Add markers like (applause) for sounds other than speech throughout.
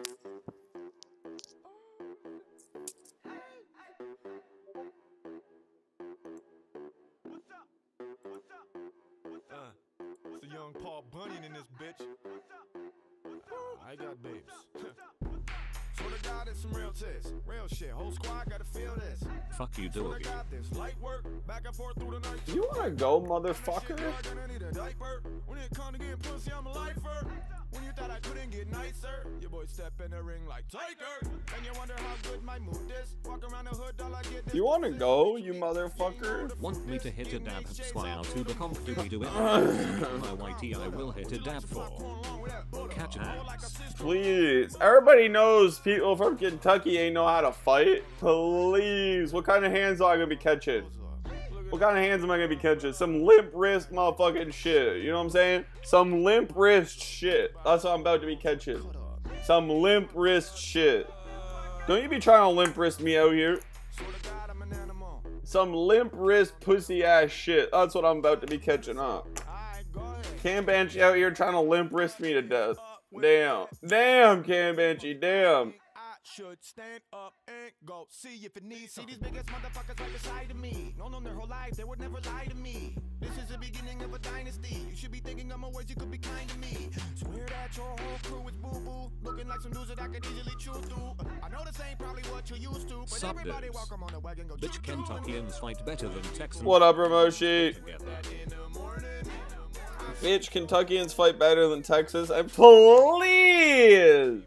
It's the young Paul Bunyan in this bitch. I got babes. (laughs) Swear to God, it's some real test. Real shit. Whole squad gotta feel this. Fuck you, Swear doggy. to this light work. Back and forth through the night. You wanna go, motherfucker? Shit, I gonna need a diaper. When it come to getting pussy, I'm a lifer. When you thought I couldn't get nicer, your boy step in the ring like Tiger. And you wonder how good my mood is. Walk around the hood, all I get You wanna go, you motherfucker? Want me to hit a dab smile to the conf do we do it? (laughs) My YT I will hit a dab for. Catch hands. Please. Everybody knows people from Kentucky ain't know how to fight. Please. What kind of hands are I gonna be catching? What kind of hands am I gonna be catching? Some limp wrist motherfucking shit. You know what I'm saying? Some limp wrist shit. That's what I'm about to be catching. Some limp wrist shit. Don't you be trying to limp wrist me out here. Some limp wrist pussy ass shit. That's what I'm about to be catching up. Cam Banshee out here trying to limp wrist me to death. Damn. Damn, Cam Banshee. Damn. I should stand up and go see if it needs See these biggest motherfuckers right beside of me. Known them their whole life, they would never lie to me. This is the beginning of a dynasty. You should be thinking of more ways you could be kind to me. Swear that your whole crew is boo boo. Looking like some dudes that I could easily chew through. I know this ain't probably what you used to, but Sup, everybody dudes? welcome on the wagon. Go Bitch choo choo. Kentuckians fight better than Texans. What up, Ramoshi? Together. Bitch, Kentuckians fight better than Texas. And please,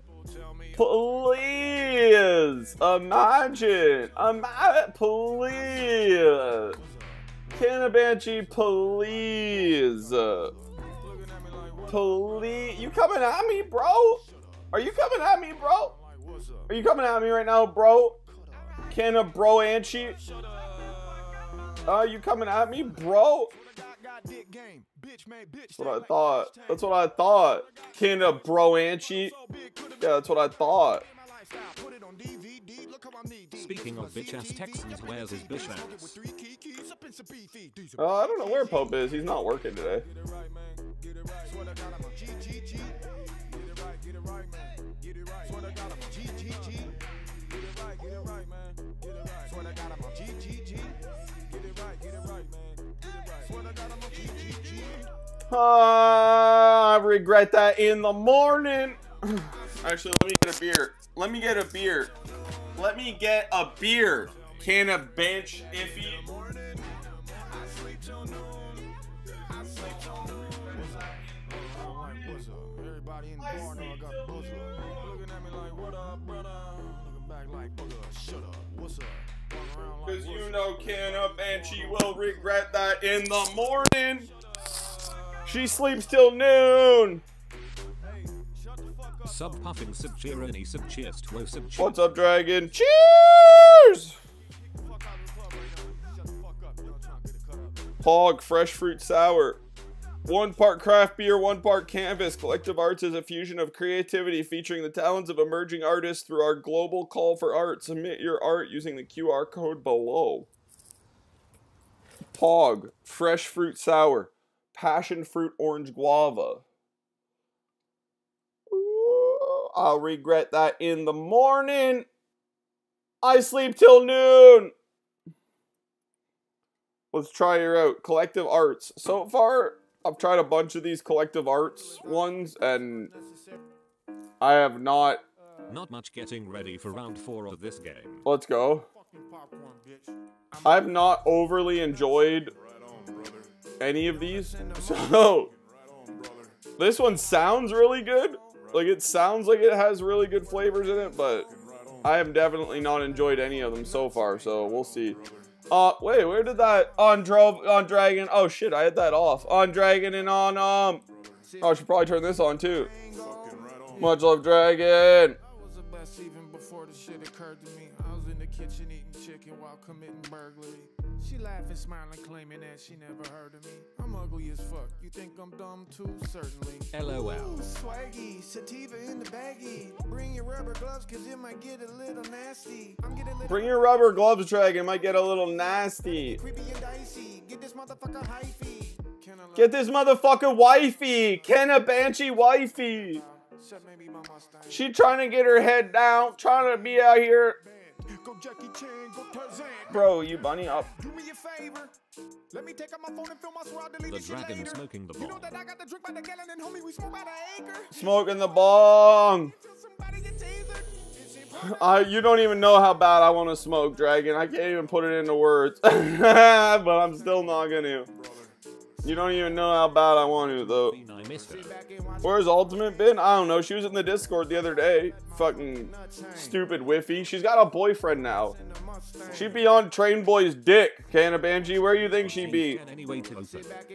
please, imagine, imagine, please. Banshee, please. Please. You coming at me, bro? Are you coming at me, bro? Are you coming at me right now, bro? Can a bro Anchi? Are you coming at me, bro? That's what I thought. That's what I thought. Can a bro Anchi? Yeah, that's what I thought. Speaking of bitch ass Texans, where's his bitch ass? Uh, I don't know where Pope is. He's not working today. Ah, I regret that in the morning. (sighs) Actually, let me get a beer. Let me get a beer. Let me get a beer. Can a bench iffy? Everybody in the bar know I got buzz up. At me like, what up, brother? Looking back like, bugger, shut up. What's up? Walking around like, Cause you up? know Canna Banshee will regret that in the morning. She sleeps till noon. Hey, shut the fuck up. Sub puffing sub cheerony sub cheers two sub cheers. What's up, Dragon? Cheers! Fuck out of the club right now. Shut the fuck up. Yo, trying to get it cut up. Pog Fresh Fruit Sour. One part craft beer, one part canvas. Collective Arts is a fusion of creativity featuring the talents of emerging artists through our global call for art. Submit your art using the QR code below. Pog Fresh Fruit Sour. Passion Fruit Orange Guava. Ooh, I'll regret that in the morning. I sleep till noon. Let's try her out. Collective Arts. So far, I've tried a bunch of these Collective Arts ones, and I have not. Not much getting ready for round four of this game. Let's go. Fucking popcorn, bitch. I've not overly enjoyed any of these. (laughs) So, this one sounds really good. Like, it sounds like it has really good flavors in it, but I have definitely not enjoyed any of them so far, so we'll see. Uh, wait, where did that on drove on dragon? Oh shit, I had that off on dragon and on um. Oh, I should probably turn this on too. Much love, dragon. Before the shit occurred to me. I was in the kitchen eating chicken while committing burglary. She laughing, smiling, claiming that she never heard of me. I'm ugly as fuck. You think I'm dumb too? Certainly. LOL. Swaggy, sativa in the baggie. Bring your rubber gloves, cause it might get a little nasty. I'm getting a little Bring your rubber gloves, dragon. Might get a little nasty. creepy and dicey. Get this motherfucker hyphy. Get this motherfucker wifey. Kenna Banshee wifey. Uh, Except maybe my Mustang. She trying to get her head down, trying to be out here. Go Jackie Chan, go Tarzan. Bro, you bunny up. Do me a favor. Let me take out my phone and film my swirl, delete The shit dragon later. smoking the You know that I got the drink by the gallon and homie, we smoke by the acre. Smoking the bong. You teaser. It's impossible. I, you don't even know how bad I want to smoke, Dragon. I can't even put it into words. (laughs) but I'm still not gonna. You don't even know how bad I want to, though. I miss her. Back and watch Where's Ultimate been? I don't know. She was in the Discord the other day. Fucking stupid whiffy. She's got a boyfriend now. She'd be on Train Boy's dick. Canabanji, where you think she be? Can anyway.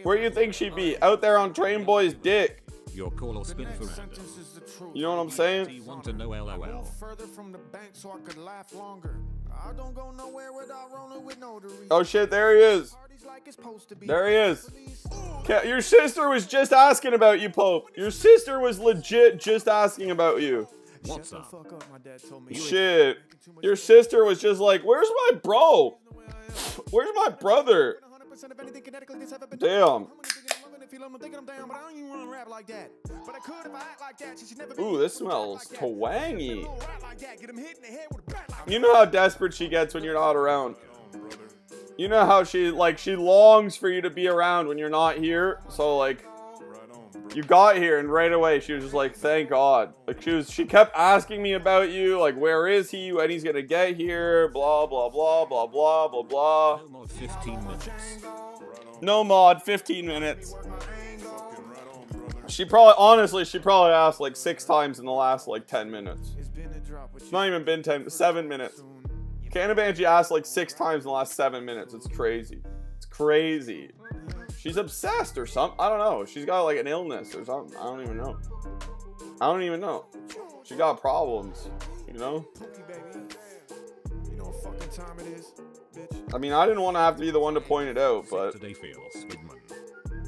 Where you think she be? Out there on Train Boy's dick. Your call or spin for random. Sentence is the truth. You know what I'm saying? you want to know LOL? Further from the bank so I could laugh longer. I don't go nowhere without rolling with notary. Oh shit, there he is. Parties like it's supposed to be. There he is. Police. Your sister was just asking about you, Pope. Your sister was legit just asking about you. What's up? fuck up, my dad told me. Shit. Your sister was just like, where's my bro? Where's my brother? 100% of anything kinetically that's ever been Damn. done. I'm only thinking I'm loving it, feel I'm thinking I'm down, but I don't even wanna rap like that. But I could if I act like that. She should never be Ooh, this smells act like that. twangy. Little rat like that, get him hit in the head with a bat like You know how desperate she gets when you're not around. You know how she like she longs for you to be around when you're not here. So like you got here and right away she was just like, "Thank God." Like she was she kept asking me about you, like, "Where is he? When he's to get here?" blah blah blah blah blah blah blah. No more 15 minutes. No mod, 15 minutes. She probably honestly, she probably asked like 6 times in the last like 10 minutes. It's not even been 10 7 minutes. Canabanji asked like six times in the last seven minutes. It's crazy. It's crazy. She's obsessed or something. I don't know. She's got like an illness or something. I don't even know. I don't even know. She got problems, you know? Pookie, baby. You know what fucking time it is, bitch. I mean, I didn't want to have to be the one to point it out, but Today feels Swigman.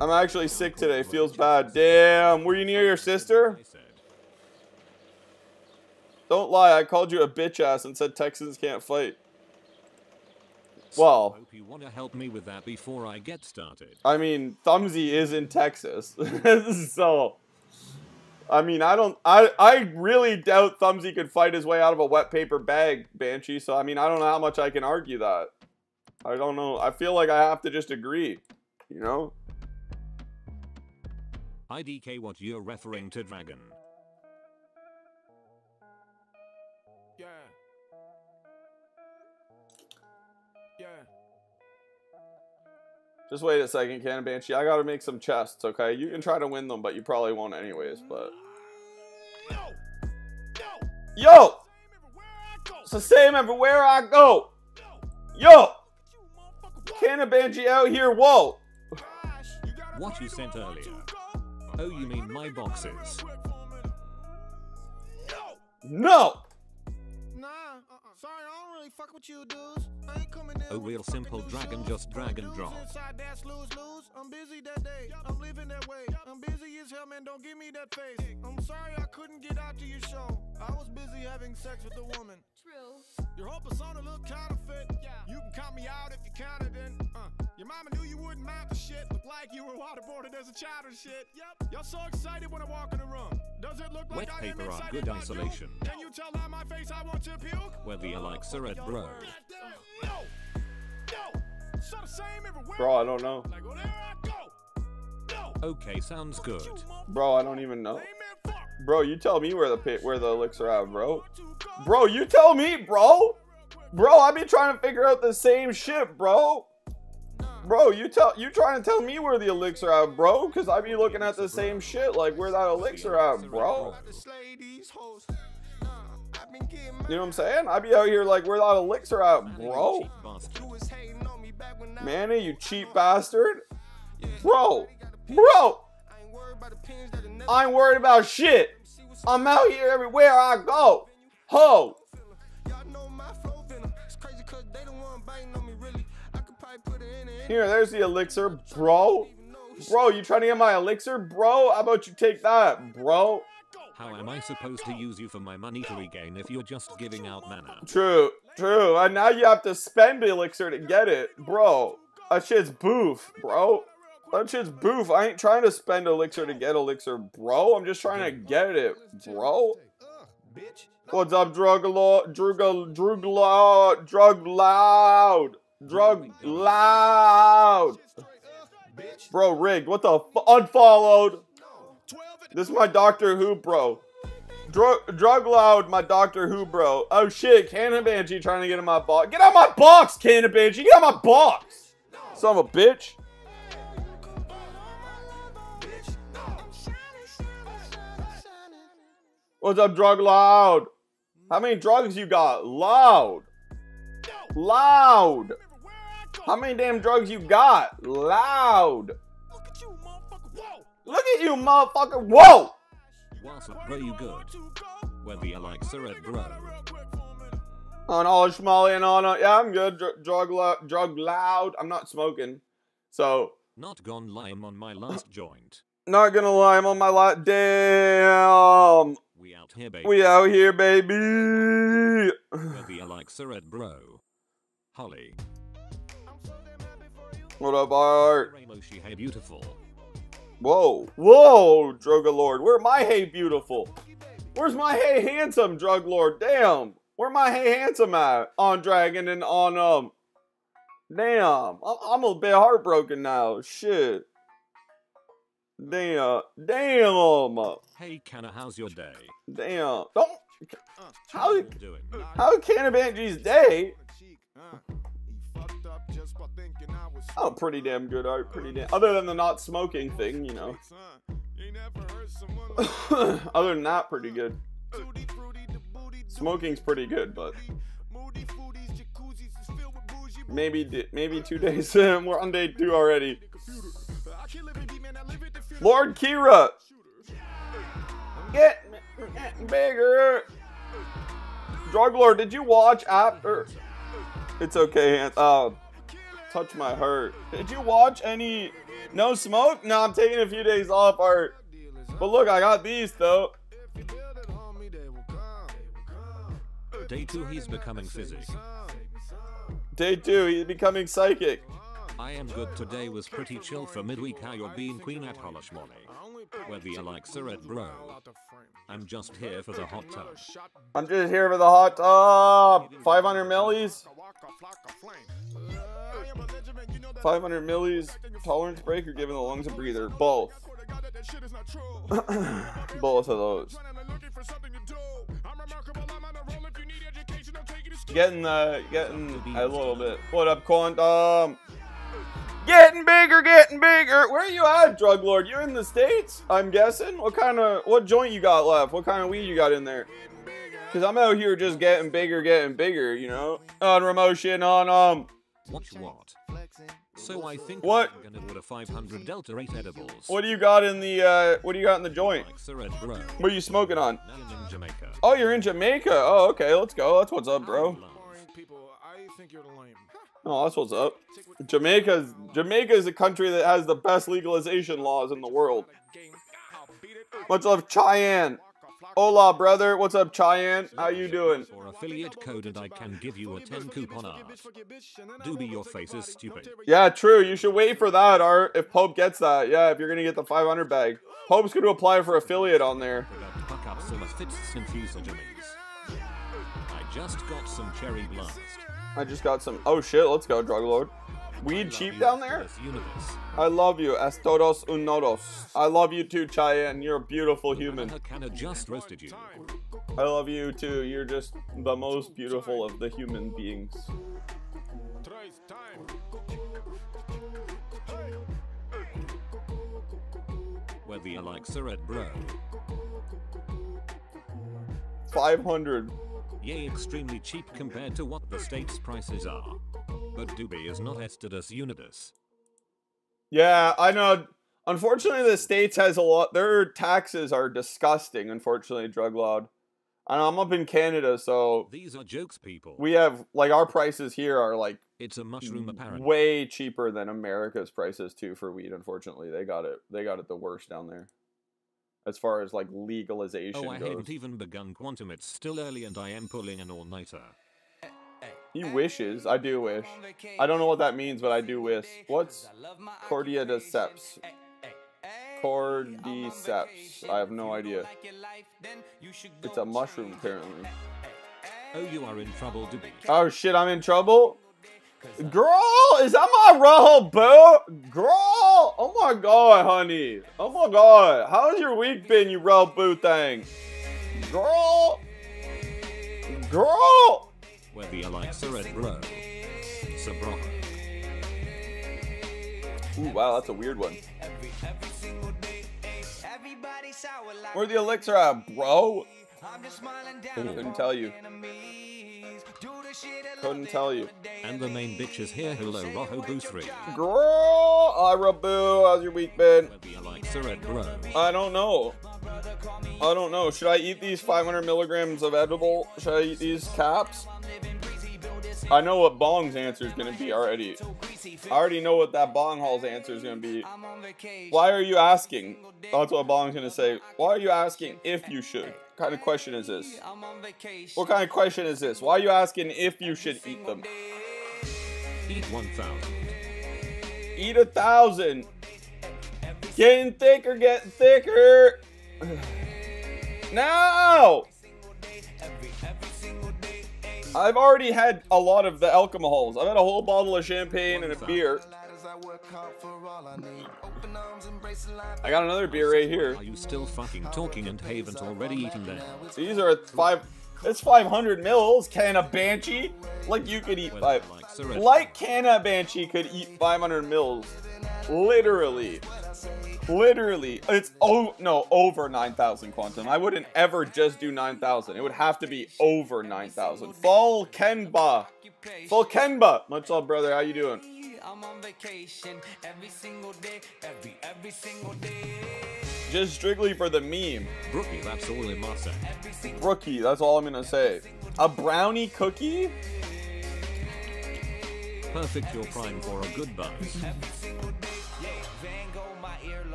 I'm actually sick today. Feels bad. Damn. Were you near your sister? Don't lie. I called you a bitch ass and said Texans can't fight. Well, I Hope you want to help me with that before I get started. I mean, Thumbsy is in Texas, (laughs) so I mean, I don't, I, I really doubt Thumbsy could fight his way out of a wet paper bag, Banshee. So I mean, I don't know how much I can argue that. I don't know. I feel like I have to just agree, you know. IDK what you're referring to Dragon. Just wait a second, Cannon Banshee. I gotta make some chests, okay? You can try to win them, but you probably won't anyways. But Yo! Yo! yo, Everywhere I go! it's the same everywhere I go. Yo! Cannon Banshee out here. Whoa. Gosh, you gotta What you sent earlier. Oh, you mean my boxes? No. Nah, sorry, I don't really fuck with you dudes. I ain't coming in Oh, real simple new drag and just drag and drop. inside, that's lose, lose. I'm busy that day. I'm living that way. I'm busy as hell, man. Don't give me that face. I'm sorry I couldn't get out to your show. I was busy having sex with a woman. True. Your whole persona look counterfeit. Yeah. You can count me out if you counted in. Uh, your mama knew you wouldn't mount the shit. Look like you were waterboarded as a child and shit. Yep. Y'all so excited when I walk in the room. Does it look like Wet I am paper are excited good like you? isolation. Can you tell on my face I want to puke? Whether you like Surrey bro. Yo, yo, so the same everywhere. Bro, I don't know. Like wherever I go. Yo, Okay, sounds good. Bro, I don't even know. lame man, fuck. Bro, you tell me where the pit, where the elixir at, bro. Want to go? Bro, you tell me, bro. Bro, I be trying to figure out the same shit, bro. Bro, you tell you trying to tell me where the elixir at, bro? Cause I be looking at the same shit, like where that elixir at, bro. You know what I'm saying? I be out here like where that elixir at, bro. Manny, you cheap bastard. Bro, bro, I ain't worried about shit. I'm out here everywhere I go. Ho. Here, there's the elixir, bro. Bro, you trying to get my elixir, bro? How about you take that, bro? How am I supposed to use you for my money to regain if you're just giving out mana? True, true. And now you have to spend elixir to get it, bro. That shit's boof, bro. That shit's boof. I ain't trying to spend elixir to get elixir, bro. I'm just trying to get it, bro. What's up, drug law, drug, drug law, drug loud, drug loud. Bro, rigged. What the unfollowed? This is my Doctor Who, bro. Drug, drug loud, my Doctor Who, bro. Oh shit, Banshee trying to get in my box. Get out my box, Banshee. Get out my box. Son of a bitch. What's up, drug loud? How many drugs you got? Loud. Loud. How many damn drugs you got? Loud. Look at you, motherfucker. Whoa! What's up, bro? You good? Whether you like Surret, bro. On all schmolly and on. Yeah, I'm good. Dr drug, lo drug loud. I'm not smoking. So. Not gone lime on my last joint. Not gonna lie, I'm on my lot. Damn. We out here, baby. We out here, baby. Whether you like Surret, bro. Holly. What up, Art? Ramoshi, hey, beautiful. Whoa, whoa, Droga Lord. Where my hey beautiful? Where's my hey handsome, Drug Lord? Damn. Where my hey handsome at? On Dragon and on, um. Damn. I'm, I'm a bit heartbroken now. Shit. Damn. Damn. Hey, Canna, how's your day? Damn. Don't. How, doing? how Canna Banshee's day? Oh, pretty damn good art. Pretty damn. Other than the not smoking thing, you know. (laughs) Other than that, pretty good. Smoking's pretty good, but maybe maybe two days. (laughs) We're on day two already. Lord Kira, get getting bigger. Drug Lord, did you watch after? It's okay. Uh, touch my heart. Did you watch any no smoke? No, I'm taking a few days off art. But look, I got these though. Day two, he's becoming physic. Day two, he's becoming psychic. I am good. Today was pretty chill for midweek. How you're being queen at Holishmolly. Whether you like Surret, bro. I'm just here for the hot tub. I'm just here for the hot tub. 500 millis. 500 millis. Tolerance breaker giving the lungs a breather. Both. (clears throat) Both of those. Getting uh getting a little bit. What up, Quantum? Getting bigger, getting bigger. Where are you at, drug lord? You're in the states, I'm guessing. What kind of what joint you got left? What kind of weed you got in there? Cause I'm out here just getting bigger, getting bigger. You know, on Remotion, on um. Watch what? So I think What? I'm gonna order 500 Delta 8 edibles. What do you got in the uh? What do you got in the joint? Like Surret, bro. What are you smoking on? In Jamaica. Oh, you're in Jamaica. Oh, okay. Let's go. That's what's up, bro. (laughs) Oh, that's what's up. Jamaica's Jamaica is a country that has the best legalization laws in the world. What's love, Cheyenne? Hola, brother. What's up, Cheyenne? How you doing? For affiliate code and I can give you a 10 coupon art. Do be your face is stupid. Yeah, true. You should wait for that, Art. If Pope gets that, yeah. If you're gonna get the 500 bag, Pope's gonna apply for affiliate on there. About to fuck up some fits infuse jimmies. I just got some cherry blast. I just got some. Oh shit, let's go, drug lord. Weed cheap down there? I love you, es todos unodos. I love you too, Cheyenne. You're a beautiful human. Her canna just roasted you. I love you too. You're just the most beautiful of the human beings. Whether you like Surret, bro. 500. Yay, extremely cheap compared to what the state's prices are. But Doobie is not Estidus Unibus. Yeah, I know. Unfortunately, the states has a lot. Their taxes are disgusting. Unfortunately, drug loud. And I'm up in Canada, so These are jokes, people. we have like our prices here are like It's a mushroom apparent. way cheaper than America's prices too for weed. Unfortunately, they got it. They got it the worst down there, as far as like legalization Oh, I goes. haven't even begun quantum. It's still early and I am pulling an all-nighter. He wishes. I do wish. I don't know what that means, but I do wish. What's cordyceps? Cordyceps. I have no idea. It's a mushroom, apparently. Oh, you are in trouble, Oh shit, I'm in trouble? Girl, is that my roll, boo? Girl, oh my god, honey. Oh my god, how's your week been, you roll boo thing? Girl, girl. Whether you like Red Bro, Sabroha. Ooh, wow, that's a weird one. Where the elixir at, bro? Couldn't tell you. Couldn't tell you. And the main bitch is here. Hello, Roho Boo 3. Girl, Ira Boo, how's your week been? Like I don't know. I don't know. Should I eat these 500 milligrams of edible? Should I eat these caps? I know what Bong's answer is going to be already. I already know what that Bong Hall's answer is going to be. Why are you asking? Oh, that's what Bong's going to say. Why are you asking if you should? What kind of question is this? What kind of question is this? Why are you asking if you should eat them? Eat 1,000. Eat a thousand. Getting thicker, getting thicker. (sighs) Now! I've already had a lot of the alcohols. I've had a whole bottle of champagne and a beer. I got another beer right here. Are you still fucking talking and haven't already eaten them? These are five. It's 500 mils. Can a banshee? Like you could eat five. Like can a banshee could eat 500 mils. Literally. Literally. It's oh no over 9,000 quantum. I wouldn't ever just do 9,000. It would have to be over 9,000. Fall Kenba. Fall Kenba. Much love, brother. How you doing? I'm on vacation every single day, every every single day. Just strictly for the meme. Brookie, that's all in my say. Brookie, that's all I'm gonna say. A brownie cookie? Perfect your prime for a good buzz.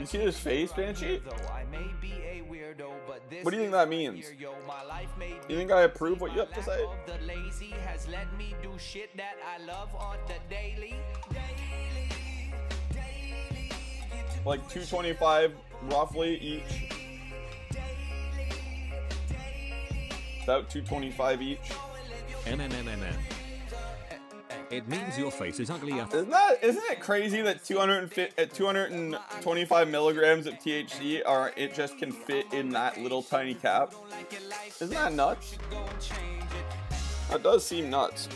You see his face, Banshee? What do you think that means? You think I approve what you have to say? Like 225 roughly each. About 225 each. NNNNN. It means your face is uglier. Isn't that isn't it crazy that 250 at uh, 225 milligrams of THC are it just can fit in that little tiny cap? Isn't that nuts? That does seem nuts.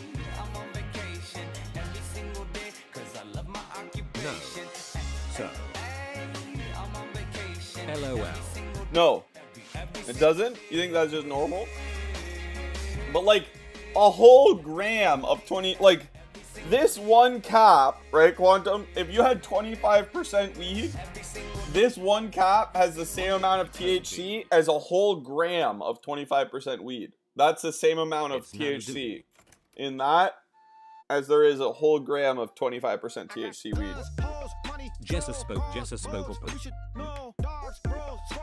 No. So. LOL. No. It doesn't? You think that's just normal? But like a whole gram of 20 like this one cap, right, Quantum, if you had 25% weed, this one cap has the same amount of THC as a whole gram of 25% weed. That's the same amount of it's THC in that as there is a whole gram of 25% THC weed. Jesus spoke, Jesus spoke.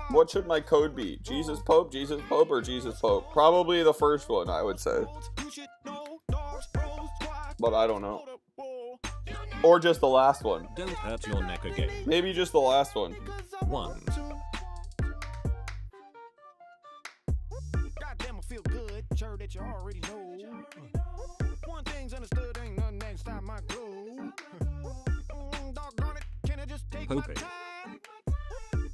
What should my code be? Jesus Pope, Jesus Pope, or Jesus Pope? Probably the first one, I would say but I don't know. Or just the last one. Don't hurt your neck again. Maybe just the last one. One. Goddamn, I feel good. Sure that you already know. One thing's understood, ain't nothing that stop my glow. Mm, doggone it, can I just take my time?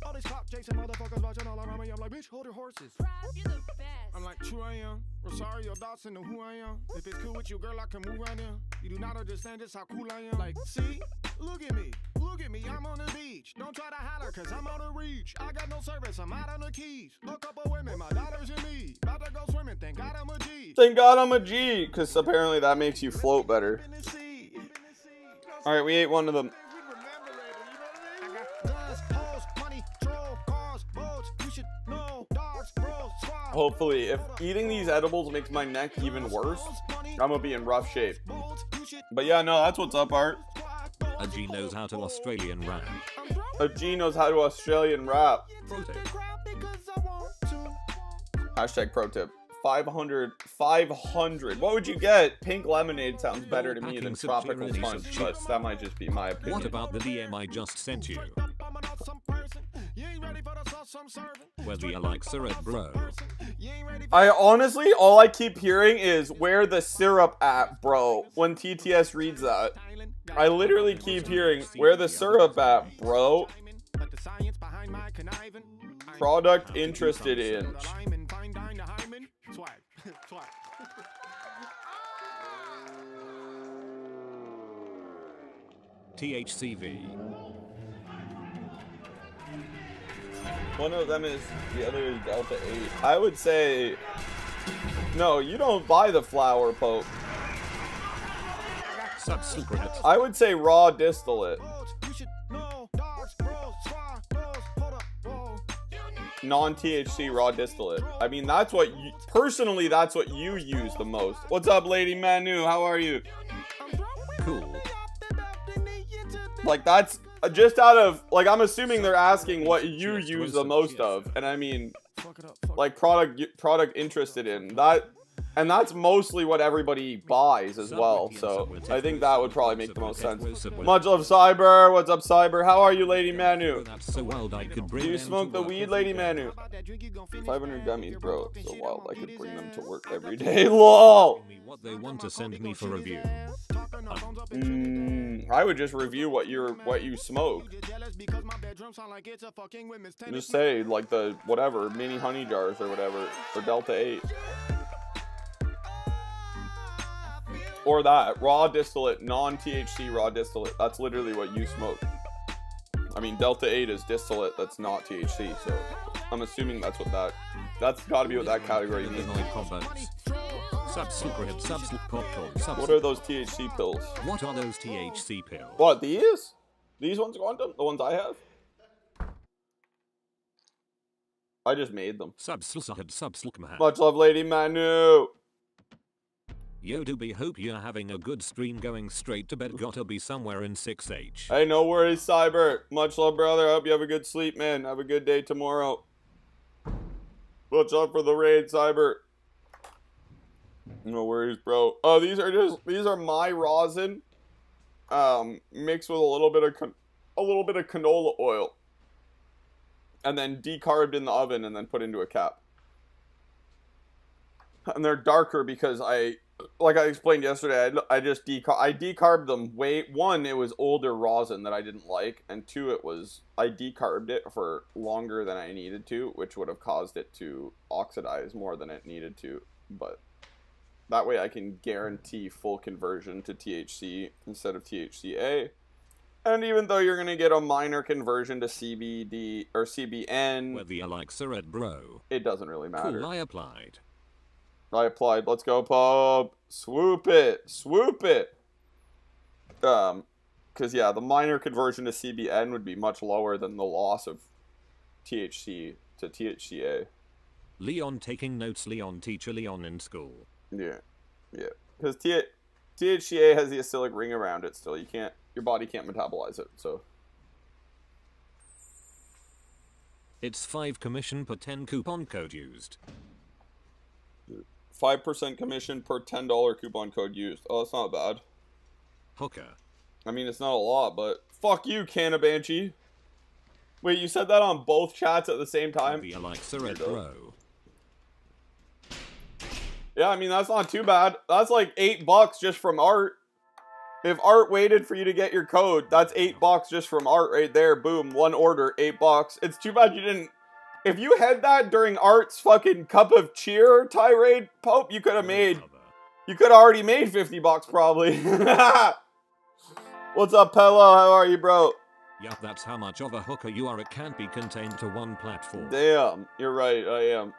All these cop chasing motherfuckers watching all around me. I'm like, bitch, hold your horses. You're the best. I'm like, true I am. Rosario Dawson know who I am. If it's cool with you, girl, I can move right in. You do not understand just how cool I am. Like, see? Look at me. Look at me. I'm on the beach. Don't try to holler, cause I'm out of reach. I got no service. I'm out on the keys. A couple women, my daughters and me. About to go swimming. Thank God I'm a G. Thank God I'm a G. Cause apparently that makes you float better. Alright, we ate one of them. Hopefully, if eating these edibles makes my neck even worse, I'm gonna be in rough shape. But yeah, no, that's what's up, Art. A G knows how to Australian rap. A G knows how to Australian rap. Pro tip. Hashtag pro tip. 500. 500. What would you get? Pink lemonade sounds better to me than tropical punch, but that might just be my opinion. What about the DM I just sent you? Whether you like syrup, bro. I honestly, all I keep hearing is where the syrup at, bro. When TTS reads that, I literally keep hearing where the syrup at, bro. Product interested in. THCV. One of them is the other is Delta 8. I would say no, you don't buy the flower Pope. Subsecret. I would say raw distillate. Non-THC raw distillate. I mean, that's what you, personally, that's what you use the most. What's up, Lady Manu? How are you? Cool. Like that's just out of like I'm assuming they're asking what you use the most of, and I mean, like product product interested in. That and that's mostly what everybody buys as well. So I think that would probably make the most sense. Much love, Cyber. What's up, Cyber? How are you, Lady Manu? So wild I could bring Do you smoke the weed, Lady. Manu? 500 gummies, bro. So wild I could bring them to work every day. LOL. What they want to send me for review. Mm, I would just review what you're what you smoke. Just say like the whatever mini honey jars or whatever for Delta 8. Or that raw distillate, non-THC raw distillate. That's literally what you smoke. I mean, Delta 8 is distillate that's not THC, so I'm assuming that's what that. That's got to be what that category means. Illinois combos. Subsecret, subsecret What are those THC pills? What are those THC pills? What these? These ones, Quantum? The ones I have? I just made them. Much love, Lady Manu. Yo, doobie, hope you're having a good stream going straight to bed. Gotta be somewhere in 6H. Hey, no worries, Cyber. Much love, brother. Hope you have a good sleep, man. Have a good day tomorrow. Watch out for the raid, Cyber? No worries, bro. Oh, these are just these are my rosin, um, mixed with a little bit of a little bit of canola oil, and then decarbed in the oven and then put into a cap. And they're darker because I like I explained yesterday, I, I just decar- I decarbed them way one it was older rosin that I didn't like, and two it was I decarbed it for longer than I needed to, which would have caused it to oxidize more than it needed to. But that way I can guarantee full conversion to THC instead of THCA. And even though you're gonna get a minor conversion to CBD or CBN, Whether you like syrup, bro. it doesn't really matter. Cool, I applied. I applied. Let's go, pub. Swoop it. Swoop it. Um, because yeah, the minor conversion to CBN would be much lower than the loss of THC to THCA. Leon taking notes, Leon teacher, Leon in school. Yeah, yeah. Because T- THCA has the acylic ring around it. Still, you can't. Your body can't metabolize it. So It's 5 commission per 10 coupon code used. Five percent commission per ten dollar coupon code used. Oh, that's not bad. Hooker. I mean, it's not a lot, but fuck you, Canabanchi. Wait, you said that on both chats at the same time? Whether you like syrup, Weirdo. bro. Yeah, I mean that's not too bad. That's like eight bucks just from art. If art waited for you to get your code, that's eight bucks just from art right there. Boom, one order, eight bucks. It's too bad you didn't. If you had that during art's fucking cup of cheer tirade, Pope, you could have made. You could have already made fifty bucks probably. (laughs) What's up, Pello? How are you, bro? Yup, that's how much of a hooker you are. It can't be contained to one platform. Damn, you're right. I am.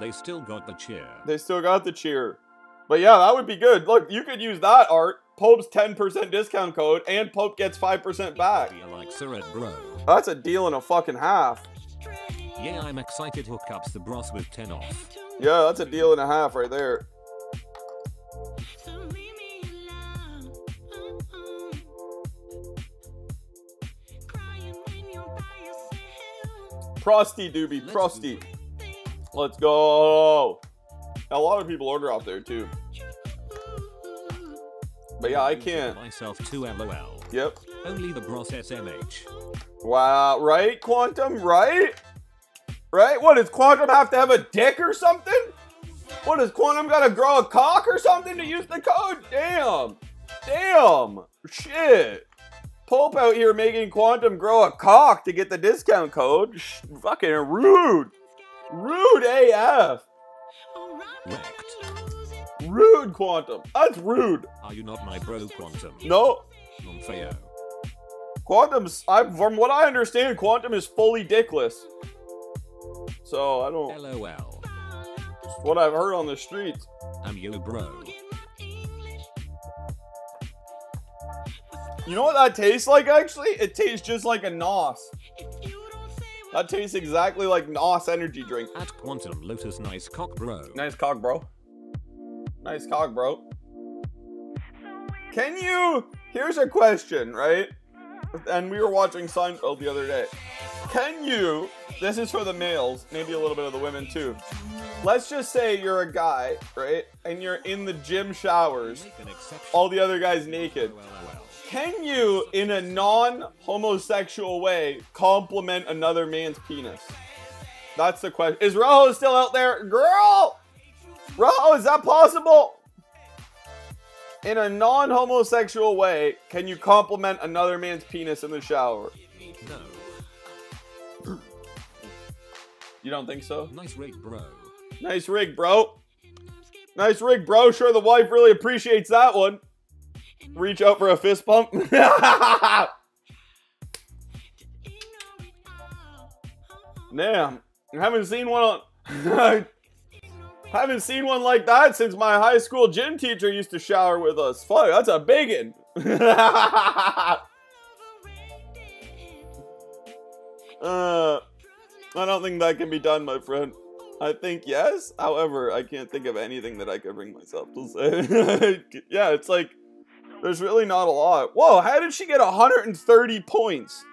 They still got the cheer. They still got the cheer. But yeah, that would be good. Look, you could use that art. Pope's 10% discount code, and Pope gets 5% back. Like. That's a deal and a fucking half. Yeah, I'm excited. Hookups the bros with 10 off. Yeah, that's a deal and a half right there. Prosty doobie, prosty. Let's go. A lot of people order off there too. But yeah, I can't. Myself too lol. Yep. Only the Bros SMH. Wow, right, Quantum, right? Right? What, does Quantum have to have a dick or something? What, does Quantum gotta grow a cock or something to use the code? Damn. Damn. Shit. Pope out here making Quantum grow a cock to get the discount code. Sh- fucking rude. Rude AF. Wrecked. Rude, Quantum. That's rude. Are you not my bro, Quantum? No, Monfeo. Quantum's, I, from what I understand, Quantum is fully dickless. So, I don't, LOL. what I've heard on the streets. I'm you, bro. You know what that tastes like, actually? It tastes just like a NOS. That tastes exactly like NOS energy drink. At Quantum Lotus Nice Cock Bro. Nice cock, bro. Nice cock, bro. Can you... Here's a question, right? And we were watching Seinfeld the other day. Can you... This is for the males, maybe a little bit of the women too. Let's just say you're a guy, right? And you're in the gym showers. All the other guys naked. Can you, in a non-homosexual way, compliment another man's penis? That's the question. Is Rojo still out there? Girl! Rojo, is that possible? In a non-homosexual way, can you compliment another man's penis in the shower? No. You don't think so? Nice rig, bro. Nice rig, bro. Nice rig, bro. Sure, the wife really appreciates that one. Reach out for a fist bump. (laughs) Damn, I haven't seen one. On, (laughs) haven't seen one like that since my high school gym teacher used to shower with us. Fuck, that's a biggin. (laughs) uh, I don't think that can be done, my friend. I think yes. However, I can't think of anything that I could bring myself to say. (laughs) yeah, it's like there's really not a lot. Whoa, how did she get 130 points?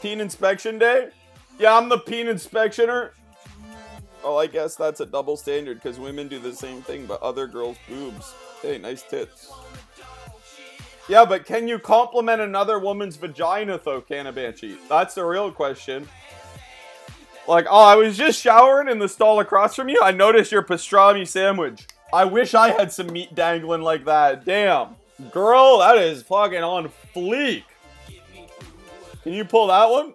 Peen inspection day? Yeah, I'm the peen inspectioner. Oh, I guess that's a double standard because women do the same thing, but other girls' boobs. Hey, nice tits. Yeah, but can you compliment another woman's vagina, though, Canabanchi? That's the real question. Like, oh, I was just showering in the stall across from you. I noticed your pastrami sandwich. I wish I had some meat dangling like that. Damn. Girl, that is fucking on fleek. Can you pull that one?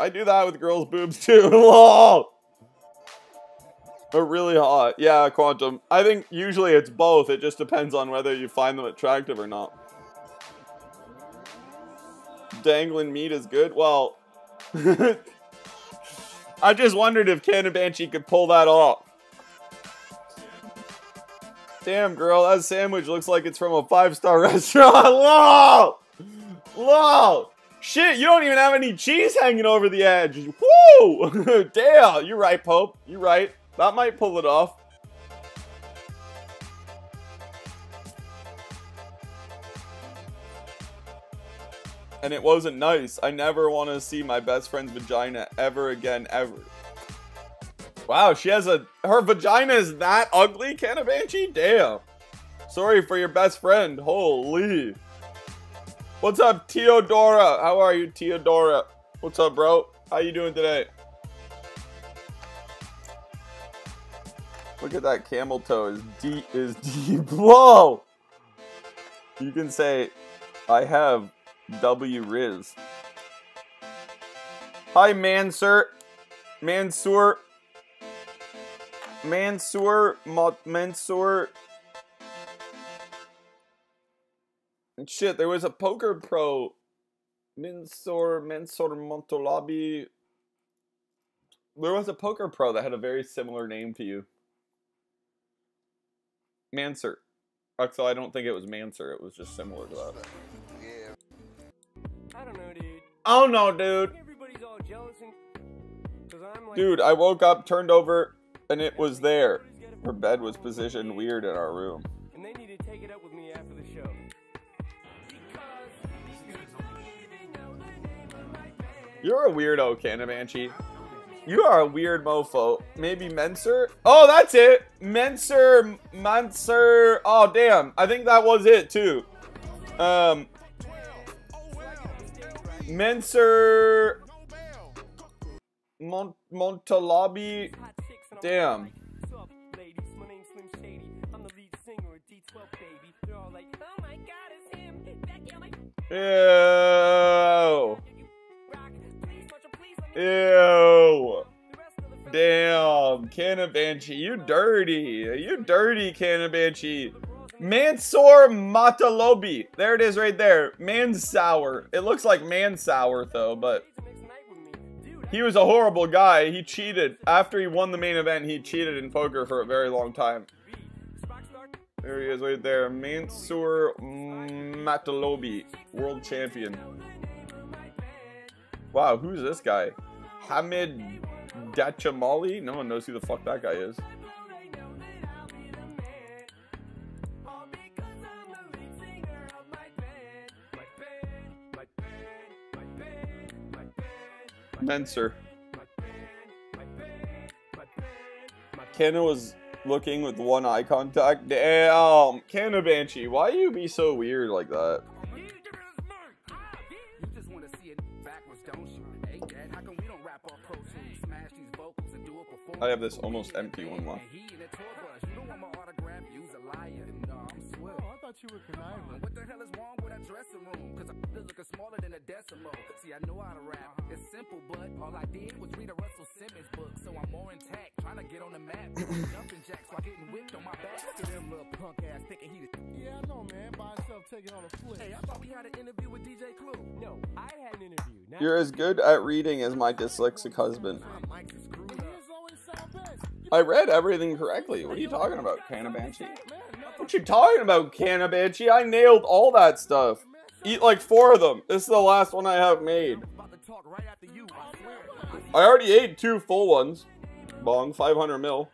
I do that with girls' boobs too. (laughs) Lol. They're really hot. Yeah, Quantum. I think usually it's both. It just depends on whether you find them attractive or not. Dangling meat is good. Well, (laughs) I just wondered if Canabanchi could pull that off. Damn, girl, that sandwich looks like it's from a five-star (laughs) restaurant. LOL! LOL! Shit, you don't even have any cheese hanging over the edge. Woo! (laughs) Damn, you're right, Pope. You're right. That might pull it off. And it wasn't nice. I never want to see my best friend's vagina ever again, ever. Wow, she has a... Her vagina is that ugly, Canabanchi? Damn. Sorry for your best friend. Holy. What's up, Teodora? How are you, Teodora? What's up, bro? How you doing today? Look at that camel toe is deep is (laughs) deep. Whoa! You can say, I have W Riz. Hi Mansur. Mansur. Mansur Mot Mansur. Shit, there was a poker pro. Mansur Mansur Montolabi. There was a poker pro that had a very similar name to you. Mansur. Actually, I don't think it was Mansur. It was just similar to that. I don't know, dude. Oh no, dude. Everybody's all jealous and. I'm like. Dude, I woke up, turned over, and it was there. Her bed was positioned weird in our room. And they need to take it up with me You're a weirdo, Canabanchi. You are a weird mofo. Maybe Menser? Oh, that's it. Menser, Menser. Oh, damn. I think that was it, too. Um, Menser, Mont Montalabi. Damn. Ew. Ew. Damn, Canabanchi, you dirty. You dirty, Canabanchi. Mansour Matalobi. There it is right there. Mansour. It looks like Mansour, though, but... He was a horrible guy. He cheated. After he won the main event, he cheated in poker for a very long time. There he is right there. Mansour Matalobi, world champion. Wow, who's this guy? Hamid Dachamali? No one knows who the fuck that guy is. Menser. Kenna was looking with one eye contact. Damn, Canabanchi, why you be so weird like that? I have this almost empty one left. What the hell is wrong with that dressing room? Cause I'm looking smaller than a decimal. See, I know how to rap. It's simple, but all I did was read a Russell Simmons book. So I'm more intact, trying to get on the map. Jumping jacks while getting whipped on my back. Them little punk ass thinking he the. Yeah, I know, man. By himself taking flip. Hey, I thought we had an interview with DJ Clue. No, I had an interview. Now You're as good at reading as my dyslexic husband. My I read everything correctly. What are you talking about, Canabanchi? What you talking about, Canabanchi? I nailed all that stuff. Eat like four of them. This is the last one I have made. I already ate two full ones. Bong, 500 mil.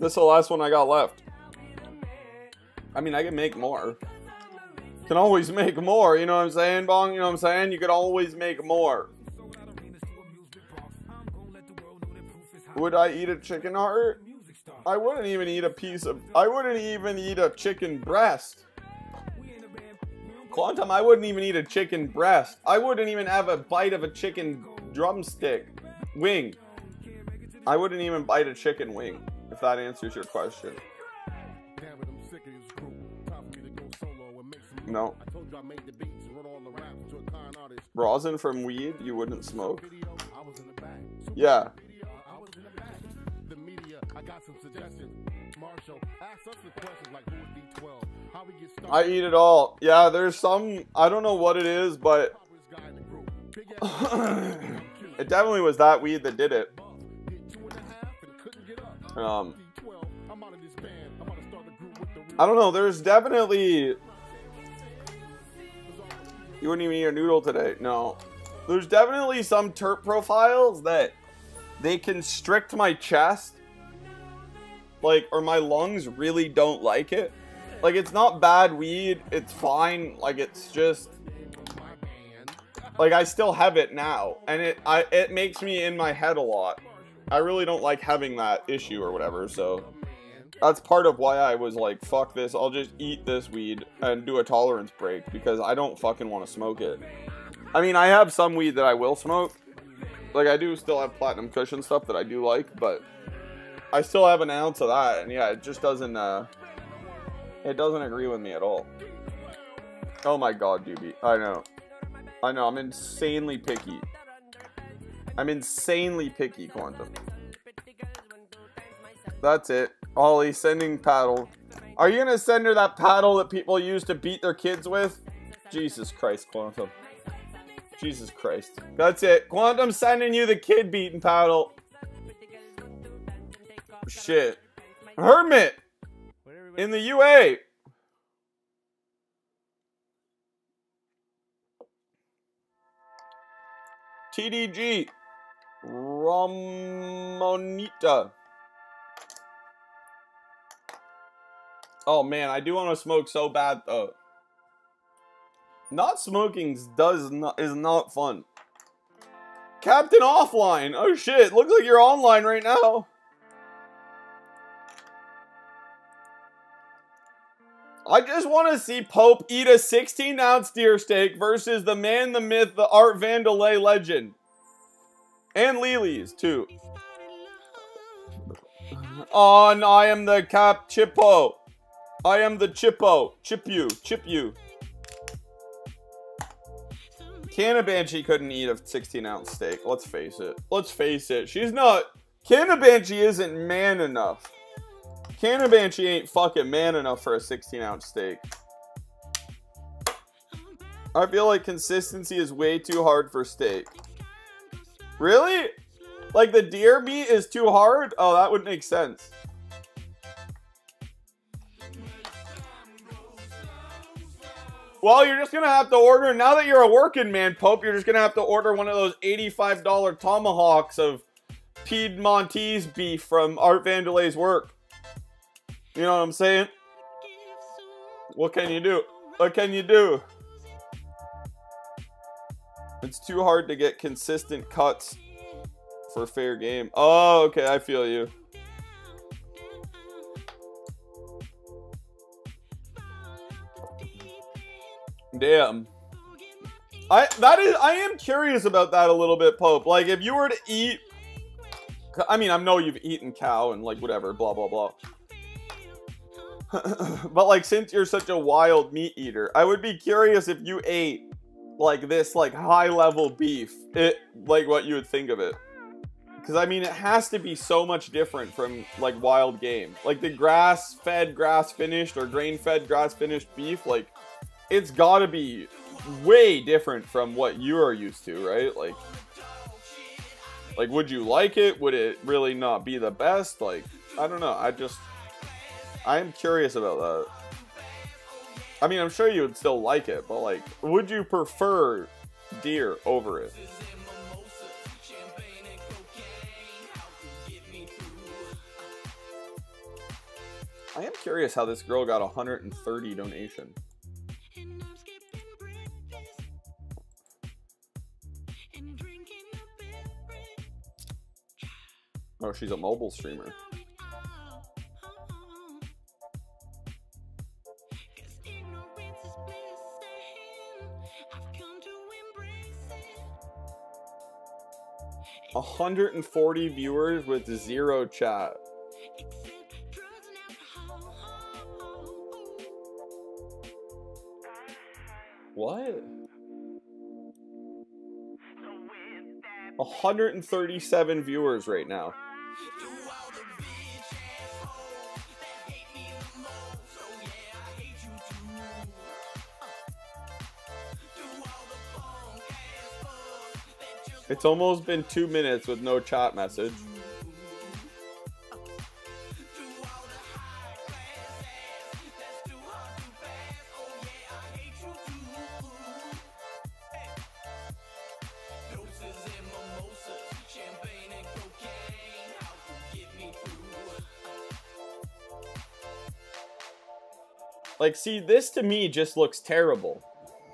This is the last one I got left. I mean, I can make more. Can always make more, you know what I'm saying, Bong? You know what I'm saying? You could always make more. Would I eat a chicken heart? I wouldn't even eat a piece of. I wouldn't even eat a chicken breast. Quantum, I wouldn't even eat a chicken breast. I wouldn't even have a bite of a chicken drumstick wing. I wouldn't even bite a chicken wing, if that answers your question. No. Rosin from weed, you wouldn't smoke. Yeah. I got some suggestions. Marshall, ask us the questions like who is D12? How we get started? I eat it all. Yeah, there's some. I don't know what it is, but Properest guy in the group. Big ass (coughs) it definitely was that weed that did it. buff. Hit two and a half and couldn't get up. Um, I'm out of this band. I'm about to start a group with the real. I don't know. There's definitely. You wouldn't even eat a noodle today. No. There's definitely some terp profiles that they constrict my chest. Like, or my lungs really don't like it. Like, it's not bad weed. It's fine. Like, it's just. Like, I still have it now. And it, I, it makes me in my head a lot. I really don't like having that issue or whatever, so. That's part of why I was like, fuck this, I'll just eat this weed and do a tolerance break because I don't fucking want to smoke it. I mean, I have some weed that I will smoke. Like, I do still have platinum cushion stuff that I do like, but I still have an ounce of that, and yeah, it just doesn't, uh, it doesn't agree with me at all. Oh my god, Doobie. I know. I know, I'm insanely picky. I'm insanely picky, Quantum. That's it. Ollie sending paddle. Are you gonna send her that paddle that people use to beat their kids with? Jesus Christ, Quantum. Jesus Christ. That's it. Quantum sending you the kid beating paddle. Shit. Hermit in the UA. TDG. Ramonita. Oh man, I do want to smoke so bad though. Not smoking does not is not fun. Captain offline. Oh shit, looks like you're online right now. I just want to see Pope eat a 16 ounce deer steak versus the man, the myth, the Art Vandelay legend. And Lily's, too. On, I am the Cap Chippo. I am the Chippo. Chip you. Chip you. Canna Banshee couldn't eat a 16 ounce steak. Let's face it. Let's face it. She's not. Canna Banshee isn't man enough. Canna Banshee ain't fucking man enough for a 16 ounce steak. I feel like consistency is way too hard for steak. Really? Like the deer meat is too hard? Oh, that would make sense. Well, you're just gonna have to order, now that you're a working man, Pope, you're just gonna have to order one of those $85 tomahawks of Piedmontese beef from Art Vandelay's work. You know what I'm saying? What can you do? What can you do? It's too hard to get consistent cuts for fair game. Oh, okay, I feel you. Damn. I that is I am curious about that a little bit, Pope. Like if you were to eat I mean, I know you've eaten cow and like whatever, blah blah blah. (laughs) but like since you're such a wild meat eater, I would be curious if you ate like this like high level beef, it like what you would think of it. Cuz I mean, it has to be so much different from like wild game. Like the grass-fed, grass-finished or grain-fed, grass-finished beef like it's got to be way different from what you are used to, right? Like like would you like it? Would it really not be the best? Like I don't know. I just I am curious about that. I mean, I'm sure you would still like it, but like would you prefer deer over it? I am curious how this girl got 130 donation. Oh, she's a mobile streamer. A hundred and forty viewers with zero chat. What? 137 viewers right now. It's almost been two minutes with no chat message. Like, see, this to me just looks terrible.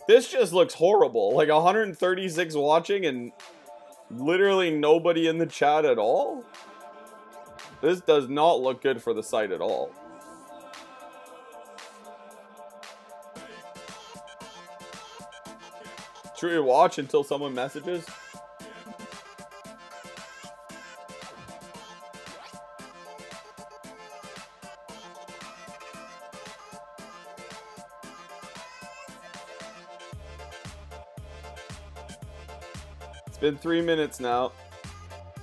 This just looks horrible. Like 136 watching and literally nobody in the chat at all. This does not look good for the site at all. Should we watch until someone messages? Been three minutes now.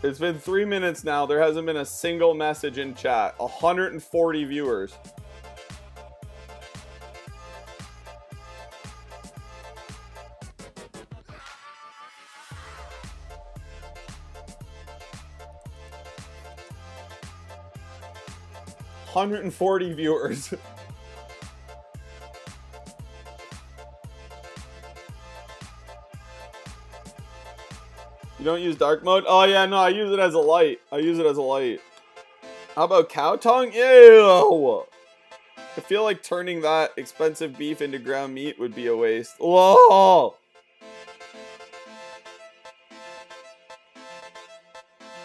It's been three minutes now. There hasn't been a single message in chat. 140 viewers. Hundred and forty viewers. (laughs) don't use dark mode? Oh yeah, no, I use it as a light. I use it as a light. How about cow tongue? Ew! I feel like turning that expensive beef into ground meat would be a waste. Whoa!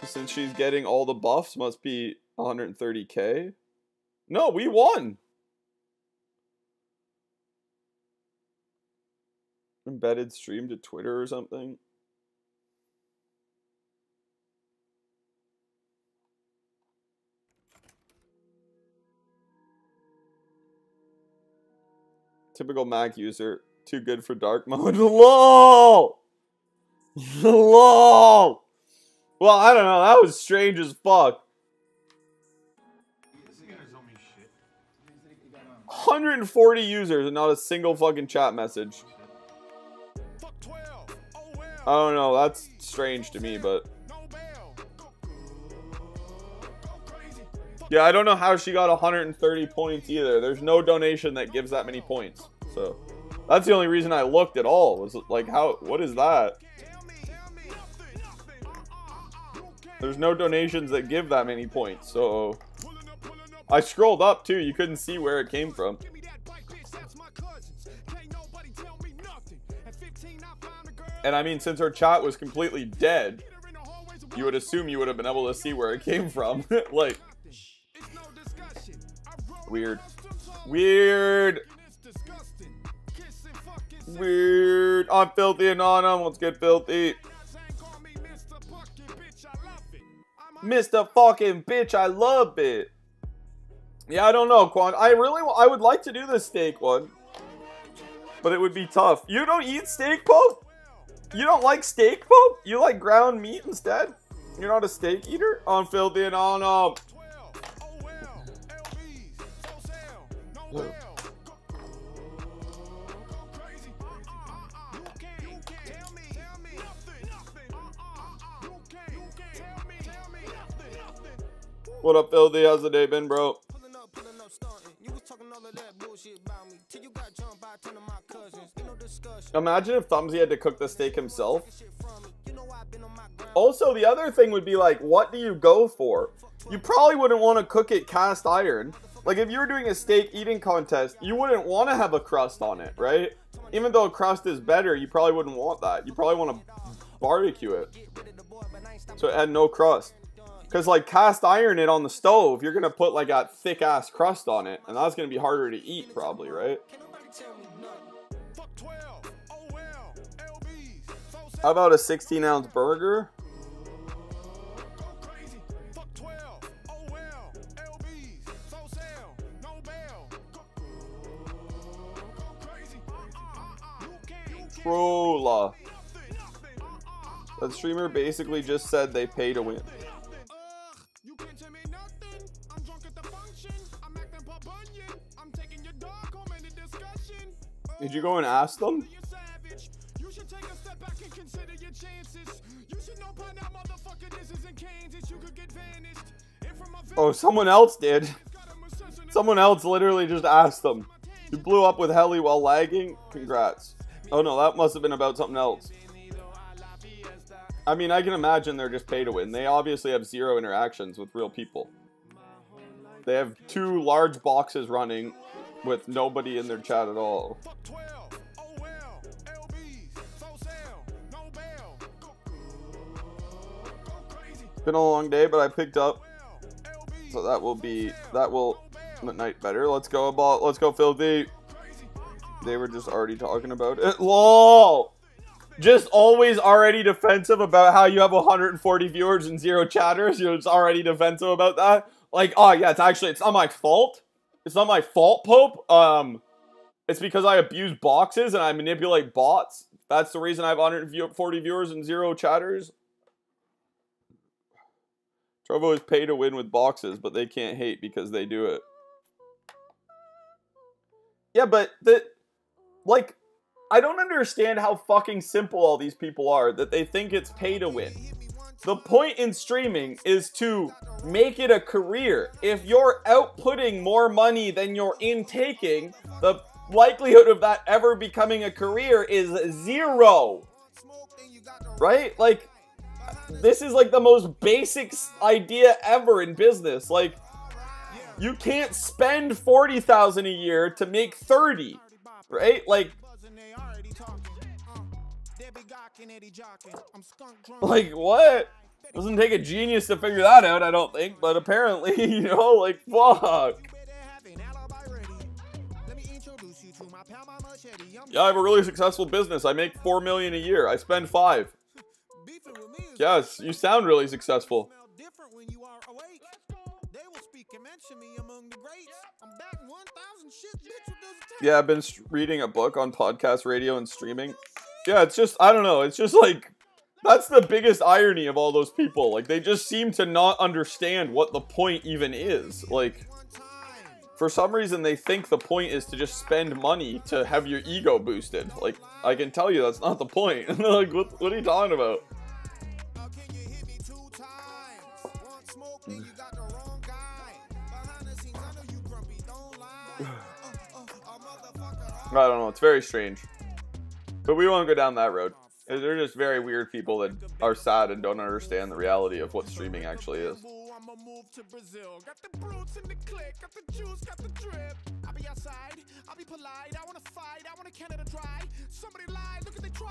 Since she's getting all the buffs, must be 130k. No, we won. Embedded stream to Twitter or something. Typical Mac user. Too good for dark (laughs) mode. LOL! LOL! Well, I don't know. That was strange as fuck. 140 users and not a single fucking chat message. I don't know. That's strange to me, but. Yeah, I don't know how she got 130 points either. There's no donation that gives that many points. So, that's the only reason I looked at all. Was like, how, what is that? There's no donations that give that many points, so... I scrolled up too, you couldn't see where it came from. And I mean, since her chat was completely dead, you would assume you would have been able to see where it came from. (laughs) like, weird. Weird. Weird. I'm filthy and on them. Let's get filthy. Mr. fucking bitch, I love it. Yeah, I don't know, Quan. I really, I would like to do the steak one. But it would be tough. You don't eat steak, Pope? You don't like steak, Pope? You like ground meat instead? You're not a steak eater? I'm filthy and on, um... What up, Filthy? How's the day been, bro? Imagine if Thumbsy had to cook the steak himself. Also, the other thing would be like, what do you go for? You probably wouldn't want to cook it cast iron. Like, if you were doing a steak eating contest, you wouldn't want to have a crust on it, right? Even though a crust is better, you probably wouldn't want that. You probably want to barbecue it. So it had no crust. Because, like, cast iron it on the stove, you're to put, like, a thick-ass crust on it. And that's to be harder to eat, probably, right? How about a 16-ounce burger? Trolla. That streamer basically just said they pay to win. Did you go and ask them? Oh, someone else did. Someone else literally just asked them. You blew up with heli while lagging? Congrats. Oh no, that must have been about something else. I mean, I can imagine they're just pay to win. They obviously have zero interactions with real people. They have two large boxes running with nobody in their chat at all. Been a long day, but I picked up. So that will be that will night better. Let's go about let's go filthy. They were just already talking about it. (laughs) LOL! Just always already defensive about how you have 140 viewers and zero chatters. You're just already defensive about that. Like, oh yeah, it's actually it's not my fault. It's not my fault, Pope. Um, it's because I abuse boxes and I manipulate bots. That's the reason I have 140 viewers and zero chatters. Trovo is pay to win with boxes, but they can't hate because they do it. Yeah, but the like I don't understand how fucking simple all these people are that they think it's pay to win. The point in streaming is to make it a career. If you're outputting more money than you're intaking, the likelihood of that ever becoming a career is zero. Right? Like, this is like the most basic idea ever in business. Like, You can't spend 40,000 a year to make 30. Right? Like like what? Doesn't take a genius to figure that out, I don't think, but apparently, (laughs) you know, like fuck. Yeah, I have a really successful business. I make 4 million a year. I spend 5. Yes, you sound really successful. Yeah, I've been reading a book on podcast radio and streaming. Yeah, it's just I don't know. It's just like that's the biggest irony of all those people. Like they just seem to not understand what the point even is. Like for some reason they think the point is to just spend money to have your ego boosted. Like I can tell you that's not the point. (laughs) like what, what are you talking about? (sighs) I don't know. It's very strange. But we won't go down that road. They're just very weird people that are sad and don't understand the reality of what streaming actually is.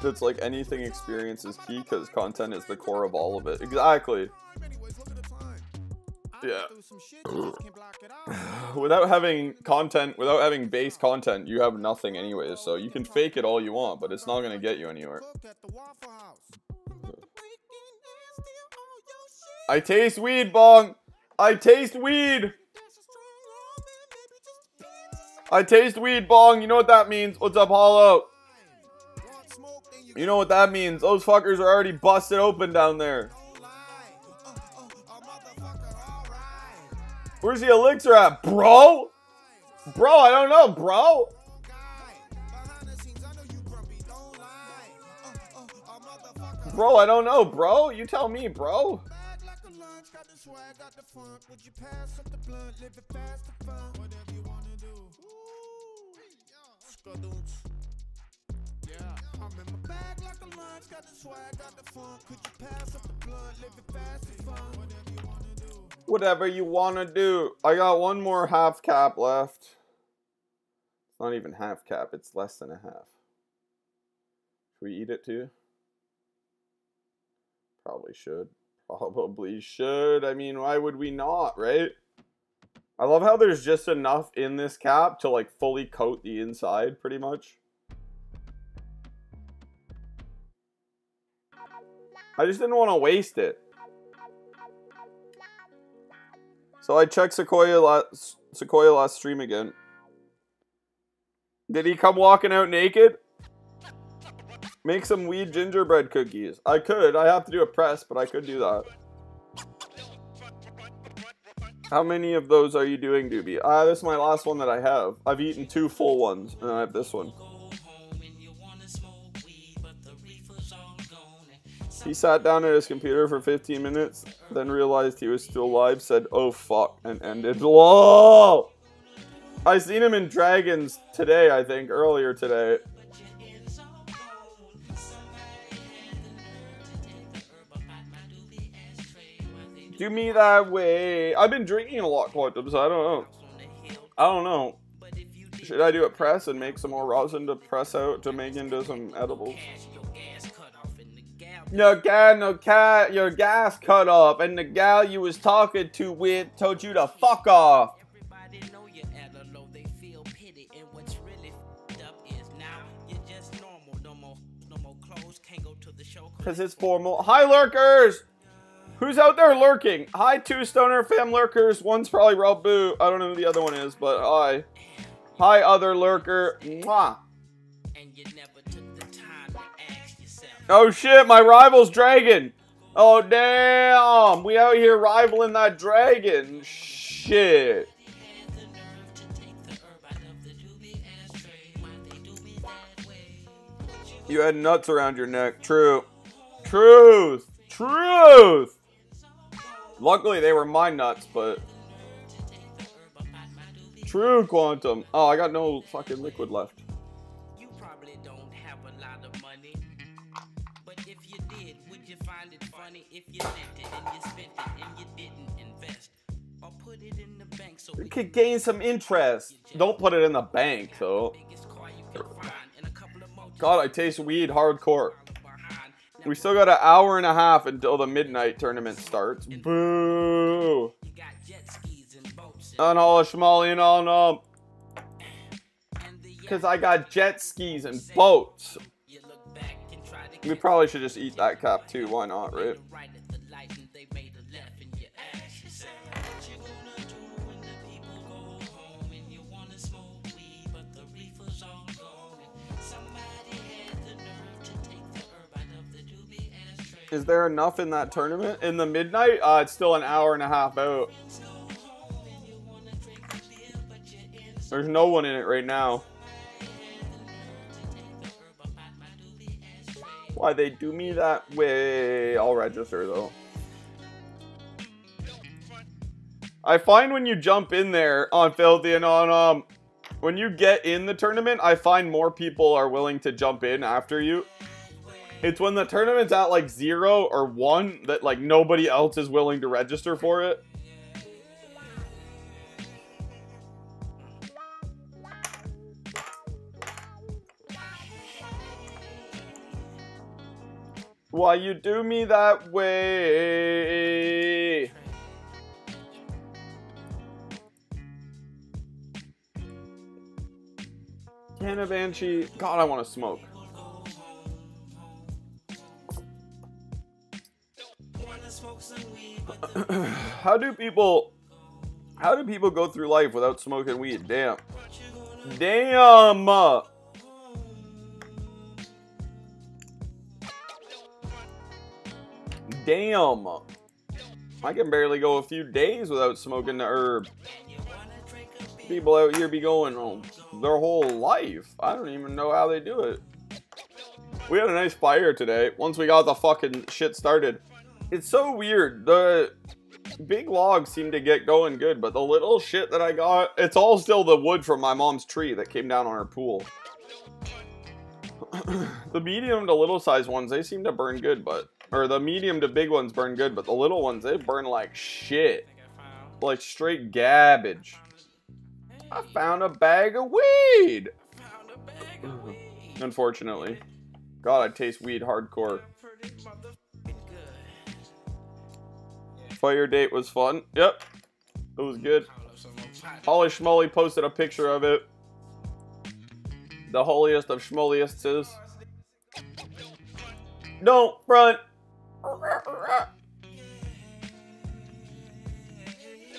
It's like anything experience is key because content is the core of all of it. Exactly. Yeah. (sighs) without having content, without having base content, you have nothing anyways. So you can fake it all you want, but it's not going to get you anywhere. I taste weed, bong. I taste weed. I taste weed, bong. You know what that means? What's up, Hollow? You know what that means? Those fuckers are already busted open down there. Where's the elixir at, bro? Bro, I don't know, bro. Bro, I don't know, bro. You tell me, bro. Lunch, got the swag, got the funk. Could you pass up the blunt, live it fast and fun? Whatever you wanna do. Whatever you wanna do. I got one more half cap left. It's not even half cap, it's less than a half. Should we eat it too? Probably should. (laughs) Probably should. I mean, why would we not, right? I love how there's just enough in this cap to like fully coat the inside pretty much. I just didn't want to waste it. So I checked Sequoia last, Sequoia last stream again. Did he come walking out naked? Make some weed gingerbread cookies. I could. I have to do a press, but I could do that. How many of those are you doing, Doobie? Ah, uh, this is my last one that I have. I've eaten two full ones, and I have this one. He sat down at his computer for 15 minutes, then realized he was still alive, said, oh fuck, and ended. (laughs) LOL! I seen him in Dragons today, I think, earlier today. Do me that way. I've been drinking a lot, Quantum, so I don't know. I don't know. Should I do a press and make some more rosin to press out to make into some edibles? Your gal, no cat, your gas cut off, and the gal you was talking to with told you to fuck off. Cause it's formal. Hi lurkers! Who's out there lurking? Hi two stoner fam lurkers. One's probably Rabu. I don't know who the other one is, but hi. Hi other lurker. Mwah. Oh shit, my rival's dragon. Oh damn, we out here rivaling that dragon. Shit. You had nuts around your neck. True. Truth. Truth. Luckily, they were my nuts, but... True, Quantum. Oh, I got no fucking liquid left. You could gain some interest. Don't put it in the bank, though. God, I taste weed hardcore. We still got an hour and a half until the midnight tournament starts. Boo! On all schmally and all no. Because I got jet skis and boats. We probably should just eat that cap too. Why not, right? Is there enough in that tournament? In the midnight? Uh, it's still an hour and a half out. There's no one in it right now. Why they do me that way? I'll register though. I find when you jump in there on Filthy and on um when you get in the tournament, I find more people are willing to jump in after you. It's when the tournament's at like zero or one that like nobody else is willing to register for it. Why you do me that way? Canna Banshee. God, I want to smoke. (clears throat) how do people how do people go through life without smoking weed? Damn. Damn. Damn. I can barely go a few days without smoking the herb. People out here be going home their whole life. I don't even know how they do it. We had a nice fire today once we got the fucking shit started. It's so weird. The big logs seem to get going good, but the little shit that I got, it's all still the wood from my mom's tree that came down on our pool. (clears throat) the medium to little size ones, they seem to burn good, but or the medium to big ones burn good, but the little ones, they burn like shit. Like straight garbage. I found a bag of weed. (clears throat) Unfortunately. God, I taste weed hardcore. Fire date was fun. Yep. It was good. Holly Schmolly posted a picture of it. The holiest of schmolliestes. Don't front.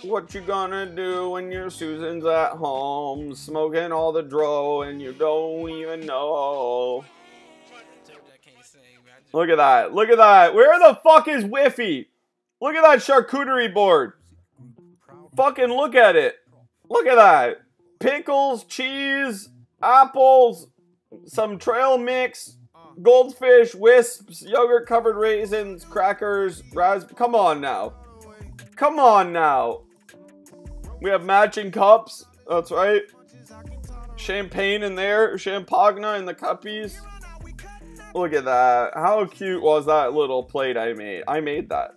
What you gonna do when your Susan's at home, smoking all the dro and you don't even know? Look at that. Look at that. Where the fuck is Whiffy? Look at that charcuterie board. Fucking look at it. Look at that. Pickles, cheese, apples, some trail mix, goldfish, wisps, yogurt covered raisins, crackers, raspberry. Come on now. Come on now. We have matching cups. That's right. Champagne in there. Champagna in the cuppies. Look at that. How cute was that little plate I made? I made that.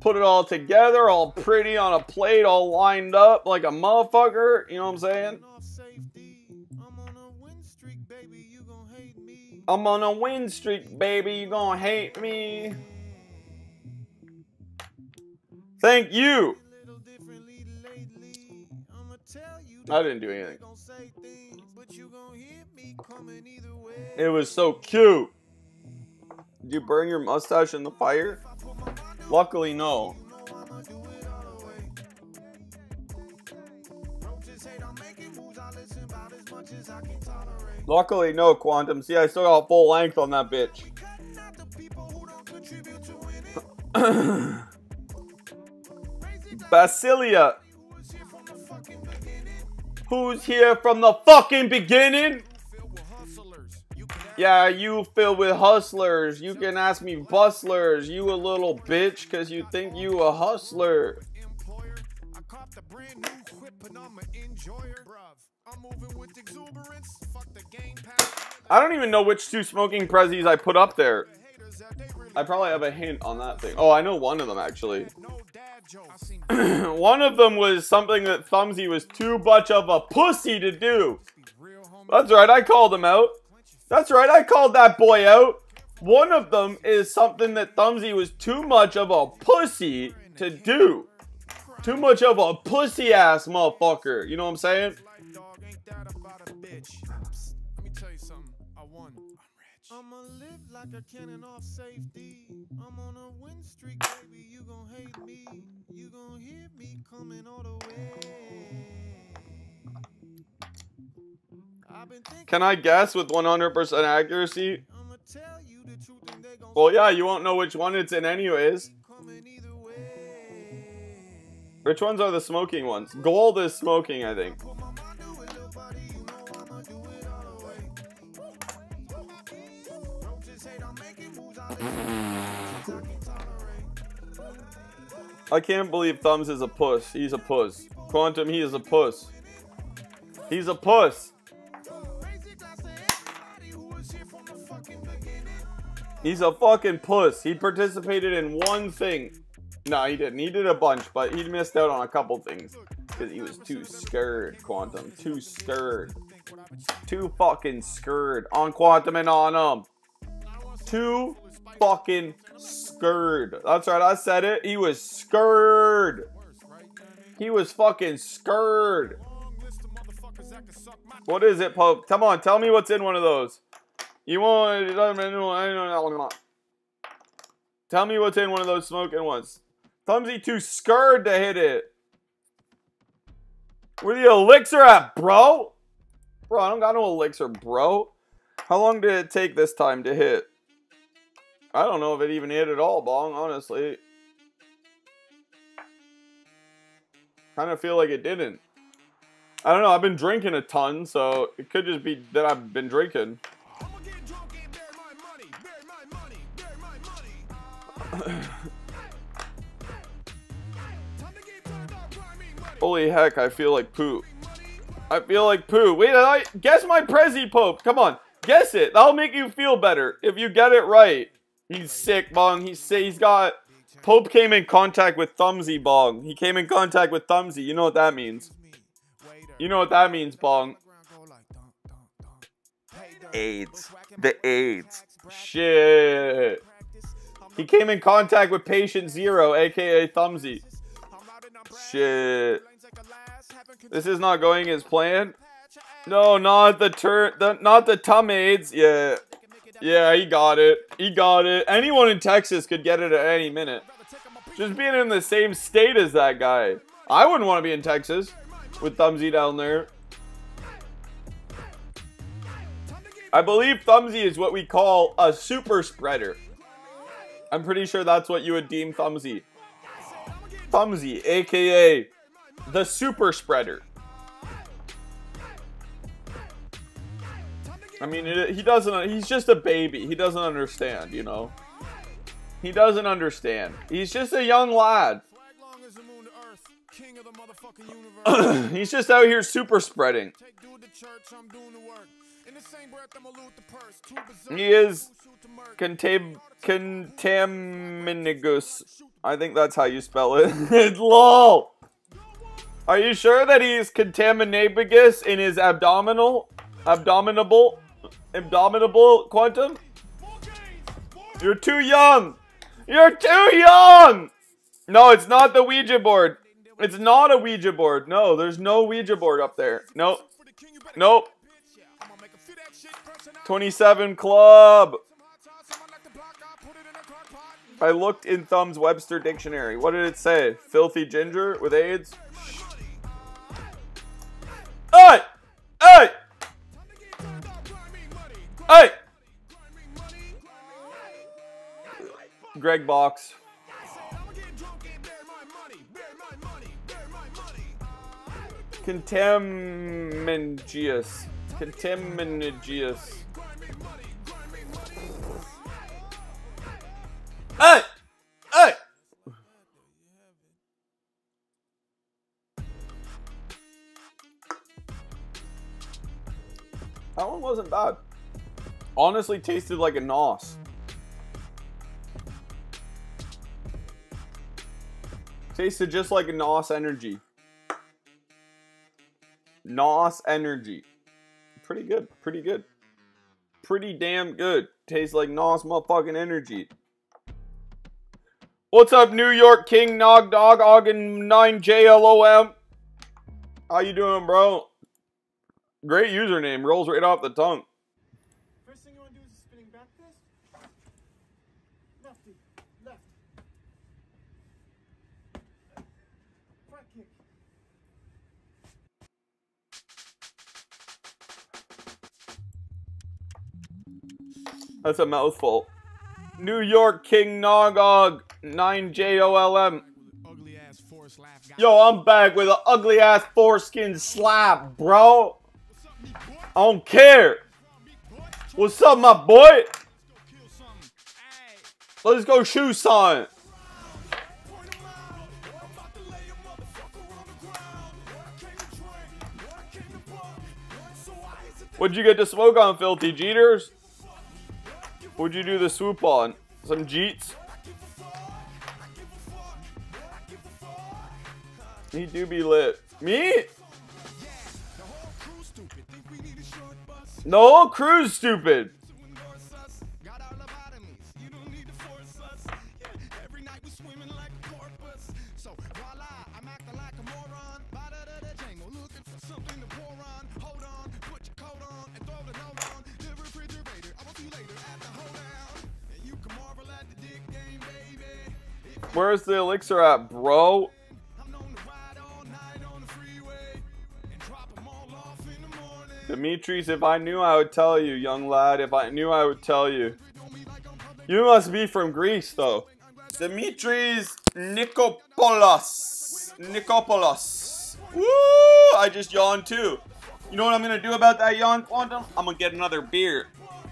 put it all together, all pretty on a plate, all lined up like a motherfucker. You know what I'm saying? I'm on a win streak, baby. You gonna hate me? Thank you. I didn't do anything. It was so cute. Did you burn your mustache in the fire? Luckily, no. Luckily, no, Quantum. See, I still got full length on that bitch. (coughs) Basilia. Who's here from the fucking beginning? Yeah, you filled with hustlers. You can ask me bustlers. You a little bitch because you think you a hustler. employer. I copped a brand new whip and I'm an enjoyer. Bruv, I'm moving with exuberance. Fuck the game pass. I don't even know which two smoking prezzies I put up there. Haters that they really I probably have a hint on that thing. Oh, I know one of them actually. no dad jokes. I seen one of them was something that Thumbsy was too much of a pussy to do. That's right, I called him out. That's right, I called that boy out. One of them is something that Thumbsy was too much of a pussy to do. Too much of a pussy ass motherfucker. You know what I'm saying? I'ma live like a cannon off safety. I'm on a win streak, baby. You gon' hate me. You gon' hear me coming all the way. I've been thinking. Can I guess with 100% accuracy? I'ma tell you the truth and they gon' Well, yeah, you won't know which one it's in anyways. Which ones are the smoking ones? Gold is smoking, I think. Put my mind to it, little buddy. You know I'ma do it all the way. Don't just hate, I'm making moves. I make moves I can tolerate. I can't believe Thumbs is a puss. He's a puss. Quantum, he is a puss. He's a puss. He's a fucking puss. He participated in one thing. No, he didn't. He did a bunch, but he missed out on a couple things. Because he was too scared, Quantum. Too scared. Too fucking scared. On Quantum and on him. Too fucking scared. That's right, I said it. He was scared. He was fucking scared. What is it, Pope? Come on, tell me what's in one of those. You want? Tell me what's in one of those smoking ones. Thumbsy too scared to hit it. Where the elixir at, bro? Bro, I don't got no elixir, bro. How long did it take this time to hit? I don't know if it even hit at all, Bong, honestly. Kind of feel like it didn't. I don't know, I've been drinking a ton, so it could just be that I've been drinking. (sighs) Holy heck, I feel like poo. I feel like poo. Wait, I guess my Prezi Pope. Come on, guess it. That'll make you feel better if you get it right. He's sick, Bong. He's. He's got. Pope came in contact with Thumbsy, Bong. He came in contact with Thumbsy. You know what that means. You know what that means, Bong. AIDS. The AIDS. Shit. He came in contact with Patient Zero, aka Thumbsy. Shit. This is not going as planned. No, not the tur the not the tum AIDS. Yeah. Yeah, he got it. He got it. Anyone in Texas could get it at any minute. Just being in the same state as that guy. I wouldn't want to be in Texas with Thumbsy down there. I believe Thumbsy is what we call a super spreader. I'm pretty sure that's what you would deem Thumbsy. Thumbsy, aka the super spreader. I mean, it, he doesn't. He's just a baby. He doesn't understand, you know. He doesn't understand. He's just a young lad. (coughs) He's just out here super spreading. He is two contaminagus. I think that's how you spell it. (laughs) LOL. Are you sure that he's contaminagus in his abdominal, abdominable, abdominable quantum? You're too young. You're too young. No, it's not the Ouija board. It's not a Ouija board. No, there's no Ouija board up there. Nope. Nope. bitch. I'ma I looked in Thumb's Webster dictionary. What did it say? Filthy ginger with AIDS? Hey! Hey! Hey! Greg Box. Contaminagious. Contaminagious. Hey! Hey! That one wasn't bad. Honestly, tasted like a nos. Tasted just like a nos energy. Nos energy. Pretty good. Pretty good. Pretty damn good. Tastes like nos motherfucking energy. What's up, New York King Nog Dog Ogden 9JLOM? How you doing, bro? Great username. Rolls right off the tongue. First thing you want to do is a spinning back fist. Lefty, left. Front kick. That's a mouthful. New York King Nogog 9JOLM. Ugly ass force laugh. Yo, I'm back with an ugly ass foreskin slap, bro. I don't care. What's up, my boy? Let's go shoot son. What'd you get to smoke on, Filthy Jeeters? What'd you do the swoop on? Some Jeets? He do be lit. Me? Crew's stupid. The game, baby. If Where's the elixir at, bro? Demetrius, if I knew, I would tell you, young lad. If I knew, I would tell you. You must be from Greece, though. Dimitris Nikopoulos. Nikopoulos. Woo! I just yawned too. You know what I'm gonna do about that yawn, Quantum? I'm gonna get another beer.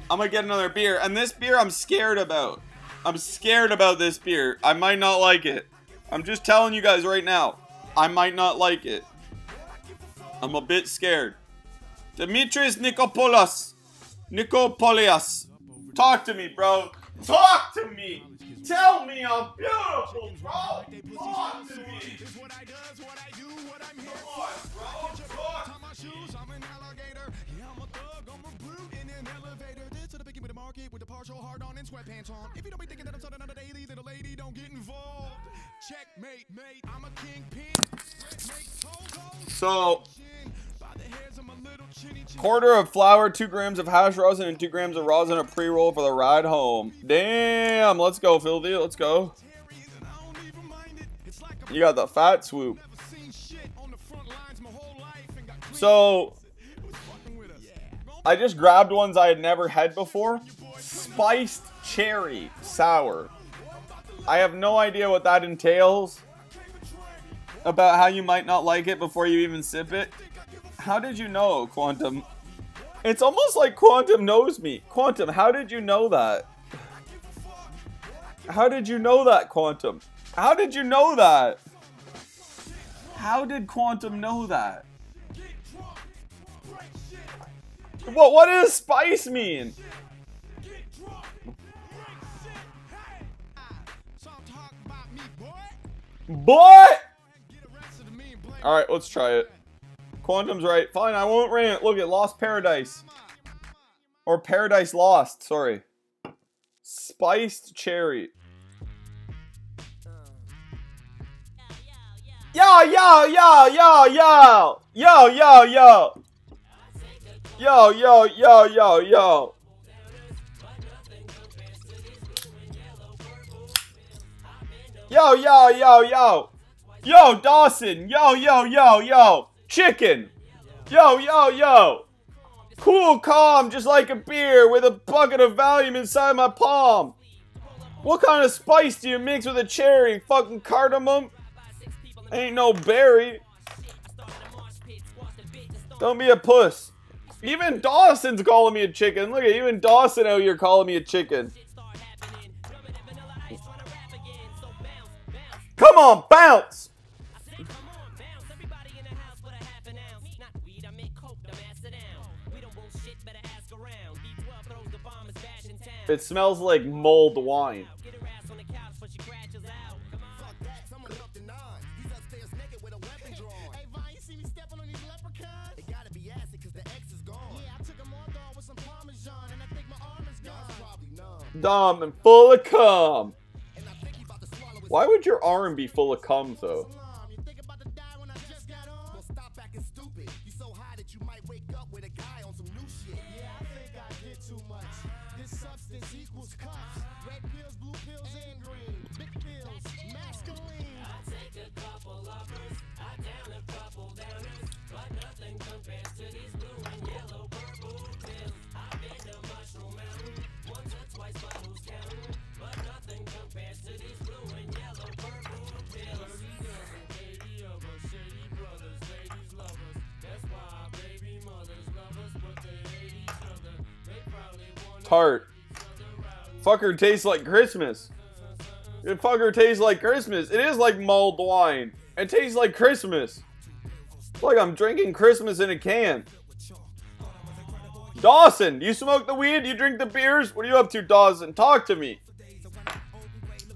I'm gonna get another beer. And this beer I'm scared about. I'm scared about this beer. I might not like it. I'm just telling you guys right now. I might not like it. I'm a bit scared. Demetrius Nikopoulos. Nikopolias. Talk to me, bro. Talk to me. Tell me I'm beautiful, bro. Talk to me. With the partial hard on and sweatpants on. If you don't be thinking that I'm a daily, little lady, don't get involved. Checkmate, mate, I'm a kingpin. So, quarter of flour, two grams of hash rosin, and two grams of rosin a pre-roll for the ride home. Damn, let's go, Filthy. Let's go. You got the fat swoop. So. I just grabbed ones I had never had before. Spiced cherry sour. I have no idea what that entails. About how you might not like it before you even sip it. How did you know, Quantum? It's almost like Quantum knows me. Quantum, how did you know that? How did you know that, Quantum? How did you know that? How did Quantum know that? What what does spice mean? Boy. Alright, let's try it. Quantum's right. Fine, I won't rant. Look, it lost paradise. Or paradise lost, sorry. Spiced cherry. Yo, yo, yo, yo, yo! Yo, yo, yo! Yo, yo, yo, yo, yo! Yo, yo, yo, yo! Yo, Dawson! Yo, yo, yo, yo! Chicken! Yo, yo, yo! Cool, calm, just like a beer with a bucket of Valium inside my palm. What kind of spice do you mix with a cherry? Fucking cardamom? Ain't no berry. Don't be a puss. Even Dawson's calling me a chicken. Look at even Dawson out here calling me a chicken. Come on, bounce! It smells like mulled wine. Dumb and full of cum. Why would your arm be full of cum, though? Tart. Fucker tastes like Christmas. It fucker tastes like Christmas. It is like mulled wine. It tastes like Christmas. It's Like I'm drinking Christmas in a can. Dawson, you smoke the weed? You drink the beers? What are you up to, Dawson? Talk to me.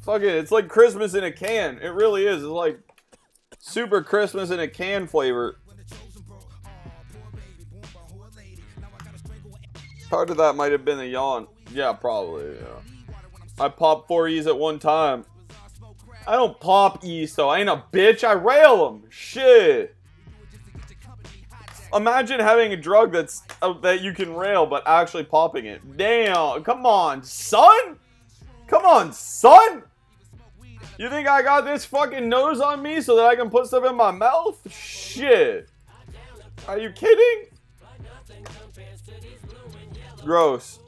Fuck it, it's like Christmas in a can. It really is. It's like super Christmas in a can flavor. Part of that might have been a yawn. Yeah, probably, yeah. I popped four E's at one time. I don't pop E's, though. I ain't a bitch. I rail them. Shit. Imagine having a drug that's uh, that you can rail, but actually popping it. Damn. Come on, son. Come on, son. You think I got this fucking nose on me so that I can put stuff in my mouth? Shit. Are you kidding? Gross.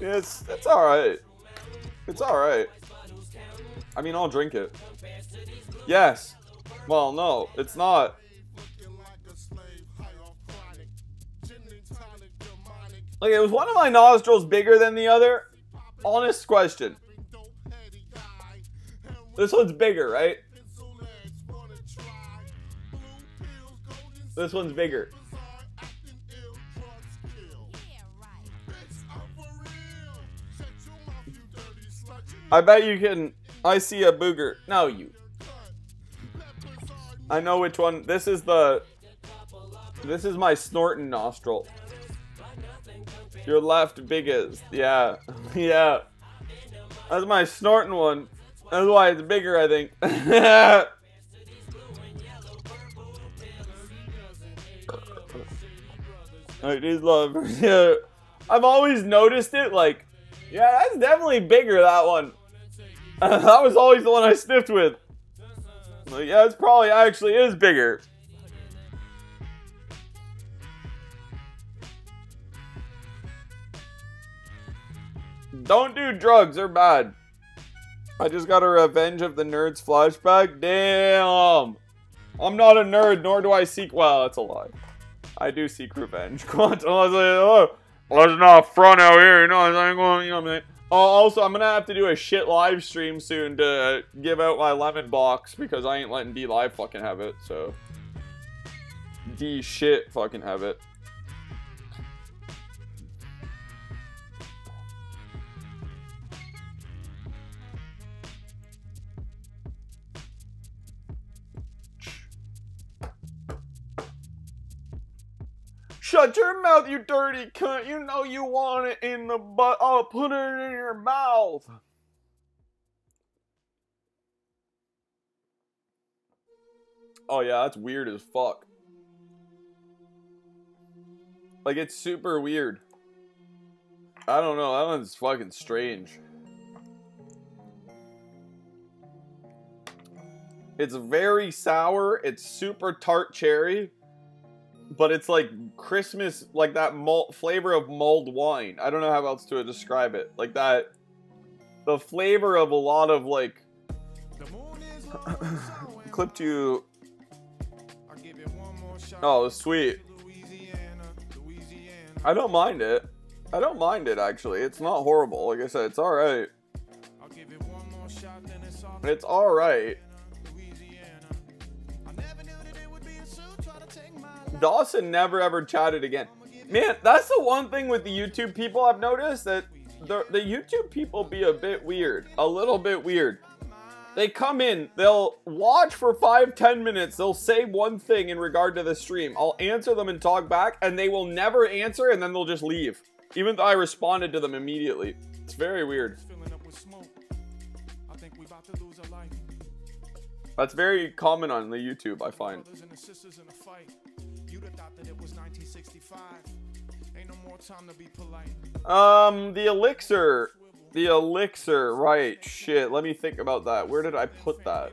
It's it's all right. It's all right. I mean, I'll drink it. Yes. Well, no, it's not. Like, it was one of my nostrils bigger than the other? Honest question. This one's bigger, right? This one's bigger. I bet you can. I see a booger. No, you. I know which one. This is the. This is my snorting nostril. Your left biggest. Yeah. (laughs) yeah. That's my snorting one. That's why it's bigger, I think. (laughs) Just love. Yeah. (laughs) I've always noticed it. Like, yeah, that's definitely bigger. That one. (laughs) that was always the one I sniffed with. Yeah, it's probably actually is bigger. Don't do drugs, they're bad. I just got a Revenge of the Nerds flashback. Damn! I'm not a nerd, nor do I seek. Well, that's a lie. I do seek revenge. Quantum, I was like, oh, let's not front out here, you know I'm saying? You know what I'm saying? Oh, also, I'm gonna have to do a shit live stream soon to give out my lemon box because I ain't letting DLive fucking have it, so. D shit fucking have it. Shut your mouth, you dirty cunt. You know you want it in the butt. I'll put it in your mouth. Oh, yeah, that's weird as fuck. Like, it's super weird. I don't know. That one's fucking strange. It's very sour. It's super tart cherry but it's like Christmas, like that malt flavor of mulled wine. I don't know how else to describe it. Like that, the flavor of a lot of like. (coughs) clip to. Oh, sweet. I don't mind it. I don't mind it actually. It's not horrible. Like I said, it's all right. It's all right. Dawson never ever chatted again. Man, that's the one thing with the YouTube people I've noticed that the, the YouTube people be a bit weird. A little bit weird. They come in, they'll watch for five, ten minutes, they'll say one thing in regard to the stream. I'll answer them and talk back, and they will never answer, and then they'll just leave. Even though I responded to them immediately. It's very weird. That's very common on the YouTube, I find. Um, the elixir. The elixir, right. Shit, let me think about that. Where did I put that?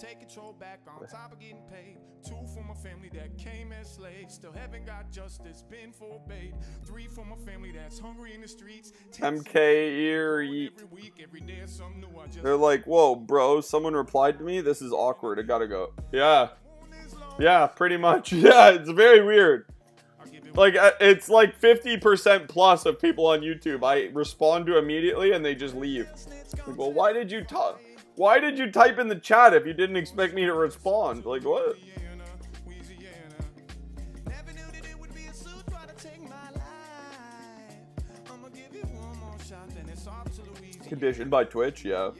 Take control back on top of getting paid. Two family that came as slaves. Justice, been. Three family that's hungry in the streets. MK They're like, whoa, bro, someone replied to me? This is awkward. I gotta go. Yeah. Yeah, pretty much. (laughs) Yeah, it's very weird. Like, it's like 50% plus of people on YouTube I respond to immediately and they just leave. Like, well, why did you talk? Why did you type in the chat if you didn't expect me to respond? Like, what? Louisiana, Louisiana. Never knew that it would be a suit try to take my life. I'ma give you one more shot, then it's off to Louisiana. Conditioned by Twitch, yeah.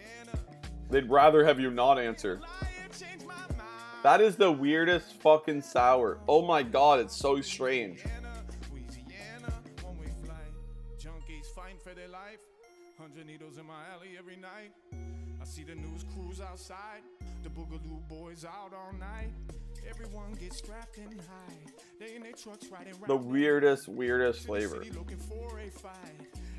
They'd rather have you not answer. That is the weirdest fucking sour. Oh my god, it's so strange. Hundred needles in my alley every night. I see the news crews outside. The Boogaloo boys out all night. Everyone gets strapped and high. They in their trucks riding The weirdest, weirdest flavor.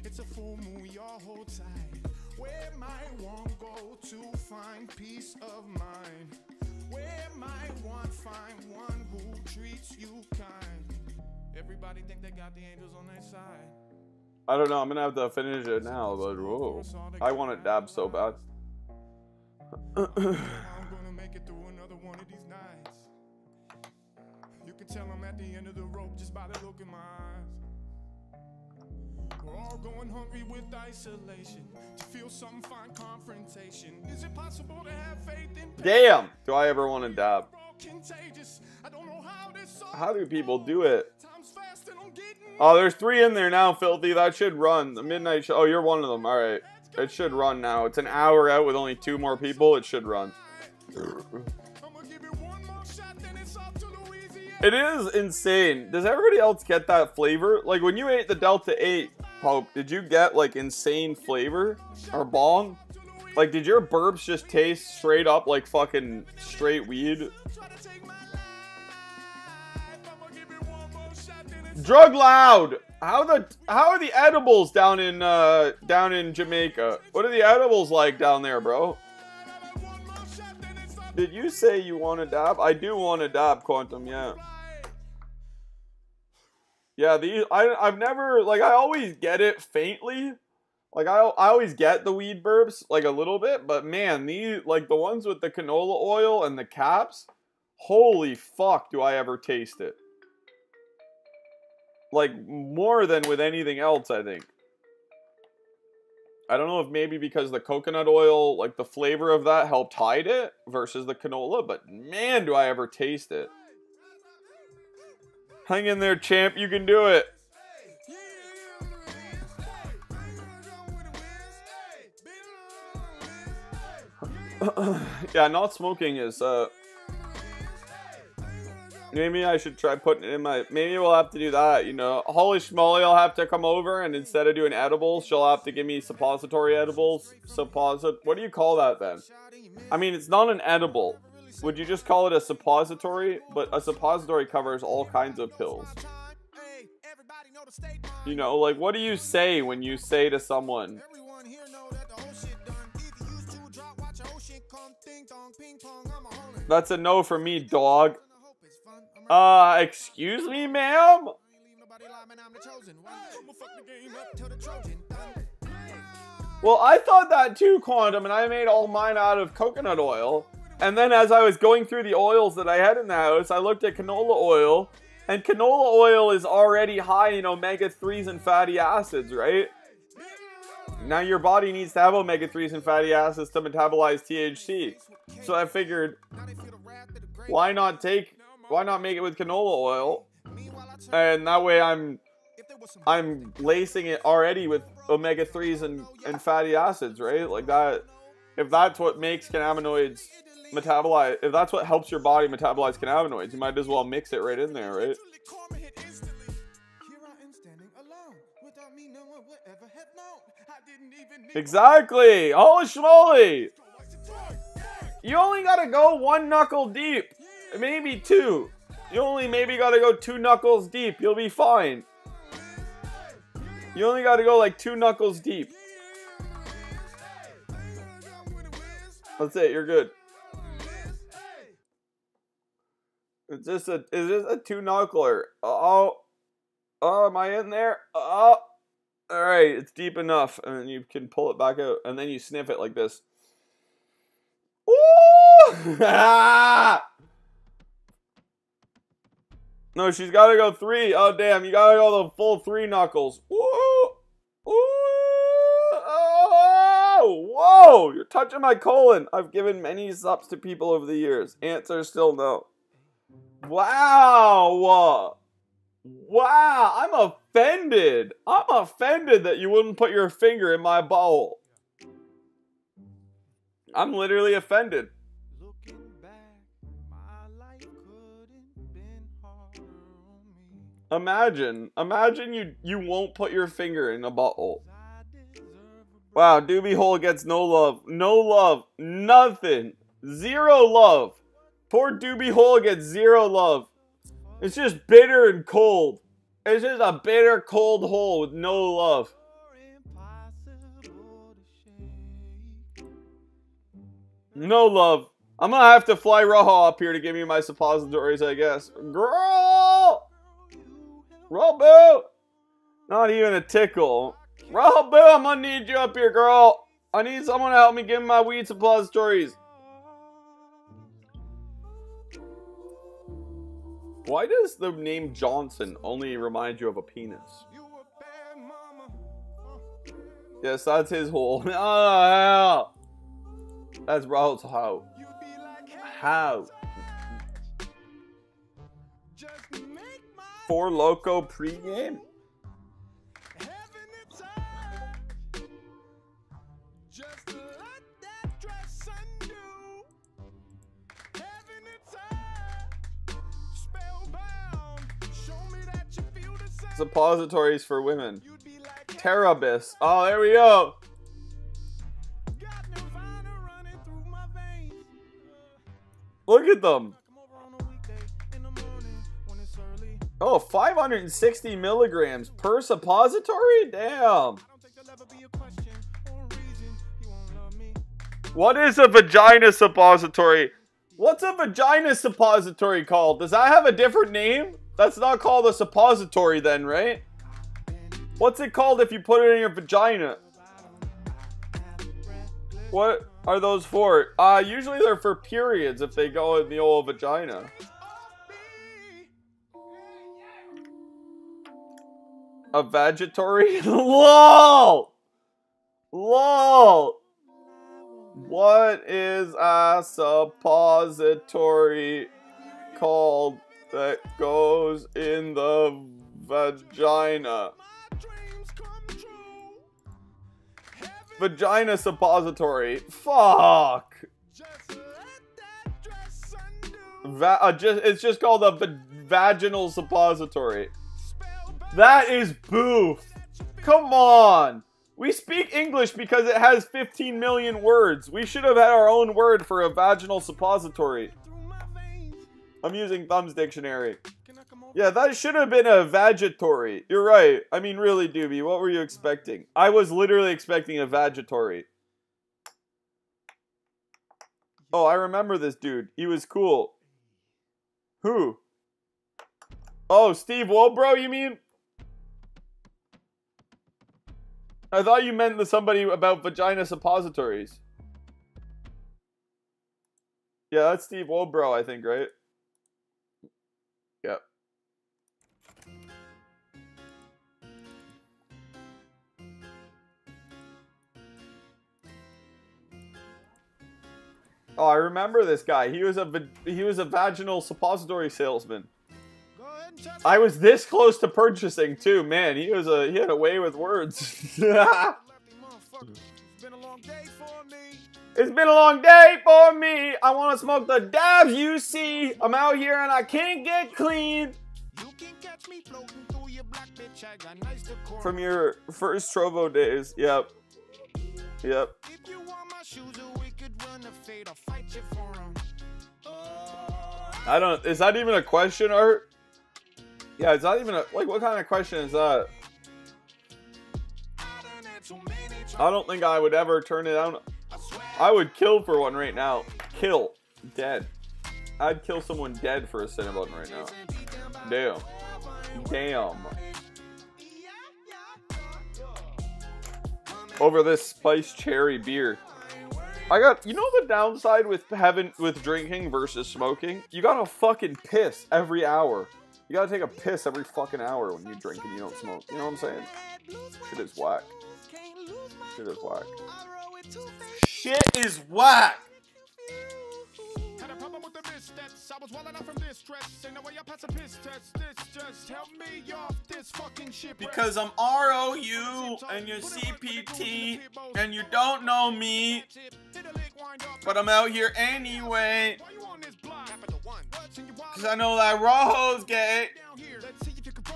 It's a full moon, y'all hold tight. Where might one go to find peace of mind? Where might one find one who treats you kind? Everybody think they got the angels on their side. I don't know, I'm gonna have to finish it now, but whoa. I want to dab so bad. I'm gonna make it through another one of these nights. You can tell I'm at the end of the rope just by the look in my eyes. We're all going hungry with isolation. To feel something, find confrontation. Is it possible to have faith in Damn! Do I ever want to dab? Contagious. I don't know how do people do it? Time's fast and I'm getting Oh, there's three in there now, Filthy. That should run. The midnight show. Oh, you're one of them. All right. It should run now. It's an hour out with only two more people. It should run. I'm gonna give it one more shot, then it's off to Louisiana. It is insane. Does everybody else get that flavor? Like when you ate the Delta 8, Pope, did you get like insane flavor? Or bong? Like did your burps just taste straight up like fucking straight weed? Drug loud. How the how are the edibles down in uh down in Jamaica? What are the edibles like down there, bro? Did you say you want to dab? I do want to dab, Quantum. Yeah. Yeah, these I I've never like I always get it faintly. Like I I always get the weed burps like a little bit, but man, these like the ones with the canola oil and the caps, holy fuck, do I ever taste it? Like more than with anything else, I think. I don't know if maybe because the coconut oil, like the flavor of that helped hide it versus the canola, but man, do I ever taste it. Hang in there, champ. You can do it. (clears throat) yeah, not smoking is uh Maybe I should try putting it in my maybe we'll have to do that, you know. Holy schmoly, I'll have to come over and instead of doing edibles, she'll have to give me suppository edibles. Supposit what do you call that then? I mean it's not an edible. Would you just call it a suppository? But a suppository covers all kinds of pills. You know, like what do you say when you say to someone, that's a no for me, dog? Uh, excuse me, ma'am? Well, I thought that too, Quantum, and I made all mine out of coconut oil. And then as I was going through the oils that I had in the house, I looked at canola oil, and canola oil is already high in omega 3s and fatty acids, right? Now your body needs to have omega 3s and fatty acids to metabolize THC. So I figured, why not take, why not make it with canola oil? And that way I'm, I'm lacing it already with omega 3s and, and fatty acids, right? Like that, if that's what makes cannabinoids metabolize, if that's what helps your body metabolize cannabinoids, you might as well mix it right in there, right? Exactly! Holy schmoly! You only gotta go one knuckle deep. Maybe two. You only maybe gotta go two knuckles deep. You'll be fine. You only gotta go like two knuckles deep. That's it, you're good. It's just a it's just a two knuckler. Oh oh am I in there? Oh Alright, it's deep enough. And then you can pull it back out. And then you sniff it like this. Ooh! (laughs) no, she's got to go three. Oh, damn. You got to go the full three knuckles. Ooh! Ooh! Oh! Whoa! You're touching my colon. I've given many sups to people over the years. Answer still no. Wow! Wow, I'm offended. I'm offended that you wouldn't put your finger in my bowl. I'm literally offended. Imagine, imagine you you won't put your finger in a bottle. Wow, Doobie Hole gets no love, no love, nothing, zero love. Poor Doobie Hole gets zero love. It's just bitter and cold. It's just a bitter, cold hole with no love. No love. I'm gonna have to fly Raha up here to give me my suppositories, I guess. Girl! Robo! Not even a tickle. Robo, I'm gonna need you up here, girl. I need someone to help me give me my weed suppositories. Why does the name Johnson only remind you of a penis? Yes, that's his hole. Oh, (laughs) ah! hell. That's Raul's how. How? Four Loco pregame? Suppositories for women. Terabis. Oh, there we go. Look at them. Oh, 560 milligrams per suppository? Damn. What is a vagina suppository? What's a vagina suppository called? Does that have a different name? That's not called a suppository then, right? What's it called if you put it in your vagina? What are those for? Uh, usually they're for periods if they go in the old vagina. A vagatory? (laughs) LOL! LOL! What is a suppository called that goes in the vagina? Vagina suppository. Fuck. Va uh, just, it's just called a va vaginal suppository. That is boof. Come on. We speak English because it has 15 million words. We should have had our own word for a vaginal suppository. I'm using Thumb's dictionary. Yeah, that should have been a vagatory. You're right. I mean, really, Doobie, what were you expecting? I was literally expecting a vagatory. Oh, I remember this dude. He was cool. Who? Oh, Steve Wobro, you mean? I thought you meant the somebody about vagina suppositories. Yeah, that's Steve Wobro, I think, right? Oh, I remember this guy. He was a he was a vaginal suppository salesman. I was this close to purchasing too. Man, he was a he had a way with words. (laughs) It's been a long day for me. I want to smoke the dabs you see. I'm out here and I can't get clean. From your first Trovo days. Yep. Yep. I'll fight you for I don't. Is that even a question, Art? Yeah, it's not even a like. What kind of question is that? I don't think I would ever turn it down. I. I would kill for one right now. Kill. Dead. I'd kill someone dead for a Cinnabon right now. Damn. Damn. Over this spiced cherry beer. I got you know the downside with having with drinking versus smoking? You gotta fucking piss every hour. You gotta take a piss every fucking hour when you drink and you don't smoke. You know what I'm saying? Shit is whack. Shit is whack. Shit is whack! I was walling out from distress. Ain't no way I pass a piss test. This just help me off this fucking shit. Because I'm ROU and you're CPT and you don't know me, but I'm out here anyway. Why you on this block? Capital one. What's in your wallet? Cause I know that Rojo's gay.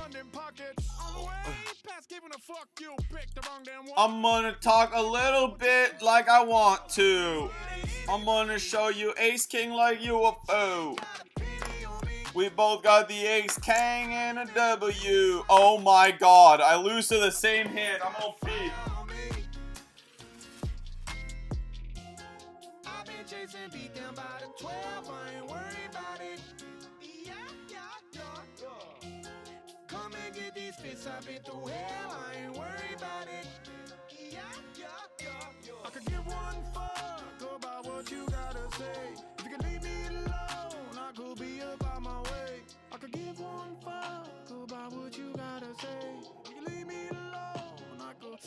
Down here. Let's see if you can run them pockets. Way past giving a fuck. You picked the wrong damn one. I'm gonna talk a little bit like I want to. I'm gonna show you Ace King like you a fool. We both got the Ace King and a W. Oh my god, I lose to the same hand. I'm. I've chasing, beat them by the 12. I ain't worried Come and get these fists. I've been through hell. I ain't worried about it. Yeah, yeah, yeah, yeah. I could give one fuck about what you gotta say. If you could leave me alone, I could be about my way. I could give one fuck about what you gotta say. If you can leave me alone, I could.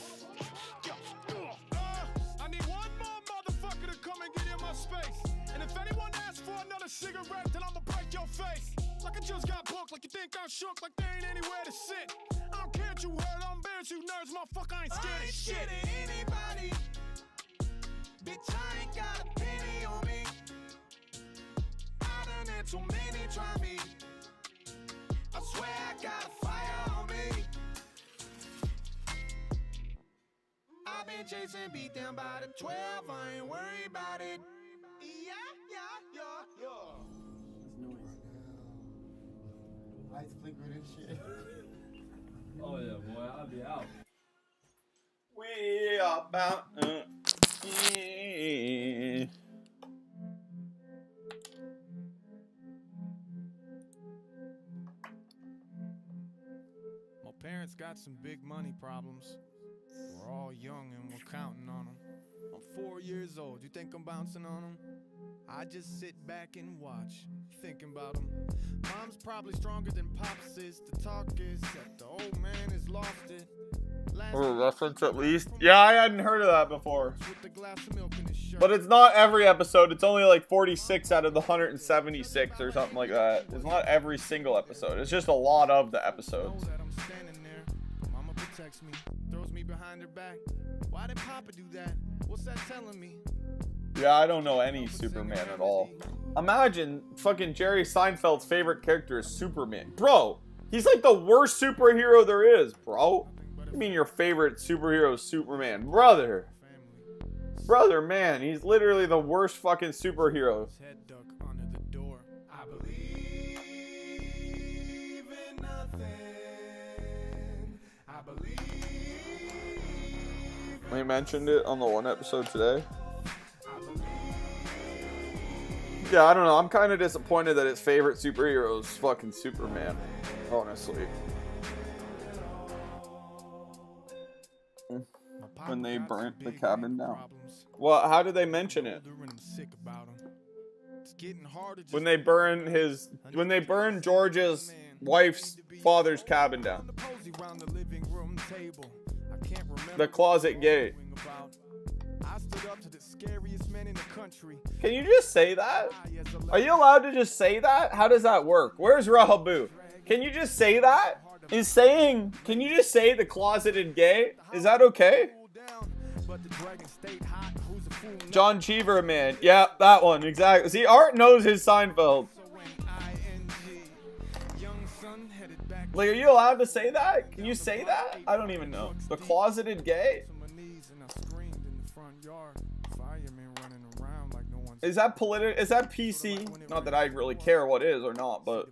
Uh, I need one more motherfucker to come and get in my space. And if anyone asks for another cigarette, then I'ma break your face. Like I just got booked, like you think I'm shook, like there ain't anywhere to sit. I don't care what you heard, I'm embarrassed, you nerds, motherfucker, I ain't scared of shit. anybody. Bitch, I ain't got a penny on me. I done had too many try me. I swear I got a fire on me. I've been chasing, beat them by the 12. I ain't worried about it. Yeah, yeah, yeah, yeah. Lights flickering and shit. (laughs) Oh yeah, boy, I'll be out. We are about. Uh, yeah. My parents got some big money problems. We're all young and we're counting on them. I'm four years old. You think I'm bouncing on them? I just sit back and watch, thinking about them. Mom's probably stronger than Pops is. The talk is that the old man has lost it. Last Or a reference at least. Yeah, I hadn't heard of that before. with the glass of milk in his shirt. But it's not every episode. It's only like 46 out of the 176 or something like that. It's not every single episode. It's just a lot of the episodes. Know that I'm standing there. Mama protects me, throws me behind her back. Why did Papa do that? What's that telling me? Yeah, I don't know any Superman at all. Imagine fucking Jerry Seinfeld's favorite character is Superman. Bro, he's like the worst superhero there is, bro. What do you mean your favorite superhero is Superman? Brother. Brother, man, he's literally the worst fucking superhero. His duck under the door. I believe We mentioned it on the one episode today. Yeah, I don't know. I'm kind of disappointed that his favorite superhero is fucking Superman. Honestly. When they burnt the cabin down. Well, how did they mention it? When they burn his, when they burn George's wife's father's cabin down. The closet gate. Can you just say that? Are you allowed to just say that? How does that work? Where's Rahabu? Can you just say that? Is saying, can you just say the closeted gay? Is that okay? John Cheever, man. Yeah, that one, exactly. See, Art knows his Seinfeld. Like, are you allowed to say that? Can you say that? I don't even know. The closeted gay? Is that political? Is that PC? Not that I really care what is or not, but.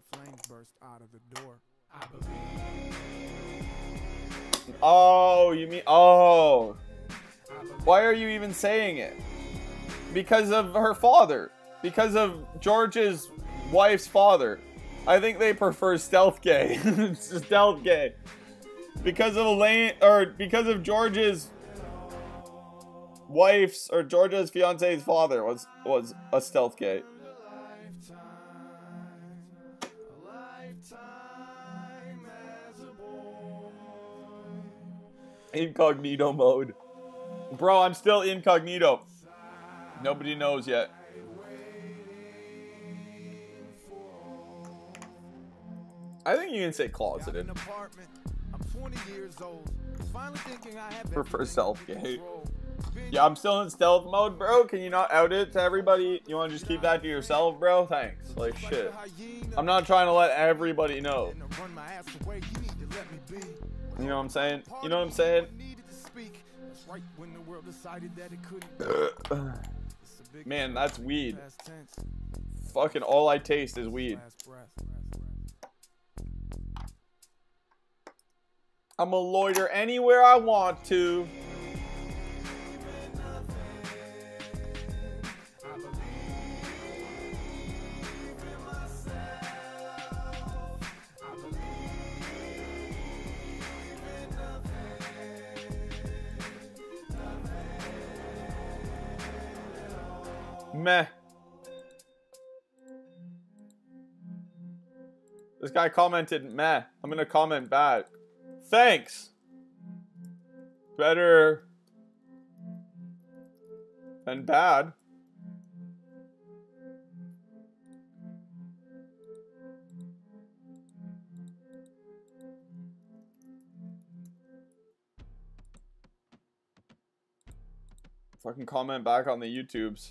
Oh, you mean. Oh. Why are you even saying it? Because of her father. Because of George's wife's father. I think they prefer stealth gay. (laughs) stealth gay. Because of Elaine, or because of George's wife's or Georgia's fiance's father was was a stealth gay. Incognito mode. Bro, I'm still incognito. Nobody knows yet. I think you can say closeted. i'm thinking i Prefer self gay. Yeah, I'm still in stealth mode, bro. Can you not out it to everybody? You want to just keep that to yourself, bro? Thanks. Like, shit. I'm not trying to let everybody know. You know what I'm saying? You know what I'm saying? (coughs) Man, that's weed. Fucking all I taste is weed. I'm a loiter anywhere I want to. Meh. This guy commented meh. I'm gonna comment back. Thanks. Better than bad. Fucking comment back on the YouTubes.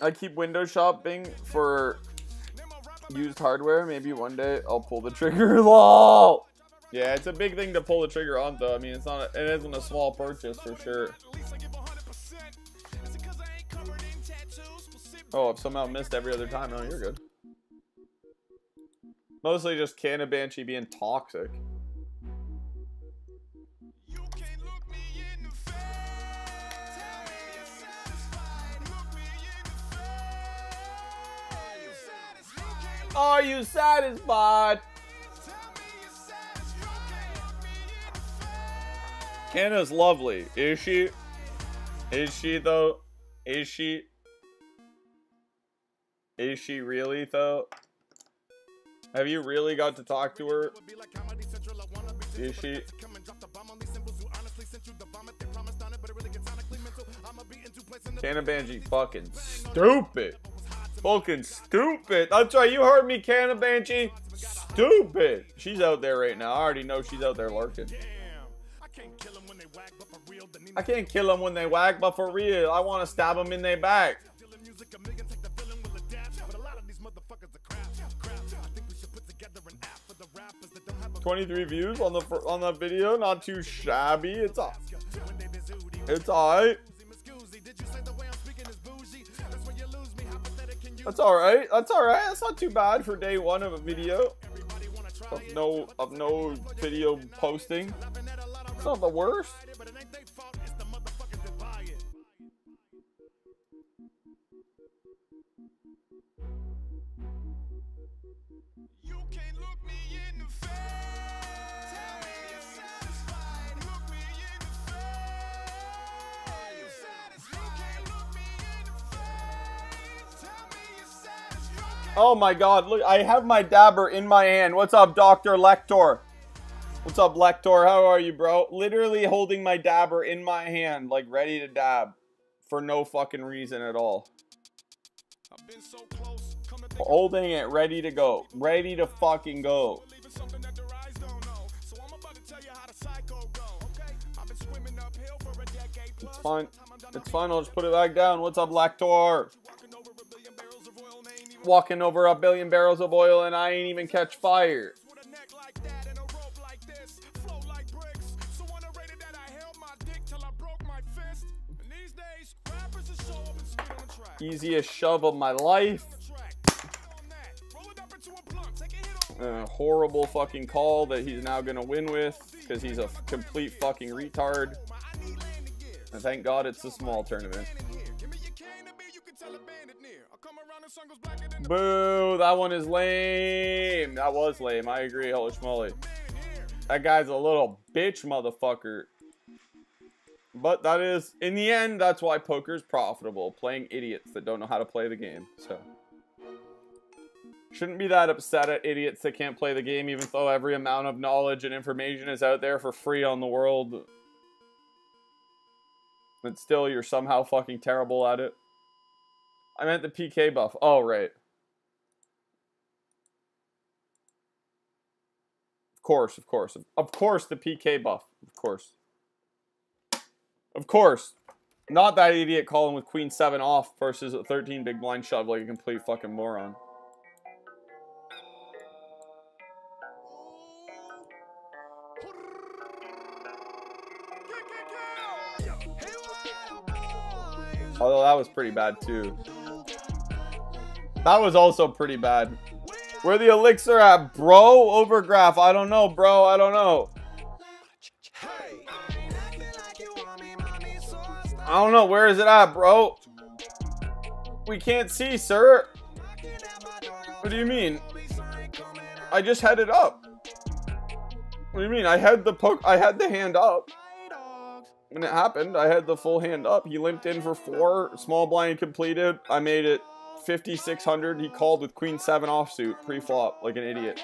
I keep window shopping for used hardware. Maybe one day I'll pull the trigger. (laughs) LOL. Yeah, it's a big thing to pull the trigger on, though. I mean, it's not. A, it isn't a small purchase for sure. Oh, I've somehow missed every other time. No, you're good. Mostly just Canna Banshee being toxic. Are you satisfied? Canna's lovely. Is she? Is she though? Is she? Is she really though? Have you really got to talk to her? Is she? Canna Banshee fucking stupid. Fucking stupid. That's right, you heard me, Canna Banshee. Stupid. She's out there right now. I already know she's out there lurking. I can't kill them when they whack, but for real, I want to stab them in their back. 23 views on the on the video, not too shabby. It's a It's alright. That's alright. That's alright. That's not too bad for day one of a video. Of no of no video posting. It's not the worst. Oh my god, look, I have my dabber in my hand. What's up, Dr. Lector? What's up, Lector? How are you, bro? Literally holding my dabber in my hand, like ready to dab. For no fucking reason at all. So close. Holding it, ready to go. Ready to fucking go. It's fine. It's fine, I'll just put it back down. What's up, Lector? Walking over a billion barrels of oil and I ain't even catch fire. with a neck like that and a rope like this. Flow like bricks. So underrated that I held my dick till I broke my fist. And these days, rappers just show up and spit on the track. Easiest shove of my life. Track. On that. Roll it up into a blunt. Take a hit on A horrible fucking call that he's now gonna win with because he's a complete fucking retard. my I need landing gear. And thank God it's a small tournament. Boo, that one is lame. That was lame. I agree, holy schmoly. That guy's a little bitch motherfucker. But that is, in the end, that's why poker's profitable. Playing idiots that don't know how to play the game. So. Shouldn't be that upset at idiots that can't play the game, even though every amount of knowledge and information is out there for free on the world. But still, you're somehow fucking terrible at it. I meant the PK buff. Oh, right. Of course, of course. Of course, the PK buff. Of course. Of course. Not that idiot calling with Queen 7 off versus a 13 big blind shove like a complete fucking moron. Although that was pretty bad too. That was also pretty bad. Where the elixir at, bro? Overgraph. I don't know, bro. I don't know. I don't know. Where is it at, bro? We can't see, sir. What do you mean? I just had it up. What do you mean? I had the poke. I had the hand up. When it happened, I had the full hand up. He limped in for four. Small blind completed. I made it 5,600. He called with queen seven offsuit pre-flop like an idiot.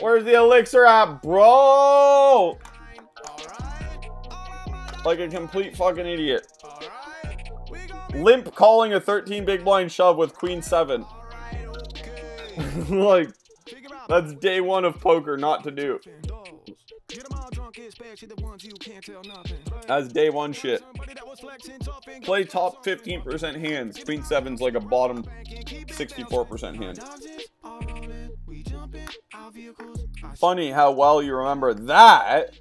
Where's the elixir at, bro? Like a complete fucking idiot. Limp calling a 13 big blind shove with queen seven. (laughs) like, that's day one of poker not to do. That's day one shit. Somebody that was flexing tough and Play top 15% hands. Queen seven's like a bottom 64% hand. all rolling. We jumping our vehicles. I Funny how well you remember that.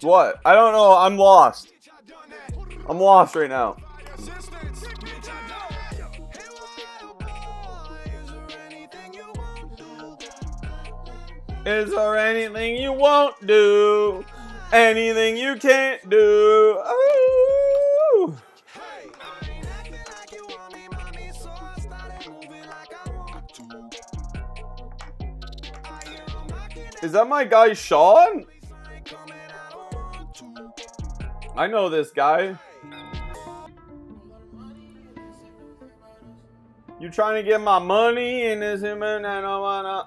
What? I don't know. I'm lost. I done that. I'm lost right now. Is there anything you won't do? Anything you can't do? Ooh. Is that my guy Sean? I know this guy. You trying to get my money and this him and I don't wanna.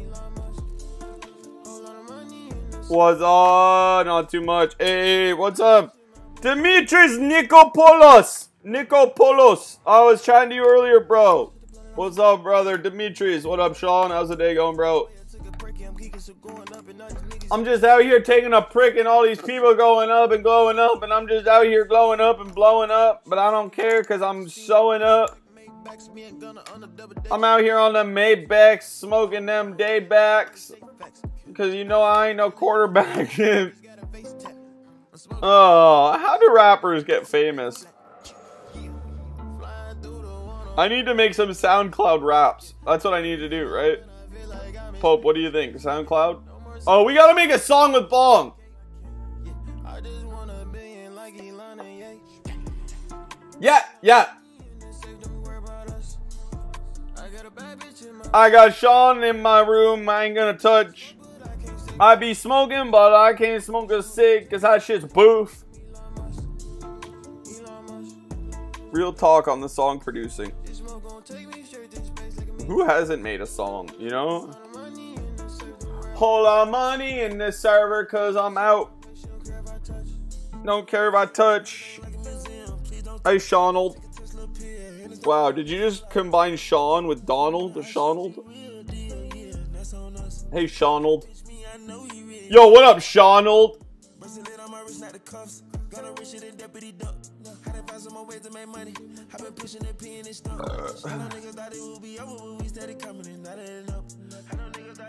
What's on? Not too much. Hey, what's up? Dimitris Nikopoulos. Nikopoulos. I was chatting to you earlier, bro. What's up, brother? Dimitris. What up, Sean? How's the day going, bro? I'm just out here taking a prick and all these people going up and glowing up and I'm just out here glowing up and blowing up, but I don't care because I'm showing up. I'm out here on the Maybachs smoking them daybacks because you know I ain't no quarterback. (laughs) oh, how do rappers get famous? I need to make some SoundCloud raps. That's what I need to do, right? Pope, what do you think? SoundCloud? Oh, we gotta make a song with Bong. Yeah, yeah. I got Sean in my room, I ain't gonna touch. I be smoking, but I can't smoke a cig, cause that shit's boof. Real talk on the song producing. Who hasn't made a song, you know? Whole lot of money in this server cause I'm out. Don't care if I touch. Hey, Shaunold. Wow, did you just combine Sean with Donald? Shaunold? Hey, Shaunold. Yo, what up, Shaunold?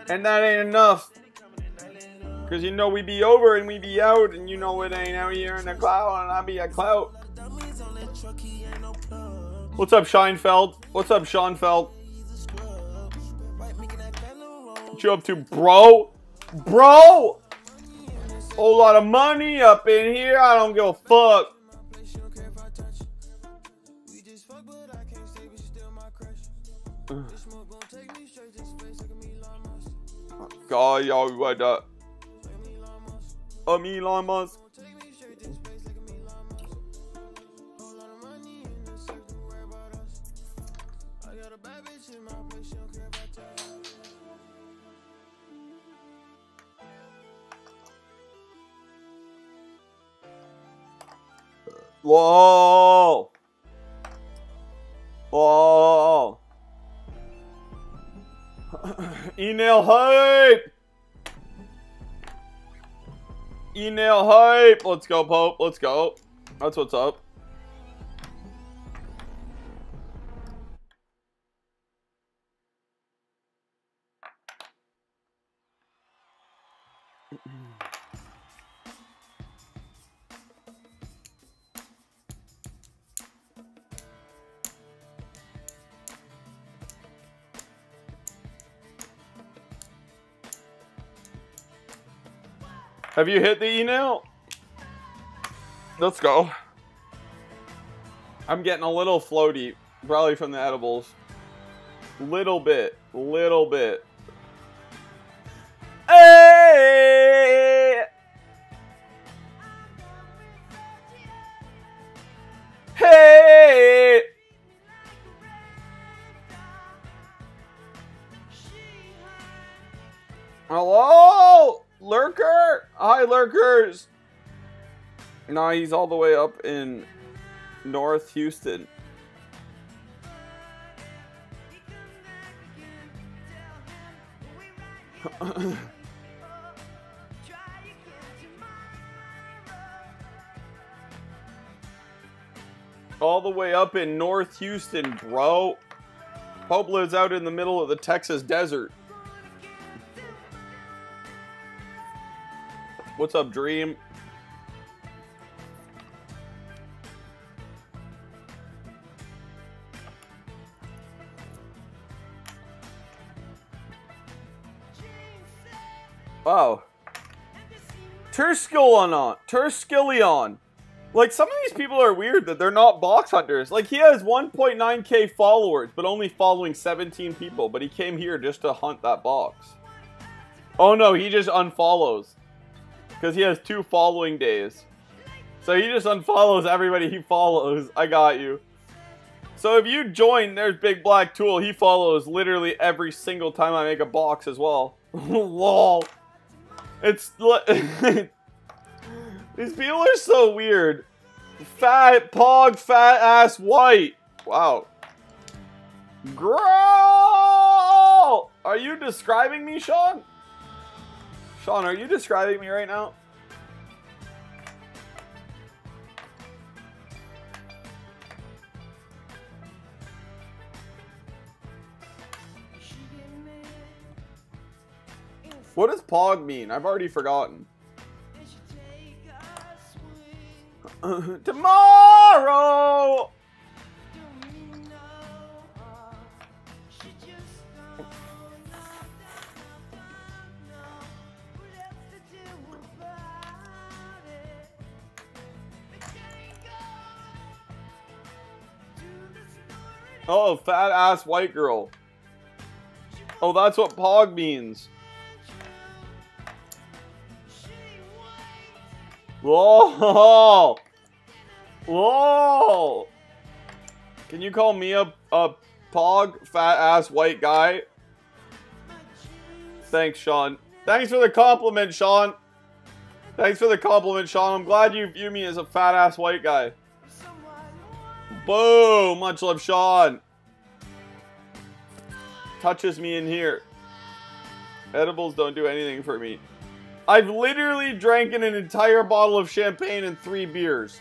And that ain't enough. Cause you know we be over and we be out and you know it ain't out here in the cloud and I be a clout. What's up, Scheinfeld? What's up, Scheinfeld? What you up to, bro? Bro! Whole lot of money up in here. I don't give a fuck. God, y'all, what up? I'm Elon Musk. Whoa! Whoa! (clears throat) Email hype! Email hype! Let's go, Pope. Let's go. That's what's up. Have you hit the email? Let's go. I'm getting a little floaty, probably from the edibles. Little bit, little bit. Hey! Hey! Hello? Lurker? Hi, lurkers. No, he's all the way up in North Houston. (laughs) all the way up in North Houston, bro. Lives out in the middle of the Texas desert. What's up, Dream? Oh. Wow. Turskillon. Turskillion. Like, some of these people are weird that they're not box hunters. Like, he has 1.9k followers, but only following 17 people. But he came here just to hunt that box. Oh no, he just unfollows. Because he has two following days. So he just unfollows everybody he follows. I got you. So if you join, there's Big Black Tool. He follows literally every single time I make a box as well. (laughs) Lol. It's... (laughs) These people are so weird. Fat pog, fat ass white. Wow. Girl! Are you describing me, Sean? Sean, are you describing me right now? What does pog mean? I've already forgotten. (laughs) Tomorrow! Oh, fat ass white girl. Oh, that's what pog means. Whoa! Whoa! Can you call me a, a pog, fat ass white guy? Thanks, Sean. Thanks for the compliment, Sean. Thanks for the compliment, Sean. I'm glad you view me as a fat ass white guy. Boom! Much love, Sean. Touches me in here. Edibles don't do anything for me. I've literally drank an entire bottle of champagne and three beers.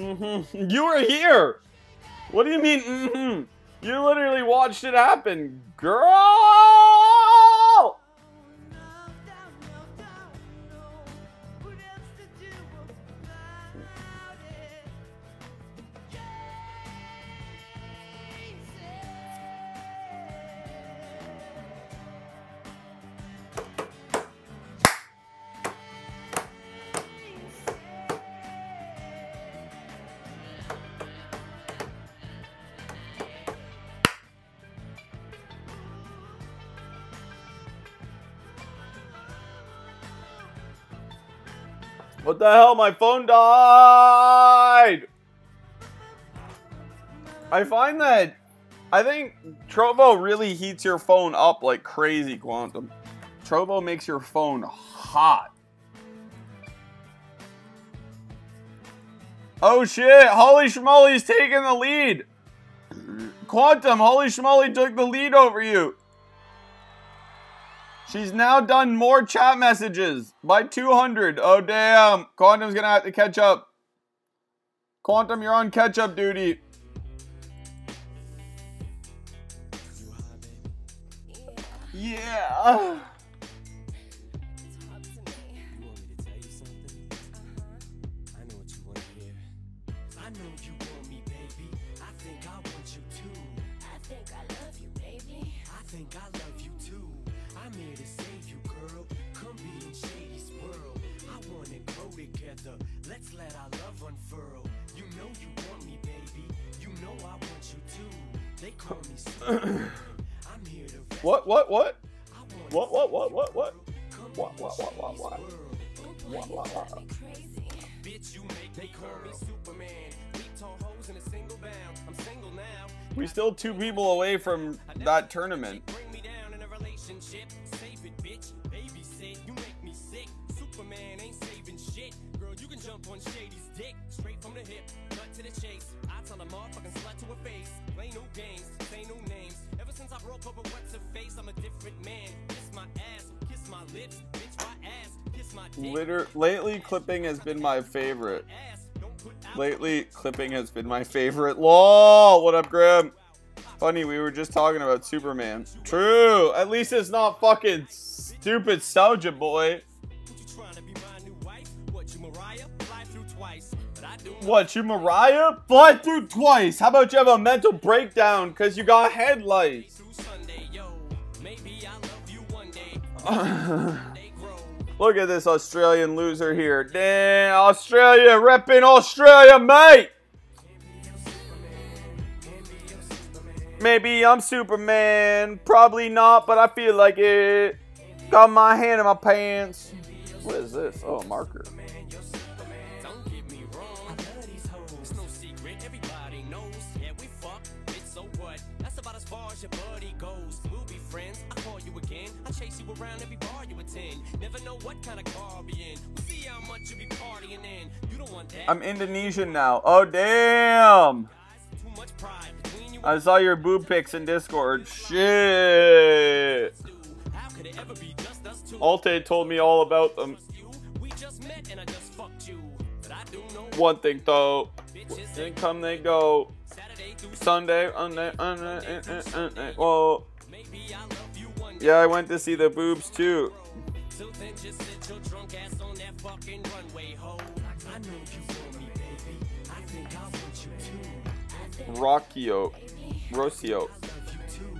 Mm-hmm. You were here. What do you mean? Mm-hmm. You literally watched it happen, girl. The hell? My phone died. I find that I think Trovo really heats your phone up like crazy, Quantum. Trovo makes your phone hot. Oh shit, Holy Schmoly's taking the lead. Quantum, Holy Schmoly took the lead over you. She's now done more chat messages by 200. Oh, damn. Quantum's going to have to catch up. Quantum, you're on catch up duty. Yeah. (clears throat) What, what, what? I wanna What, what, what, what, what? come What, be what, what, what, Shady's what? What, what, what? Bitch, you make they call me Superman. We tall hoes in a single bound. I'm single now. We still two people away from that tournament. Bring me down in a relationship. Liter- lately, clipping has been my favorite. Ass. Don't put out Lately, clipping has been my favorite. LOL! What up, Grim? Funny, we were just talking about Superman. True! At least it's not fucking stupid Soulja Boy. you trying to be my new wife. What, you Mariah? Fly through twice. But I do What, you Mariah? Fly through twice! How about you have a mental breakdown because you got headlights? (laughs) Look at this Australian loser here. Damn, Australia, repping Australia, mate! Maybe I'm Superman. Probably not, but I feel like it. Got my hand in my pants. What is this? Oh, a marker. Your buddy goes. We'll be friends, I call you again. I chase you around every attend. Never know what kind of car I'll be in. We'll see how much you be partying in. You don't want that. I'm Indonesian now. Oh, damn. Too much pride I saw your boob pics in Discord. Shit. How could it ever be just us two? Alte told me all about them. We just met and I just fucked you. But I do know One thing though, they come, they go. Saturday through Sunday, Sunday, Sunday, uh, uh, uh, uh, whoa. Maybe I love you one day. Yeah, I went to see the boobs too. Till then, just sit your drunk ass on that fucking runway, ho. I know you want me, baby. I think I want you too. Rockio, Rocio. Love you too.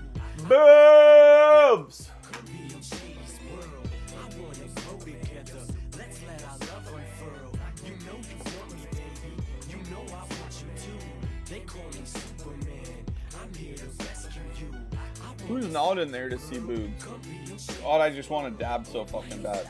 Boobs. Could be your shady swirl. I wanna grow together. Let's let our love unfurl. You know you want me, baby. You know I want you too. They call me Superman. I'm here to rescue you. I want Who's not in there to see boobs? God, I just want to dab so fucking bad.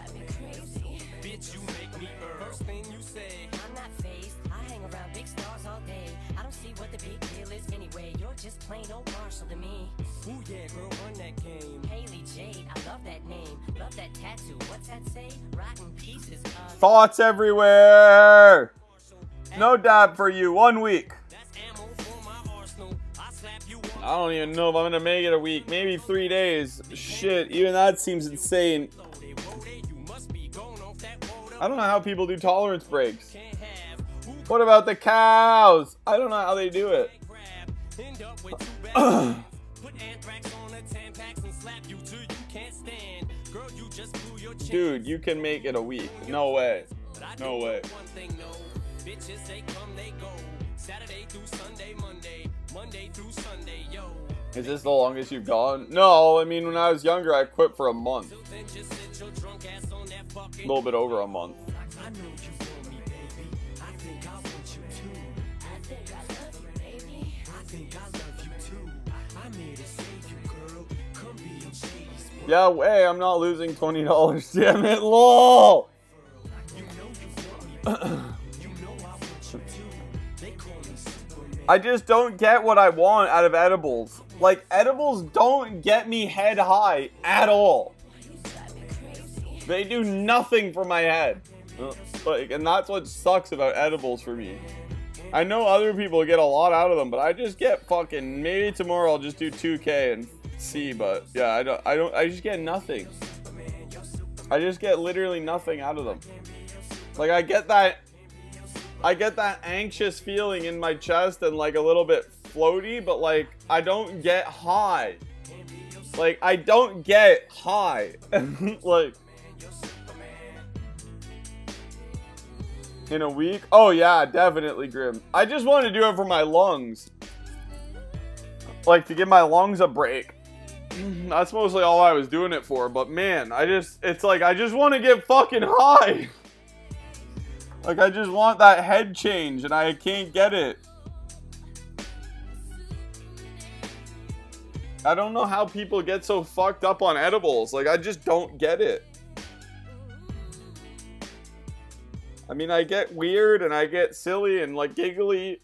bitch, you make me. First thing you say. I'm not phased. I hang around big stars all day. I don't see what the big deal is anyway. You're just plain old Marshall to me. Ooh yeah, girl, run that game. Hailie Jade, I love that name. Love that tattoo. What's that say? Rotten pieces. Thoughts everywhere. No dab for you. One week. I don't even know if I'm gonna make it a week. Maybe three days. Shit, even that seems insane. I don't know how people do tolerance breaks. What about the cows? I don't know how they do it. grab? End up with two bags. (coughs) Put anthrax on a Tampax and slap you till you can't stand. Girl, you just blew your chance. Dude, you can make it a week. No way. No way. Saturday through Sunday, Monday. Monday through Sunday. Is this the longest you've gone? No, I mean when I was younger I quit for a month. A little bit over a month. Yeah, way, I'm not losing twenty dollars. (laughs) Damn it, lol. (clears throat) I just don't get what I want out of edibles. Like edibles don't get me head high at all. They do nothing for my head. Uh, like, and that's what sucks about edibles for me. I know other people get a lot out of them, but I just get fucking. Maybe tomorrow I'll just do 2K and see, but yeah, I don't. I don't. I just get nothing. I just get literally nothing out of them. Like I get that. I get that anxious feeling in my chest and like a little bit floaty, but like I don't get high. Like I don't get high. (laughs) like in a week? Oh yeah, definitely grim. I just want to do it for my lungs. Like to give my lungs a break. (laughs) That's mostly all I was doing it for, but man, I just it's like I just want to get fucking high. (laughs) Like I just want that head change and I can't get it. I don't know how people get so fucked up on edibles. Like I just don't get it. I mean, I get weird and I get silly and like giggly,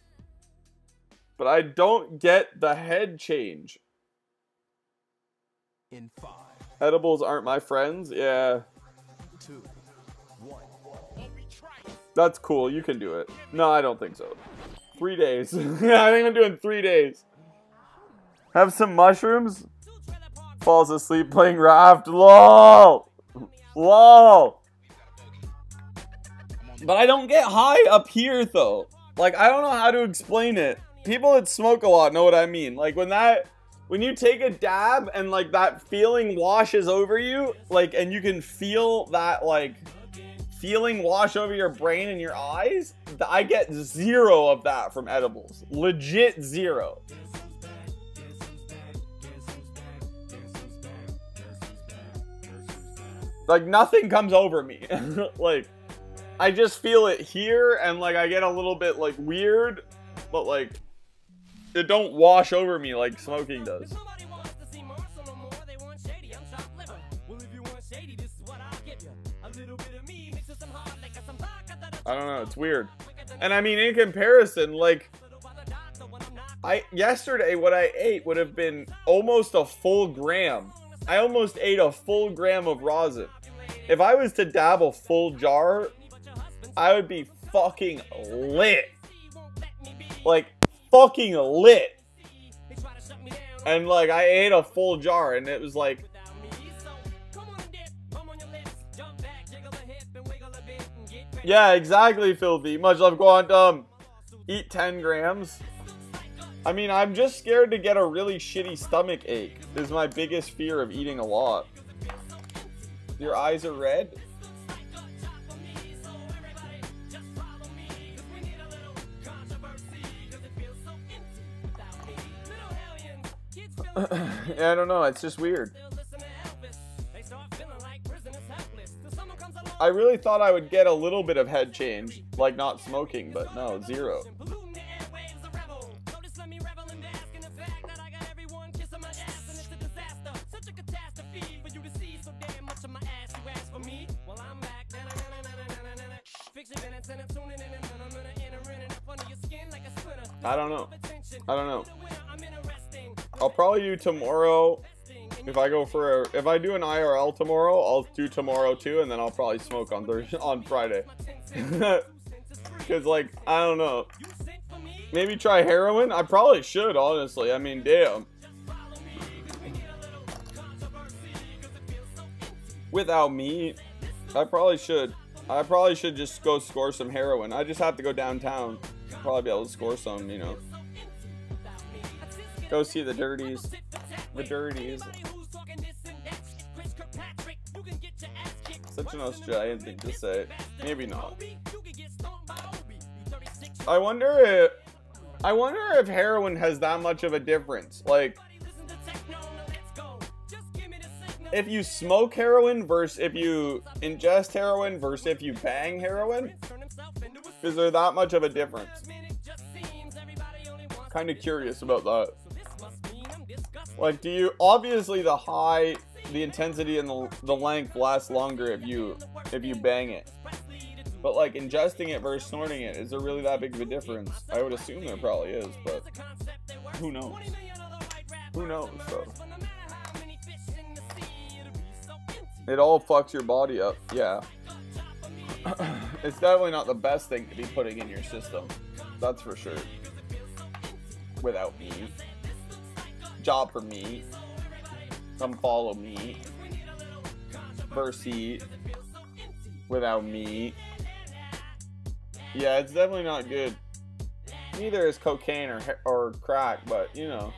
but I don't get the head change. In five, Edibles aren't my friends. Yeah. two, one. That's cool. You can do it. No, I don't think so. Three days. yeah, (laughs) I think I'm doing three days. Have some mushrooms. Falls asleep playing Raft. LOL. LOL. But I don't get high up here though. Like I don't know how to explain it. People that smoke a lot know what I mean. Like when that when you take a dab and like that feeling washes over you, like and you can feel that like feeling wash over your brain and your eyes, I get zero of that from edibles. Legit zero. Like nothing comes over me. (laughs) like I just feel it here and like I get a little bit like weird, but like it don't wash over me like smoking does. Nobody wants to see Marshall no more. They want shady. I'm chopped liver. Well, if you want shady, this is what I'll give you. A little bit of me I don't know. It's weird. And I mean, in comparison, like, I yesterday what I ate would have been almost a full gram. I almost ate a full gram of rosin. If I was to dab a full jar, I would be fucking lit. Like, fucking lit. And like, I ate a full jar, and it was like, yeah, exactly, filthy. Much love, Quantum. Eat 10 grams. I mean, I'm just scared to get a really shitty stomach ache. Is my biggest fear of eating a lot. Your eyes are red? (clears throat) yeah, I don't know. It's just weird. I really thought I would get a little bit of head change, like not smoking, but no, zero. I don't know. I don't know. I'll probably do tomorrow. If I go for a, if I do an IRL tomorrow, I'll do tomorrow too, and then I'll probably smoke on Thursday, (laughs) on Friday. (laughs) Cause like I don't know. Maybe try heroin. I probably should honestly. I mean, damn. Without me, I probably should. I probably should just go score some heroin. I just have to go downtown. Probably be able to score some, you know. Go see the dirties. The dirties. Such an Australian thing to say. Maybe not. I wonder if I wonder if heroin has that much of a difference. Like if you smoke heroin versus if you ingest heroin versus if you bang heroin, is there that much of a difference? Kind of curious about that. Like, do you obviously the high, the intensity and the, the length lasts longer if you if you bang it. But like ingesting it versus snorting it, is there really that big of a difference? I would assume there probably is, but who knows? Who knows? It all fucks your body up. Yeah. (clears throat) it's definitely not the best thing to be putting in your system. That's for sure. Without me. Job for me. Come follow me. Versi. Without me. Yeah, it's definitely not good. Neither is cocaine or or crack, but you know.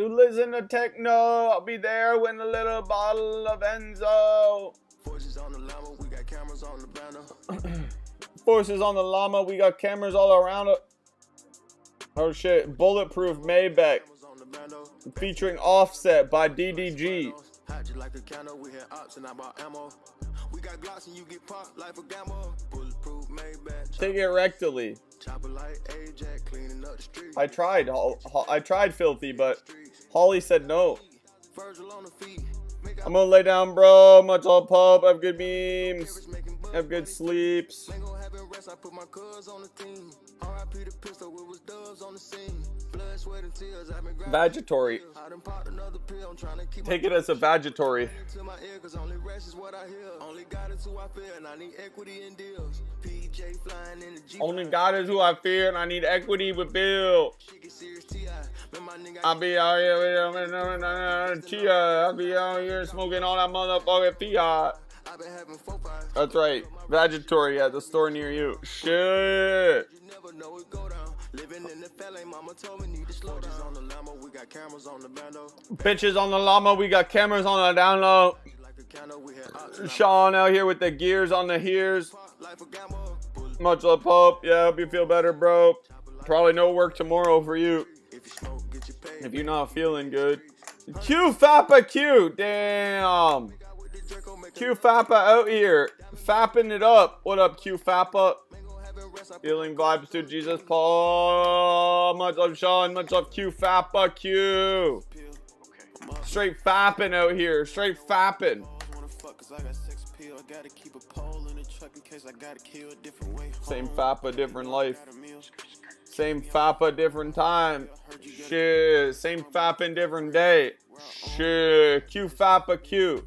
Who listen to techno, I'll be there with a little bottle of Enzo. Forces on the llama, we got cameras on the banner. (clears throat) Forces on the llama, we got cameras all around it. Oh shit, Bulletproof Maybach featuring Offset by DDG. like a candle, we had ops and I bought ammo. We got glocks and you get popped like a gamma. Bulletproof Maybach. Take it rectally. Chopper like Ajax, cleaning up the street. I tried, I tried filthy, but Holly said no. I'm gonna lay down, bro. Much all pub. Have good beams. Have good sleeps. I. I keep Take it as a cause only I God is who I fear, and I need equity I I with Bill. I'll be out here Chia. I'll be out here smoking all that motherfucking fiat. That's right. Vagitory at the store near you. Shit. You never know it go down. Living in the LA, mama told me need to slow down. on the llama, we got cameras on the bando. Bitches on the llama. We got cameras on the down low. Like a candle, we had ops and I Sean out here with the gears on the hears. bought life a gamma. Bullet Much love, Pope. Yeah, hope you feel better, bro. Probably no work tomorrow for you. If you smoke, get your pay. If you're not feeling good. Q Fappa Q. Damn. with the Draco, make Q Fappa out here. Fapping it up. What up, Q Fappa? Healing vibes to Jesus Paul. Much love, Sean. Much love, Q Fappa uh, Q. Straight fapping out here. Straight fapping. Same Fappa, different life. Same Fappa, different time. Shit. Same Fappin, different day. Shit. Q Fappa Q.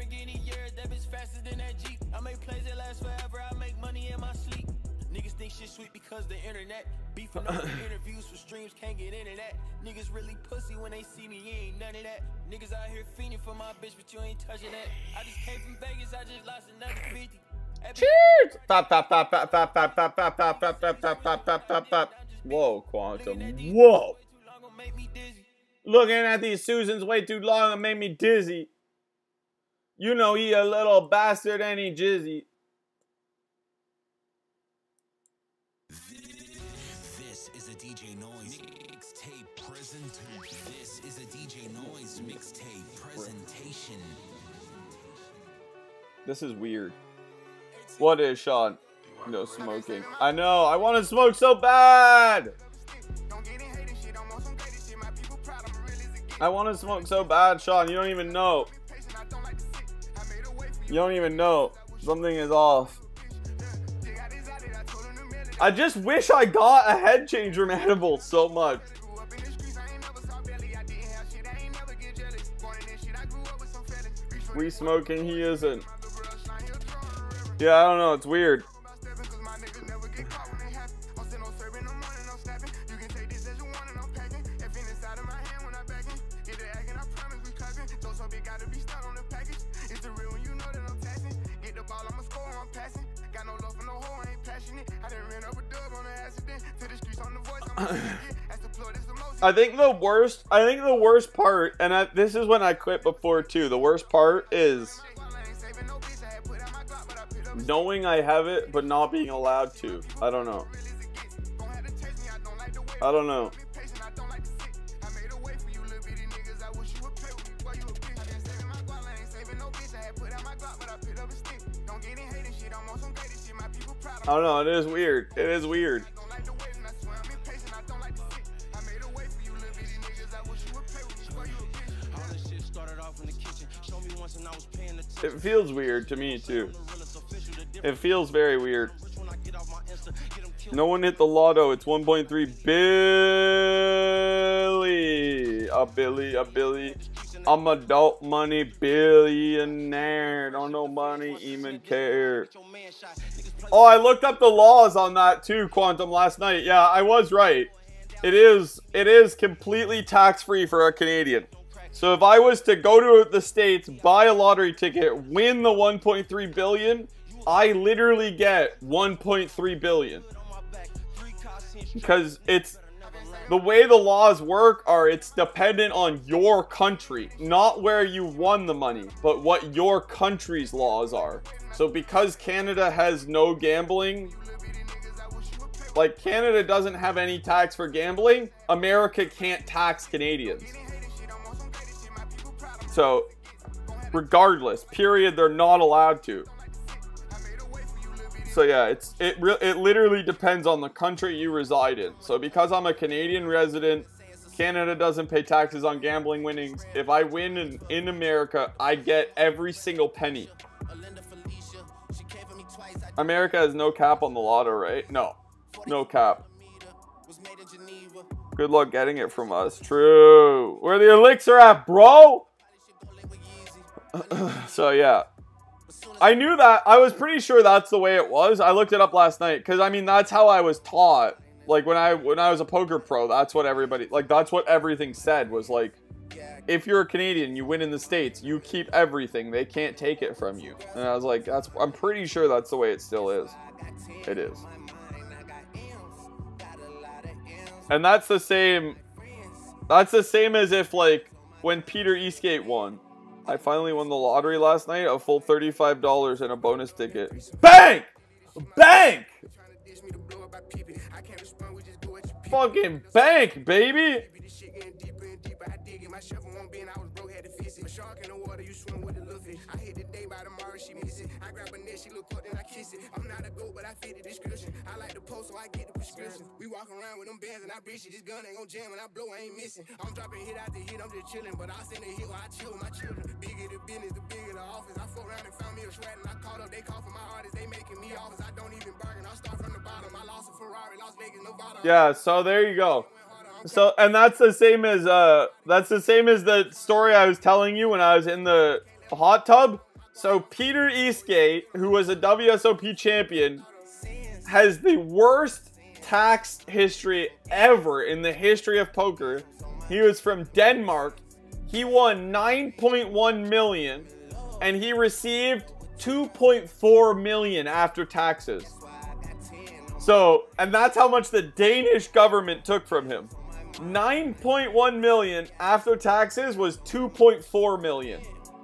Sweet because the internet. Beefing over interviews for streams, can't get into that. Niggas really pussy when they see me, you ain't none of that. Niggas out here fiending for my bitch, but you ain't touching that. I just came from Vegas, I just lost another 50. Cheers! Fap, fap, fap, fap, fap, fap, fap, fap, fap, fap, fap, fap, fap, fap, fap. Whoa, Quantum. Whoa! too long gon' make me dizzy. Looking at these Susans way too long and made me dizzy. You know he a little bastard and he jizzy. This is weird. What is Sean? No smoking. I know. I want to smoke so bad. I want to smoke so bad, Sean. You don't even know. You don't even know. Something is off. I just wish I got a head changer maniple so much. We smoking, he isn't. Yeah, I don't know. It's weird. (coughs) I think the worst. I think the worst part, and I, this is when I quit before too. The worst part is knowing I have it, but not being allowed to. I don't know. I don't know. I don't know. It is weird. It is weird. It feels weird to me too. It feels very weird. No one hit the lotto. It's 1.3 billy. A billy, a billy. I'm adult money billionaire. Don't nobody even care. Oh, I looked up the laws on that too, Quantum, last night. Yeah, I was right. It is it is completely tax free for a Canadian. So if I was to go to the states, buy a lottery ticket, win the 1.3 billion, I literally get 1.3 billion. Because it's the way the laws work are it's dependent on your country, not where you won the money, but what your country's laws are. So because Canada has no gambling, like Canada doesn't have any tax for gambling, America can't tax Canadians. So, regardless, period, they're not allowed to. So yeah, it's it re- it literally depends on the country you reside in. So because I'm a Canadian resident, Canada doesn't pay taxes on gambling winnings. If I win in, in America, I get every single penny. America has no cap on the lotto, right? No. No cap. Good luck getting it from us. True. Where the elixir at, bro? (clears throat) so yeah. I knew that. I was pretty sure that's the way it was. I looked it up last night cuz I mean that's how I was taught. Like when I when I was a poker pro, that's what everybody like that's what everything said was like if you're a Canadian, you win in the states, you keep everything. They can't take it from you. And I was like that's I'm pretty sure that's the way it still is. It is. And that's the same. That's the same as if like when Peter Eastgate won. I finally won the lottery last night, a full $35 and a bonus ticket. Bank! Bank! Fucking bank, baby! I'm not a goat, but I fit the description. I like the post, so I get the prescription. We walk around with them bands and I bitch it. This gun ain't gon' jam when I blow, I ain't missing. I'm dropping hit after hit, I'm just chilling. But I send a hit while I chill with my children. Bigger the business, the bigger the office. I fuck around and found me a sweat and I called up. They call for my artists, they making me offers. I don't even bargain. I start from the bottom. I lost a Ferrari, Las Vegas, Nevada. Yeah, so there you go. So and that's the same as uh that's the same as the story I was telling you when I was in the hot tub. So Peter Eastgate, who was a WSOP champion, has the worst tax history ever in the history of poker. He was from Denmark. He won 9.1 million and he received 2.4 million after taxes. So, and that's how much the Danish government took from him. 9.1 million after taxes was 2.4 million.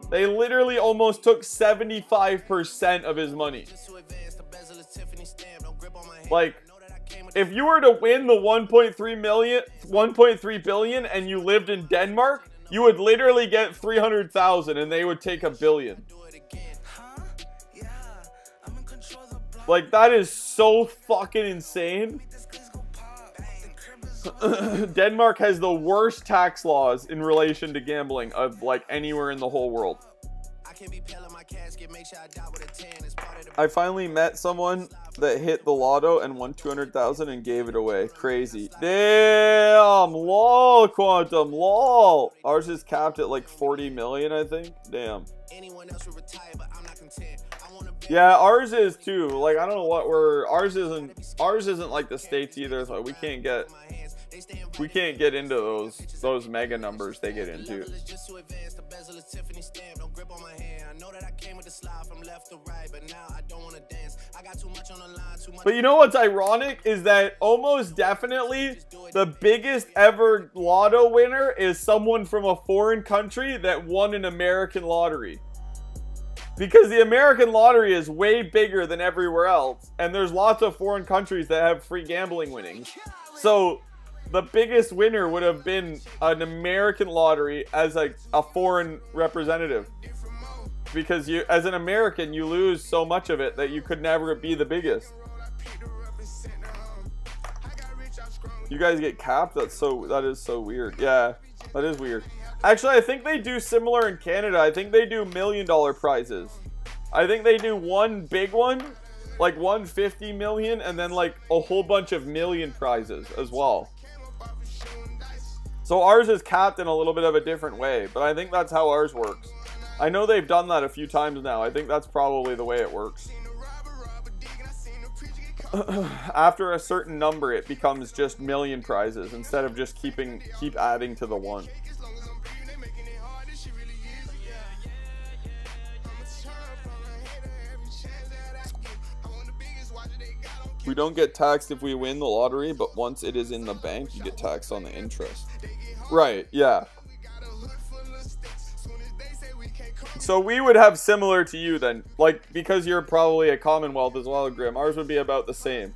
They literally almost took 75% of his money. Like, if you were to win the 1.3 million, 1.3 billion and you lived in Denmark, you would literally get 300,000 and they would take a billion. Like, that is so fucking insane. (laughs) Denmark has the worst tax laws in relation to gambling of like anywhere in the whole world. I finally met someone that hit the lotto and won 200,000 and gave it away. Crazy. Damn, lol, quantum, lol. Ours is capped at like 40 million, I think. Damn. Yeah, ours is too. Like I don't know what we're ours isn't ours isn't like the states either, so we can't get we can't get into those those mega numbers they get into. But you know what's ironic is that almost definitely the biggest ever lotto winner is someone from a foreign country that won an American lottery. Because the American lottery is way bigger than everywhere else, and there's lots of foreign countries that have free gambling winnings. So the biggest winner would have been an American lottery as a, a foreign representative. Because you, as an American, you lose so much of it that you could never be the biggest. You guys get capped? That's so, that is so weird. Yeah, that is weird. Actually, I think they do similar in Canada. I think they do million dollar prizes. I think they do one big one, like 150 million, and then like a whole bunch of million prizes as well. So ours is capped in a little bit of a different way, but I think that's how ours works. I know they've done that a few times now. I think that's probably the way it works. (clears throat) After a certain number, it becomes just million prizes instead of just keeping keep adding to the one. We don't get taxed if we win the lottery, but once it is in the bank, you get taxed on the interest. Right, yeah. So we would have similar to you then. Like, because you're probably a Commonwealth as well, Grim, ours would be about the same.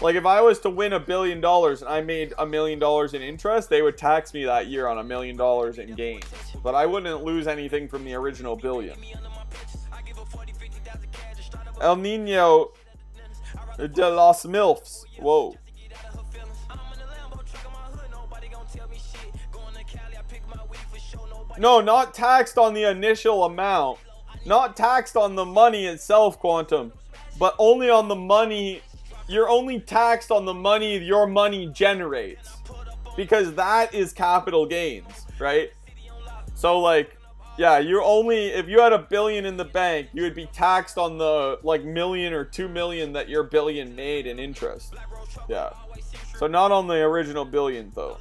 Like, if I was to win a billion dollars and I made a million dollars in interest, they would tax me that year on a million dollars in gains. But I wouldn't lose anything from the original billion. El Nino de los MILFs. Whoa. No, not taxed on the initial amount. Not taxed on the money itself, Quantum. But only on the money. You're only taxed on the money your money generates. Because that is capital gains, right? So, like, yeah, you're only. If you had a billion in the bank, you would be taxed on the, like, million or two million that your billion made in interest. Yeah. So, not on the original billion, though.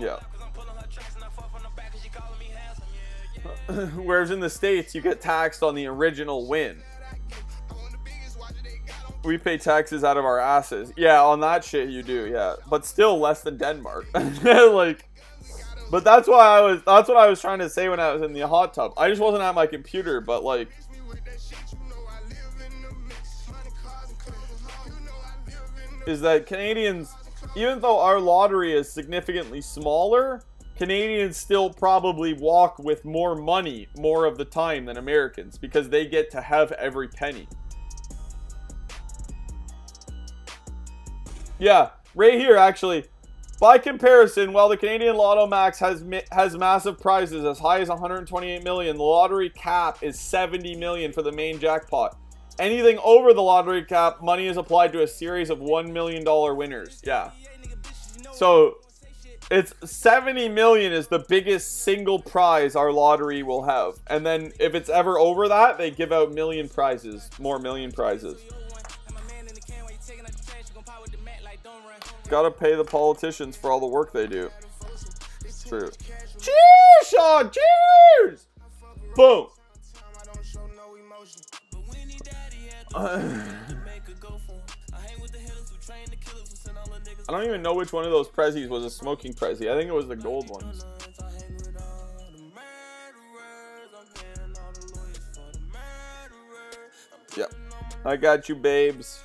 Yeah. (laughs) Whereas in the States, you get taxed on the original win. We pay taxes out of our asses. Yeah, on that shit you do, yeah. But still less than Denmark. (laughs) like But that's why I was that's what I was trying to say when I was in the hot tub. I just wasn't at my computer, but like is that Canadians even though our lottery is significantly smaller, Canadians still probably walk with more money more of the time than Americans because they get to have every penny. Yeah, right here actually. By comparison, while the Canadian Lotto Max has has massive prizes as high as 128 million, the lottery cap is 70 million for the main jackpot. Anything over the lottery cap, money is applied to a series of $1 million winners. Yeah. So, it's 70 million is the biggest single prize our lottery will have. And then if it's ever over that, they give out million prizes, more million prizes. Gotta pay the politicians for all the work they do. It's true. Cheers, Sean! Cheers! Boom! I don't even know which one of those prezzies was a smoking prezzy. I think it was the gold ones. Yep. I got you, babes.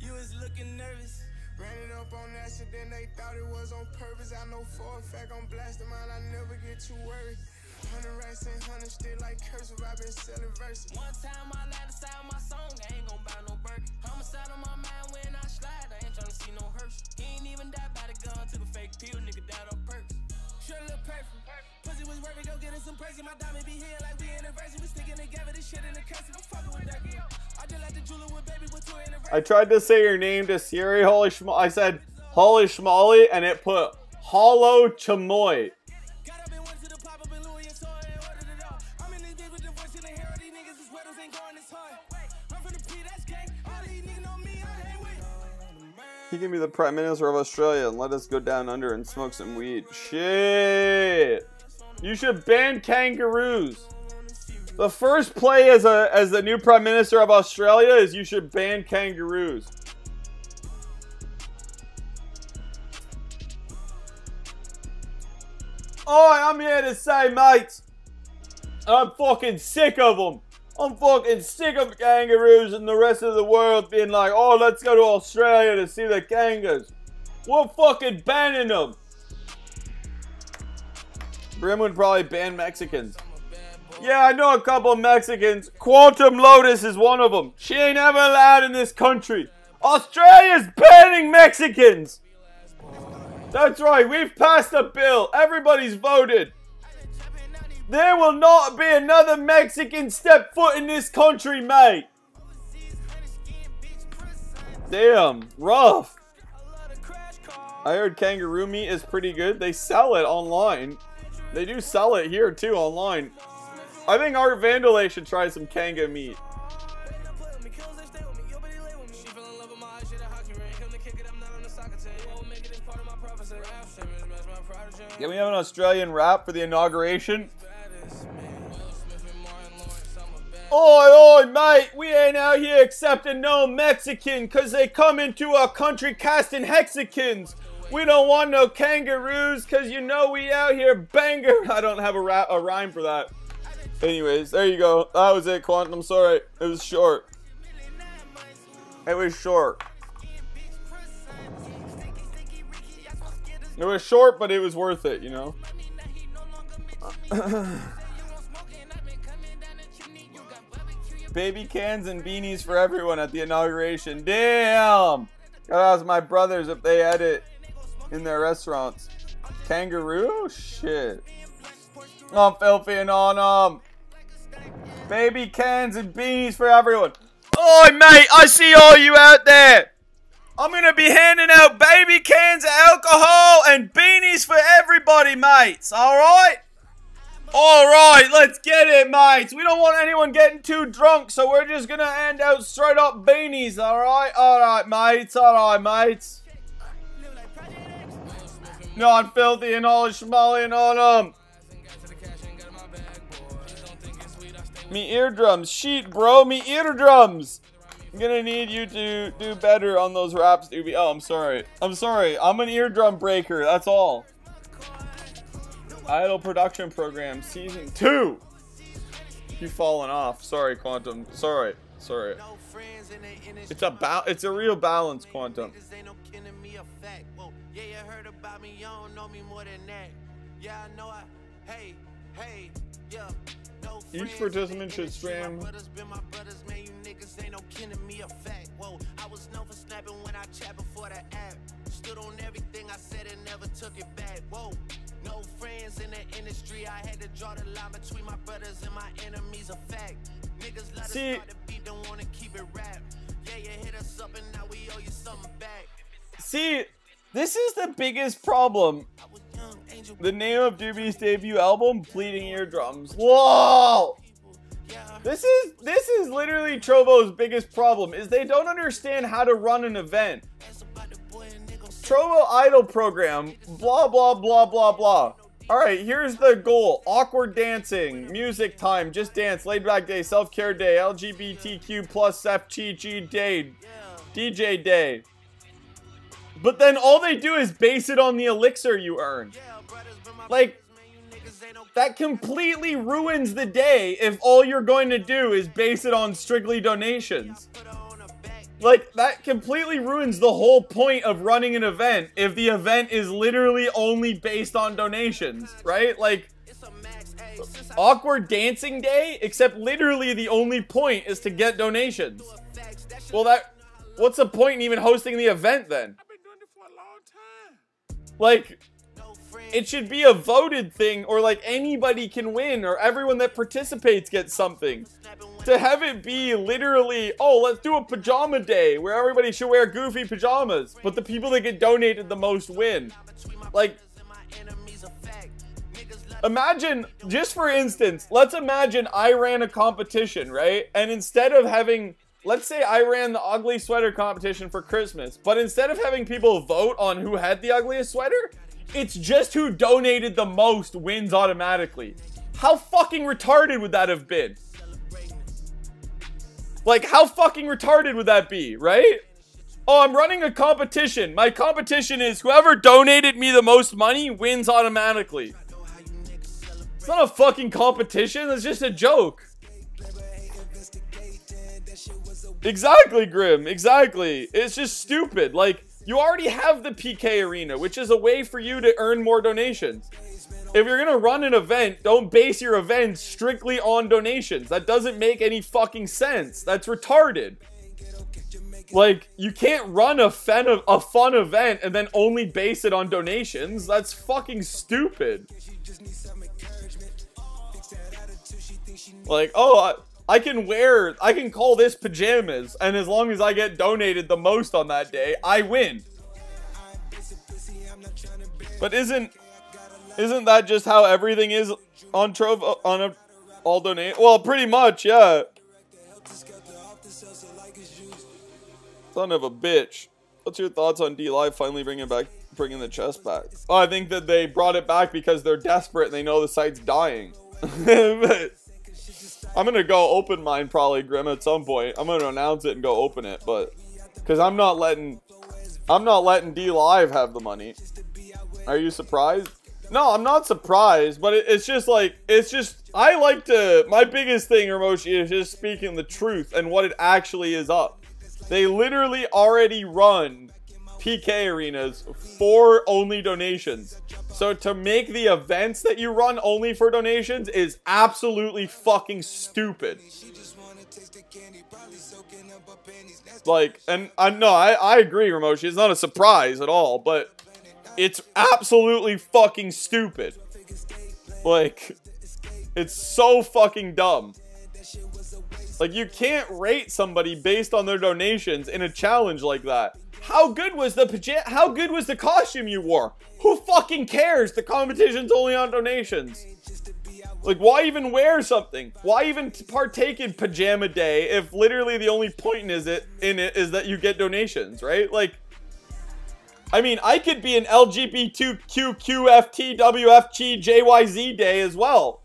You was looking nervous. Ran it up on accident, they thought it was on purpose. I know for a fact I'm blasting mine, I never get too worried. Hundred racks and hundred still like cursive, i been selling verses. One time I lied inside my song, I ain't gon' buy no burger. Homicide on my mind when I slide, I ain't tryna see no hearse. He ain't even died by the gun, took a fake pill, nigga died on purpose. Sure look perfect. Pussy was worth it, go get some praise. My diamond be here like we anniversary. We sticking together, this shit in the curse. I'm fucking with that girl. I just like the jeweler with baby with two I tried to say your name to Siri, holy schmo. I said, holy schmoly, and it put hollow chamoy. He can be the Prime Minister of Australia and let us go down under and smoke some weed. Shit. You should ban kangaroos. The first play as a as the new Prime Minister of Australia is you should ban kangaroos. Oh, I'm here to say, mates, I'm fucking sick of them. I'm fucking sick of kangaroos and the rest of the world being like, oh, let's go to Australia to see the kangaroos. We're fucking banning them. Brim would probably ban Mexicans. Yeah, I know a couple of Mexicans. Quantum Lotus is one of them. She ain't ever allowed in this country. Australia's banning Mexicans. That's right, we've passed a bill. Everybody's voted. There will not be another Mexican step foot in this country, mate. Damn, rough. I heard kangaroo meat is pretty good. They sell it online. They do sell it here too online. I think Art Vandelay should try some kanga meat. Can we have an Australian rap for the inauguration? Oi, oi, mate, we ain't out here accepting no Mexican cause they come into our country casting hexagons. We don't want no kangaroos cause you know we out here banger. (laughs) I don't have a, rap, a rhyme for that. Anyways, there you go. That was it, Quantum. I'm sorry. It was short. It was short. It was short, but it was worth it, you know? (coughs) Baby cans and beanies for everyone at the inauguration. Damn! Gotta ask my brothers if they had it in their restaurants. Kangaroo? Shit. I'm filthy and on um baby cans and beanies for everyone. Oi mate, I see all you out there. I'm gonna be handing out baby cans of alcohol and beanies for everybody, mates. Alright? Alright, let's get it, mates. We don't want anyone getting too drunk, so we're just gonna hand out straight up beanies, alright? Alright, mates. Alright, mates. Not filthy and all schmolly on them. Me eardrums. Sheet, bro. Me eardrums. I'm gonna need you to do better on those raps, Doobie. Oh, I'm sorry. I'm sorry. I'm an eardrum breaker. That's all. Idol production program season two. You've fallen off. Sorry, Quantum. Sorry. Sorry. It's a ba it's a real balance, Quantum. Yeah, you heard about me, you don't know me more than that. Yeah, I know I, hey, hey, yeah. No Each participant should stream. I was known for snapping when I chat before the app. Stood on everything I said and never took it back. Whoa, no friends in the industry. I had to draw the line between my brothers and my enemies. A fact. Niggas let See- us start the beat, don't wanna keep it rap. Yeah, you hit us up and now we owe you something back. See, this is the biggest problem. The name of Doobie's debut album, Bleeding Eardrums. Whoa! This is this is literally Trovo's biggest problem is they don't understand how to run an event. Trovo Idol program, blah blah blah blah blah. All right, here's the goal: awkward dancing, music time, just dance, laid back day, self care day, LGBTQ plus FTG day, DJ day. But then all they do is base it on the elixir you earn. Like, that completely ruins the day if all you're going to do is base it on strictly donations. Like, that completely ruins the whole point of running an event if the event is literally only based on donations, right? Like, awkward dancing day, except literally the only point is to get donations. Well, that. What's the point in even hosting the event then? Like, it should be a voted thing, or like anybody can win, or everyone that participates gets something. To have it be literally, oh, let's do a pajama day where everybody should wear goofy pajamas, but the people that get donated the most win. Like, imagine, just for instance, let's imagine I ran a competition, right? And instead of having, let's say I ran the ugly sweater competition for Christmas, but instead of having people vote on who had the ugliest sweater, it's just who donated the most wins automatically. How fucking retarded would that have been? Like, how fucking retarded would that be, right? Oh, I'm running a competition. My competition is whoever donated me the most money wins automatically. It's not a fucking competition. It's just a joke. Exactly, Grim. Exactly. It's just stupid. Like, you already have the PK Arena, which is a way for you to earn more donations. If you're gonna run an event, don't base your event strictly on donations. That doesn't make any fucking sense. That's retarded. Like, you can't run a fun, a fun event and then only base it on donations. That's fucking stupid. Like, oh, I, I can wear, I can call this pajamas, and as long as I get donated the most on that day, I win. But isn't, isn't that just how everything is on Trovo, on a, all donate? Well, pretty much, yeah. Son of a bitch. What's your thoughts on DLive finally bringing back, bringing the chest back? Oh, I think that they brought it back because they're desperate and they know the site's dying. (laughs) but I'm gonna go open mine probably, Grim, at some point. I'm gonna announce it and go open it, but because I'm not letting, I'm not letting DLive have the money. Are you surprised? No, I'm not surprised, but it, it's just like it's just I like to. My biggest thing, Ramoshi, is just speaking the truth and what it actually is up. They literally already run PK arenas for only donations. So to make the events that you run only for donations is absolutely fucking stupid. Like, and I know I, I agree, Ramoshi. It's not a surprise at all, but it's absolutely fucking stupid. Like, it's so fucking dumb. Like, you can't rate somebody based on their donations in a challenge like that. How good was the? How good was the costume you wore? Who fucking cares? The competition's only on donations. Like, why even wear something? Why even partake in pajama day if literally the only point is it in it is that you get donations, right? Like, I mean, I could be an LGBTQQFTWFG JYZ day as well.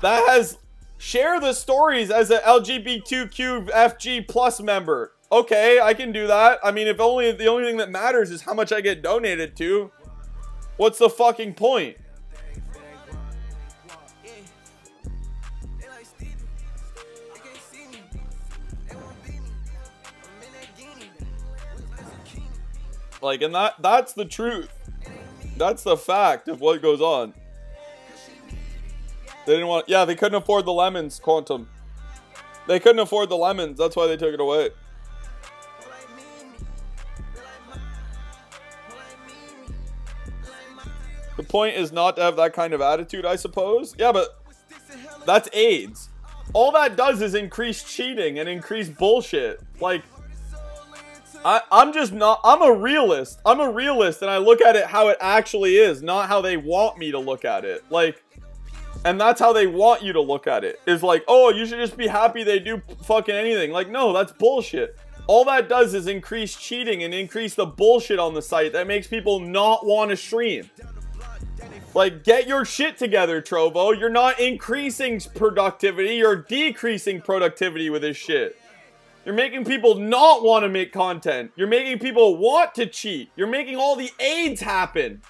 That has share the stories as an LGBTQFG plus member. Okay, I can do that. I mean, if only the only thing that matters is how much I get donated to. What's the fucking point? Like, and that that's the truth. That's the fact of what goes on. They didn't want, yeah, they couldn't afford the lemons, Quantum. They couldn't afford the lemons. That's why they took it away. The point is not to have that kind of attitude, I suppose. Yeah, but that's AIDS. All that does is increase cheating and increase bullshit. Like, I, I'm just not, I'm a realist. I'm a realist and I look at it how it actually is, not how they want me to look at it. Like, and that's how they want you to look at it. Is like, oh, you should just be happy they do fucking anything. Like, no, that's bullshit. All that does is increase cheating and increase the bullshit on the site that makes people not want to stream. Like, get your shit together, Trovo. You're not increasing productivity, you're decreasing productivity with this shit. You're making people not want to make content. You're making people want to cheat. You're making all the AIDS happen.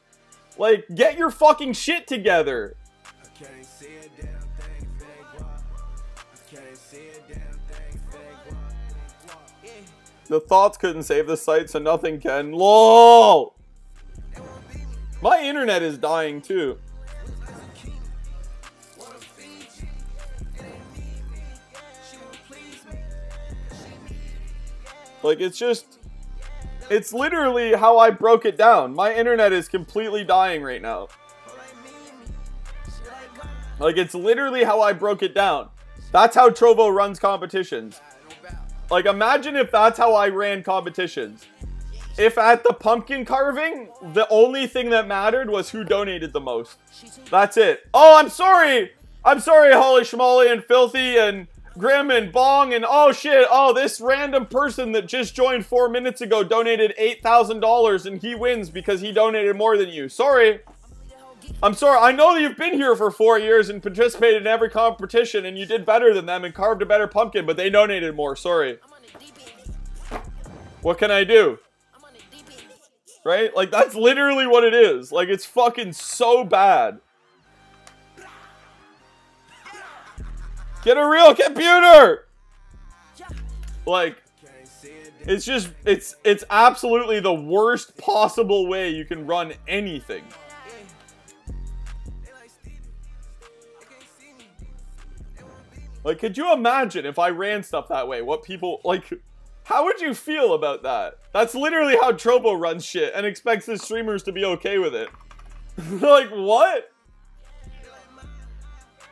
Like, get your fucking shit together. The thoughts couldn't save the site, so nothing can. LOL! My internet is dying too. Like, it's just... It's literally how I broke it down. My internet is completely dying right now. Like, it's literally how I broke it down. That's how Trovo runs competitions. Like, imagine if that's how I ran competitions. If at the pumpkin carving, the only thing that mattered was who donated the most. That's it. Oh, I'm sorry! I'm sorry, Holly Schmolly and Filthy and Grim and Bong and oh shit, oh, this random person that just joined four minutes ago donated $8,000 and he wins because he donated more than you. Sorry. I'm sorry. I know that you've been here for four years and participated in every competition and you did better than them and carved a better pumpkin, but they donated more. Sorry. What can I do? Right? Like, that's literally what it is. Like, it's fucking so bad. Get a real computer! Like, it's just, it's, it's absolutely the worst possible way you can run anything. Like, could you imagine if I ran stuff that way? What people, like, how would you feel about that? That's literally how Trovo runs shit and expects his streamers to be okay with it. (laughs) like, what?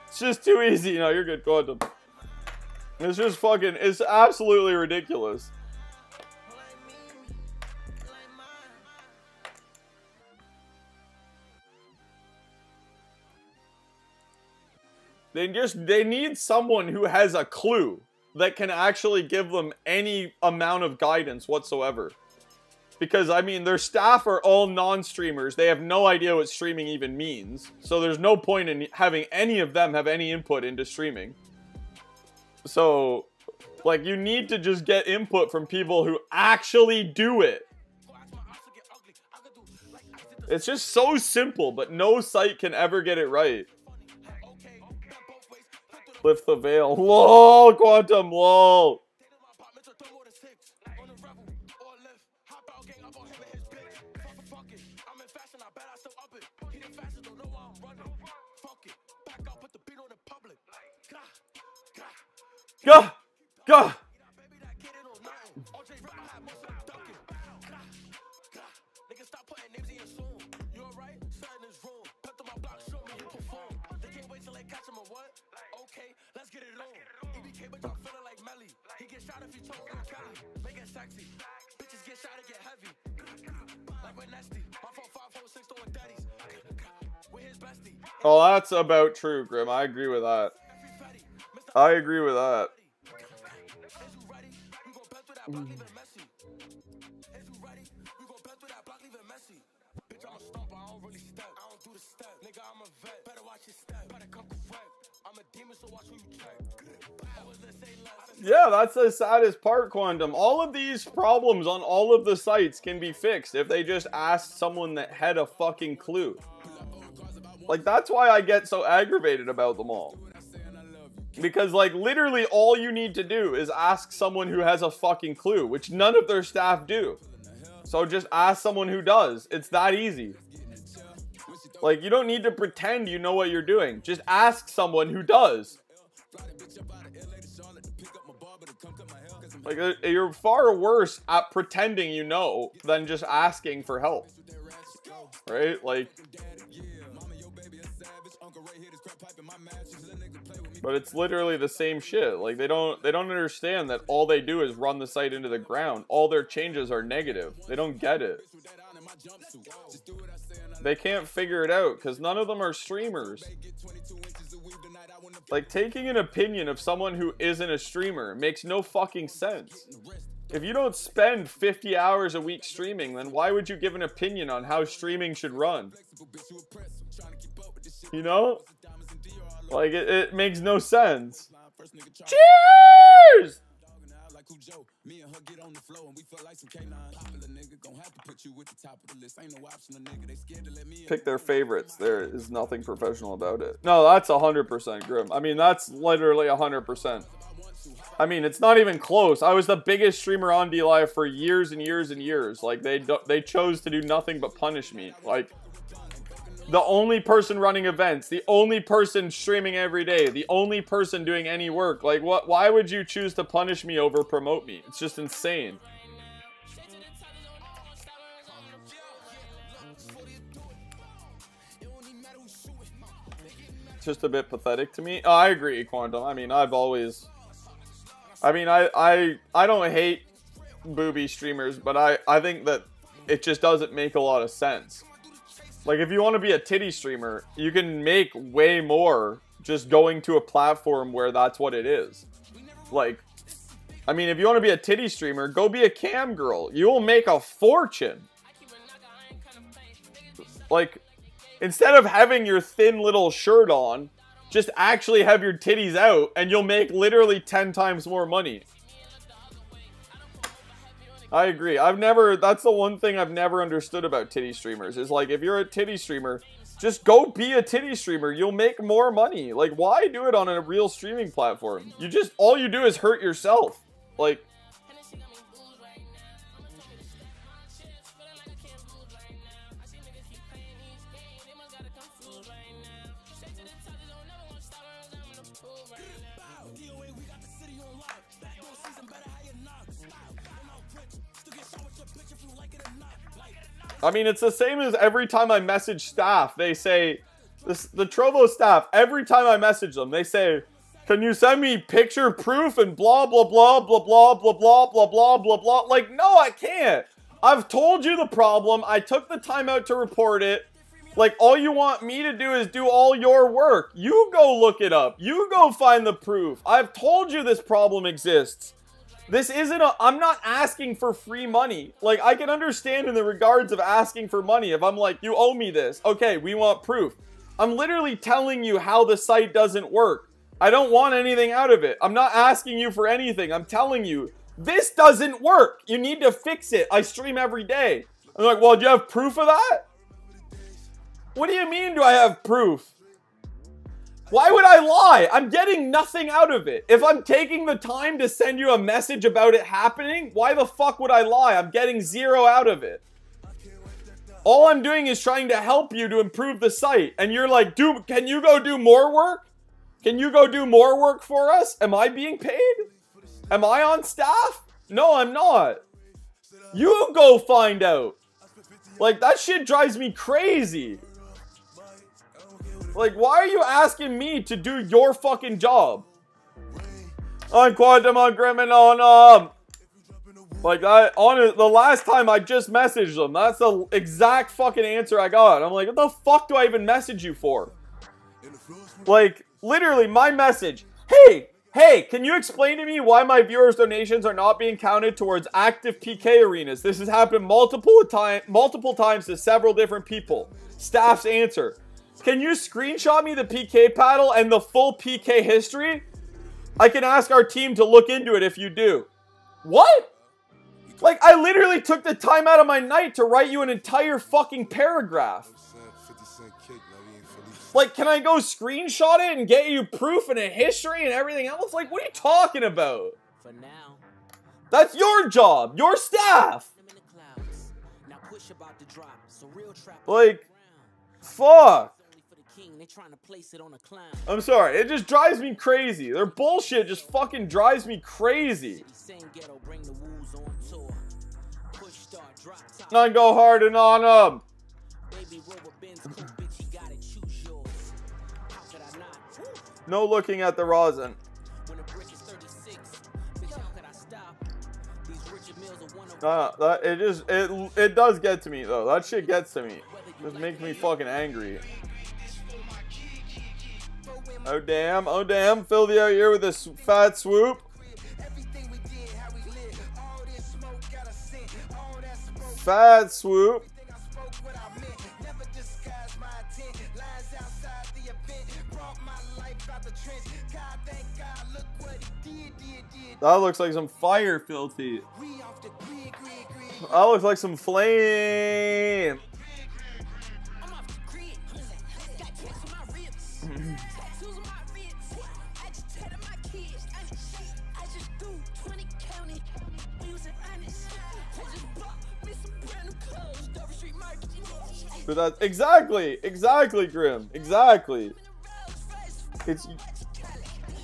It's just too easy. No, you're good. Go ahead. It's just fucking, it's absolutely ridiculous. They just, they need someone who has a clue that can actually give them any amount of guidance whatsoever. Because, I mean, their staff are all non-streamers. They have no idea what streaming even means. So there's no point in having any of them have any input into streaming. So, like, you need to just get input from people who actually do it. It's just so simple, but no site can ever get it right. Lift the veil. LOL, Quantum, LOL. Well, that's about true, Grim. I agree with that. I agree with that. Yeah, that's the saddest part, Quantum. All of these problems on all of the sites can be fixed if they just ask someone that had a fucking clue. Like, that's why I get so aggravated about them all. Because, like, literally all you need to do is ask someone who has a fucking clue, which none of their staff do. So just ask someone who does. It's that easy. Like, you don't need to pretend you know what you're doing. Just ask someone who does. Like, uh, you're far worse at pretending you know than just asking for help. Right? Like, but it's literally the same shit. Like, they don't, they don't understand that all they do is run the site into the ground. All their changes are negative. They don't get it. They can't figure it out because none of them are streamers. Like, taking an opinion of someone who isn't a streamer makes no fucking sense. If you don't spend 50 hours a week streaming, then why would you give an opinion on how streaming should run? You know? Like, it, it makes no sense. Cheers! Me and her get on the floor and we feel like some canine. Popular nigga gon' have to put you at the top of the list. Ain't no option, a nigga. They scared to let me pick their favorites. There is nothing professional about it. No, that's 100% grim. I mean, that's literally 100%. I mean, it's not even close. I was the biggest streamer on DLive for years and years and years. Like they they chose to do nothing but punish me. Like the only person running events, the only person streaming every day, the only person doing any work. Like what why would you choose to punish me over promote me? It's just insane. It's just a bit pathetic to me. Oh, I agree, Quantum. I mean, I've always I mean, I I I don't hate booby streamers, but I I think that it just doesn't make a lot of sense. Like, if you want to be a titty streamer, you can make way more just going to a platform where that's what it is. Like, I mean, if you want to be a titty streamer, go be a cam girl. You will make a fortune. Like, instead of having your thin little shirt on, just actually have your titties out and you'll make literally 10 times more money. I agree. I've never, that's the one thing I've never understood about titty streamers is like, if you're a titty streamer, just go be a titty streamer. You'll make more money. Like, why do it on a real streaming platform? You just, all you do is hurt yourself. Like, I mean, it's the same as every time I message staff, they say, this, the Trovo staff, every time I message them, they say, can you send me picture proof and blah, blah, blah, blah, blah, blah, blah, blah, blah, blah, blah. Like, no, I can't. I've told you the problem. I took the time out to report it. Like, all you want me to do is do all your work. You go look it up. You go find the proof. I've told you this problem exists. This isn't a, I'm not asking for free money. Like, I can understand in the regards of asking for money. If I'm like, you owe me this. Okay, we want proof. I'm literally telling you how the site doesn't work. I don't want anything out of it. I'm not asking you for anything. I'm telling you, this doesn't work. You need to fix it. I stream every day. I'm like, well, do you have proof of that? What do you mean do I have proof? Why would I lie? I'm getting nothing out of it. If I'm taking the time to send you a message about it happening, why the fuck would I lie? I'm getting zero out of it. All I'm doing is trying to help you to improve the site. And you're like, do can you go do more work? Can you go do more work for us? Am I being paid? Am I on staff? No, I'm not. You go find out. Like, that shit drives me crazy. Like, why are you asking me to do your fucking job? On Quantum, on and on, um... Like, I, on the last time I just messaged them, that's the exact fucking answer I got. I'm like, what the fuck do I even message you for? Like, literally, my message, hey, Hey, can you explain to me why my viewers' donations are not being counted towards active PK arenas? This has happened multiple time, multiple times to several different people. Staff's answer. Can you screenshot me the PK battle and the full PK history? I can ask our team to look into it if you do. What? Like, I literally took the time out of my night to write you an entire fucking paragraph. Like, can I go screenshot it and get you proof and a history and everything else? Like, what are you talking about? For now, That's your job, your staff. I'm in the clouds. Now push about to drop. So real trap Like, fuck. only for the king. They trying to place it on a clown. I'm sorry, it just drives me crazy. Their bullshit just fucking drives me crazy. Same ghetto, bring the woos on tour. Push start, drop top. Not go hard and on them. Baby Rover Benz, cool bitch, you got it, choose yours. How could I not? Woo! No looking at the rosin. When a brick is 36, bitch, how could I stop? These Richard Mills are one of Uh, that, it just it it does get to me though. That shit gets to me. Just makes me fucking angry. Oh damn! Oh damn! Filthy out here with this fat swoop. Fat swoop. That looks like some fire, filthy. That looks like some flame. But that exactly, exactly, Grim, exactly. It's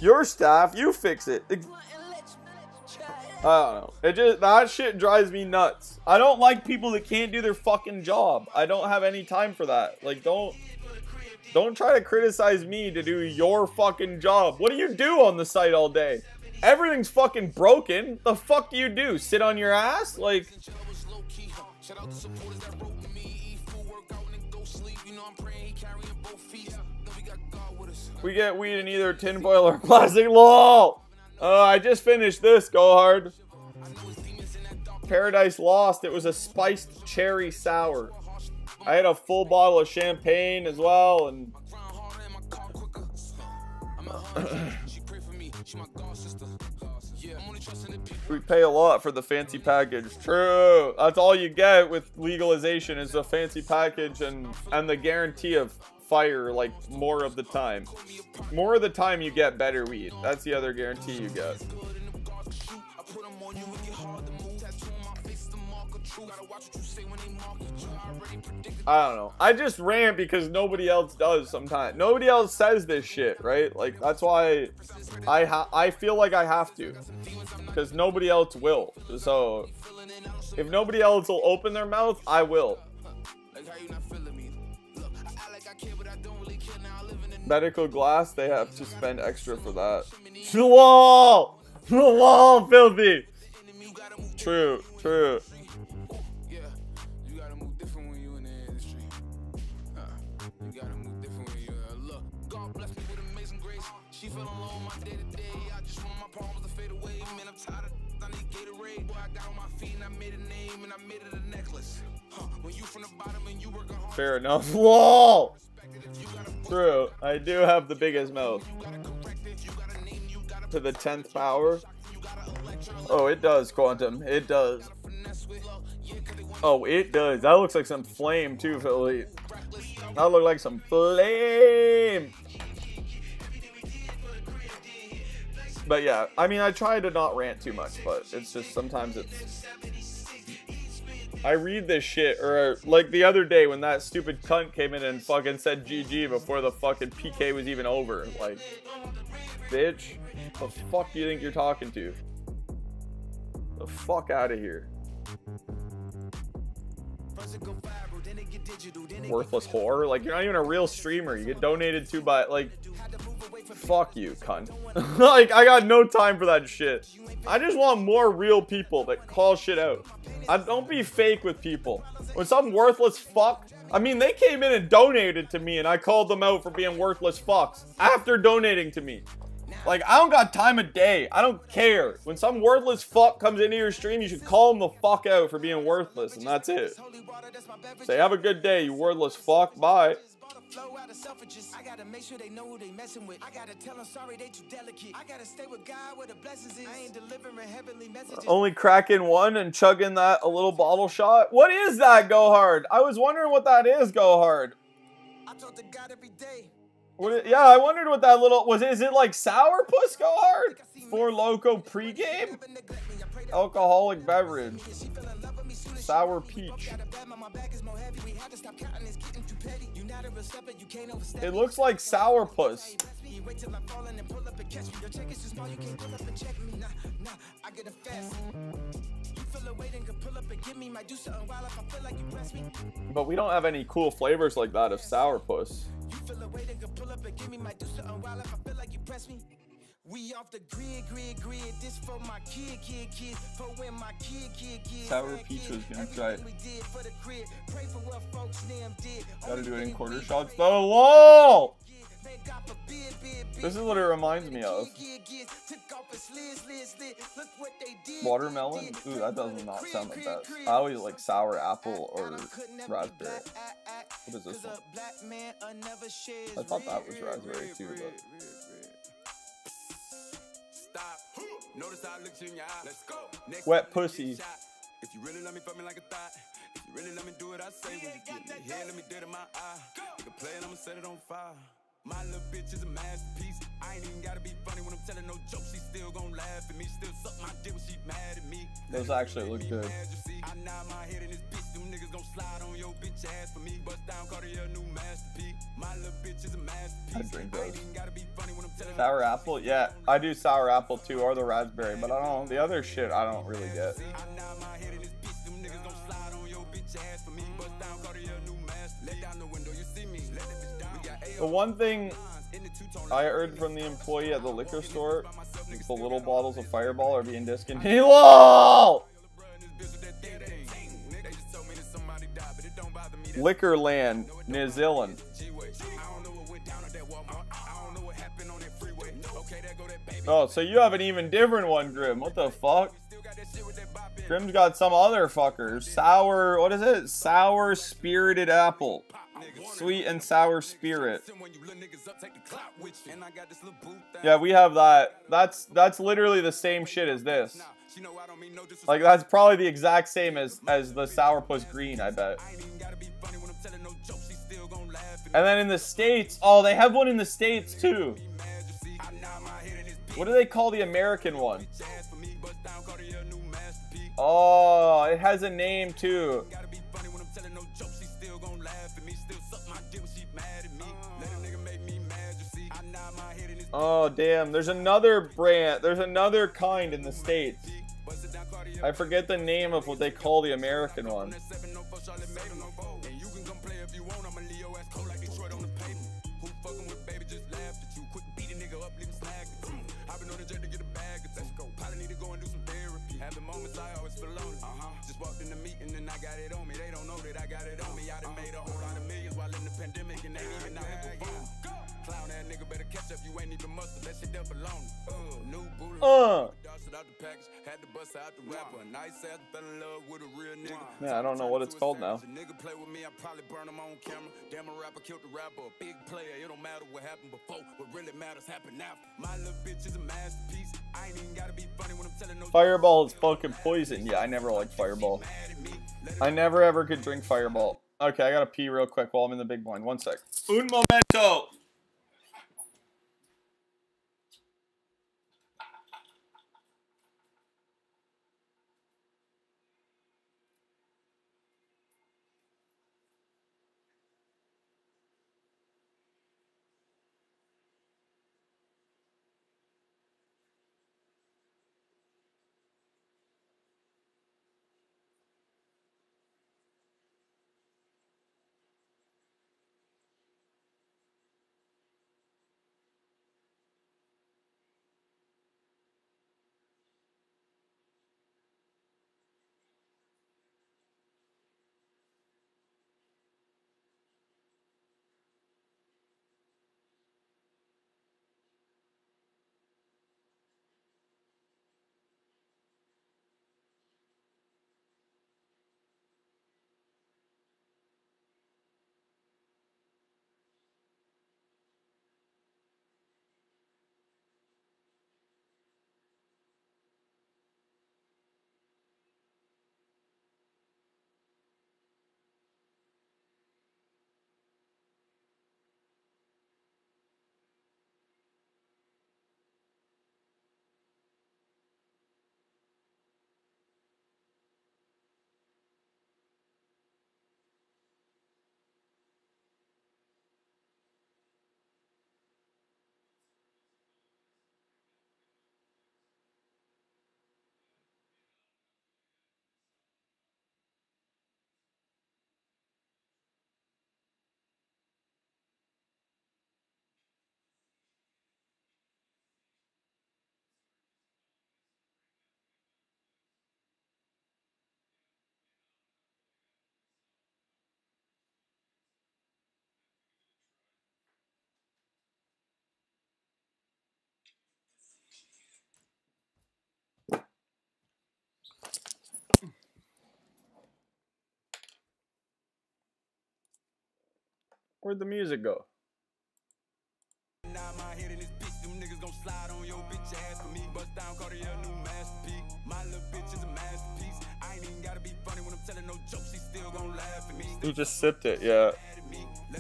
your staff. You fix it. I don't know. It just that shit drives me nuts. I don't like people that can't do their fucking job. I don't have any time for that. Like don't don't try to criticize me to do your fucking job. What do you do on the site all day? Everything's fucking broken. The fuck do you do? Sit on your ass? Like we get weed in either tinfoil or (laughs) plastic. LOL. Uh, I just finished this. Go hard. Paradise Lost. It was a spiced cherry sour. I had a full bottle of champagne as well, and (coughs) we pay a lot for the fancy package. True. That's all you get with legalization is the fancy package and and the guarantee of fire like more of the time. More of the time you get better weed. That's the other guarantee you get. I don't know. I just rant because nobody else does sometimes. Nobody else says this shit, right? Like that's why I I feel like I have to because nobody else will. So if nobody else will open their mouth, I will. Medical glass, they have to spend extra for that. The Wall, The wall, filthy. True, true. Yeah, you gotta move different when you in the industry. You gotta move different when you look. God bless me with. She fell alone my day to day. I just want my problems to fade away. Man, I'm tired of I need Gatorade. Boy, I got on my feet and I made a name and I made it a necklace. Huh, when you from the bottom and you working hard. Fair enough. Wall. True. I do have the biggest mouth. To the tenth power. Oh, it does, Quantum. It does. Oh, it does. That looks like some flame too, Philly. That look like some flame. But yeah, I mean, I try to not rant too much, but it's just sometimes it's. I read this shit, or like the other day when that stupid cunt came in and fucking said GG before the fucking PK was even over. Like, bitch, the fuck do you think you're talking to? The fuck out of here. Worthless whore. Like, you're not even a real streamer. You get donated to by, like, fuck you, cunt. (laughs) like, I got no time for that shit. I just want more real people that call shit out. I don't be fake with people. When some worthless fuck, I mean, they came in and donated to me, and I called them out for being worthless fucks after donating to me. Like, I don't got time of day. I don't care. When some worthless fuck comes into your stream, you should call him the fuck out for being worthless, and that's it. Say, have a good day, you worthless fuck. Bye. Flow out of selfishness. I gotta make sure they know who they messing with. I gotta tell them sorry they too delicate. I gotta stay with God where the blessings is. I ain't delivering heavenly messages. Only cracking one and chugging that a little bottle shot. What is that, Go Hard? I was wondering what that is, Go Hard. I talk to God every day. What yeah, I wondered what that little was. Is it like sourpuss go hard? Four Loko pregame? Alcoholic beverage. Sour peach. It looks like sourpuss. Wait till I'm falling and pull up and catch me. Your check is too small, you can't pull up and check me. Nah, nah, I get a fast. You feel a can pull up and give me. Might do something wild if I feel like you press me. But we don't have any cool flavors like that of sourpuss. You feel a and can pull up and give me. Might do something wild if I feel like you press me. We off the grid, grid, grid. This for my kid, kid, kid. For when my kid, kid, kid. Sour peach was gonna try it. We did for the grid. Pray for what folks them did. Gotta do it in quarter shots though. LOL! This is what it reminds me of. Watermelon? Ooh, that does not sound like that. I always like sour apple or raspberry. What is this one? Uh, I thought that was raspberry too, but Stop. Notice how I looked you in your eye. Let's go. Next Wet pussy. If you really love me, fuck me like a thought. If you really let me do it, I say when you get me here, let me dead in my eye. You can play it, I'ma set it on fire. My little bitch is a masterpiece. I ain't even gotta be funny when I'm telling no jokes. She still gon' laugh at me. Still suck my dick when she mad at me. those actually look good. Mad, you see. I nod my head in this bitch. Them niggas gon' slide on your bitch ass for me. Bust down Cartier, new masterpiece. My little bitch is a masterpiece. I'd drink I those. ain't even gotta be funny when I'm telling Sour apple? Yeah, I do sour apple too, or the raspberry, but I don't know. The other shit I don't really get. I nod my head in this bitch. Them niggas gon' slide on your bitch ass for me. Bust down Cartier, new masterpiece. Let down the window, you see me. Let it bitch down. The one thing I heard from the employee at the liquor store the little bottles of Fireball are being discontinued. (laughs) LOL! Liquorland, New Zealand. Oh, so you have an even different one, Grim. What the fuck? Grim's got some other fuckers. Sour, what is it? Sour spirited apple. Sweet and sour spirit. Yeah, we have that. That's that's literally the same shit as this. Like that's probably the exact same as as the sourpuss green, I bet. And then in the states, oh, they have one in the states too. What do they call the American one? Oh, it has a name too. Oh damn, there's another brand, there's another kind in the States. I forget the name of what they call the American one. I got it on me. They don't know that I got it on me. I done made a whole lot of millions while in the pandemic and ain't even out up. You ain't even mustard. That shit there belong. Uh, new booty. Uh. Dodged it out the package. Had to bust out the rapper. A nice ass fell in love with a real nigga. Yeah, I don't know what it's called now. Nigga play with me, I probably burn him on camera. Damn, a rapper killed the rapper. A big player. It don't matter what happened before. What really matters happened after. My little bitch is a masterpiece. I ain't even gotta be funny when I'm telling no Fireball is fucking poison. Yeah, I never liked Fireball. I never ever could drink Fireball. Okay, I gotta pee real quick while I'm in the big blind. One sec. Un momento.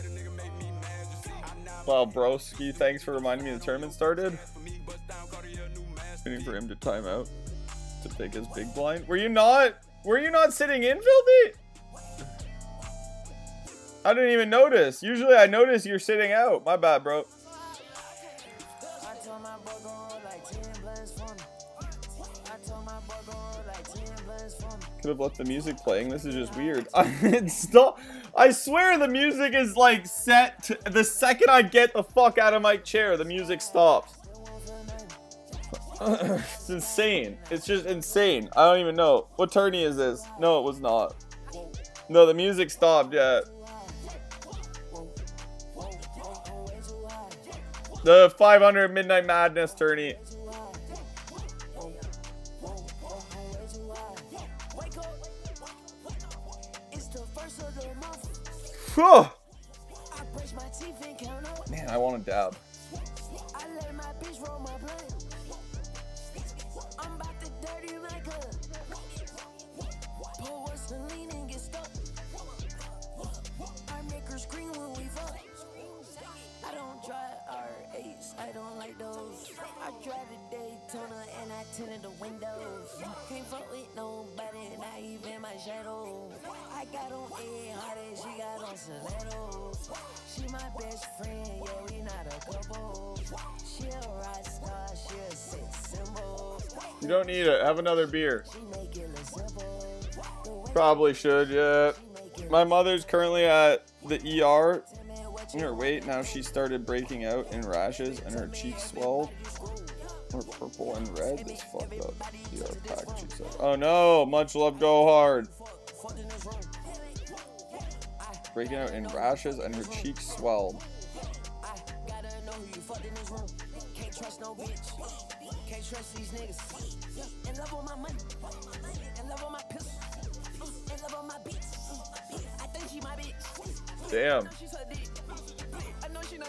A nigga make me mad, you see. I'm now Well, broski, thanks for reminding me the tournament started. Waiting for him to time out to take his big blind. Were you not? Were you not sitting in, Filthy? I didn't even notice. Usually I notice you're sitting out. My bad, bro. I told my boy gon' roll like 10 blunts for me. I told my boy gon' roll like 10 blunts for me. Could have left the music playing. This is just weird. (laughs) still. I swear the music is like set. To, the second I get the fuck out of my chair, the music stops. (laughs) it's insane. It's just insane. I don't even know. What tourney is this? No, it was not. No, the music stopped. Yeah. The 500 Midnight Madness tourney. Whew. Man, I want to dab. I those. I drive the Daytona and I tinted the windows. Can't fuck with nobody, not even my shadow. I got on A hard she got on stilettos. She my best friend, yeah, we not a couple. She a rock star, she a sex symbol. You don't need it. Have another beer. She make it look simple. Probably should, yeah. My mother's currently at the ER. Her weight now she started breaking out in rashes and her cheeks swelled. Or purple and red. It's fucked up. Pack. Oh no, much love go hard. Breaking out in rashes and her cheeks swelled. This. Damn.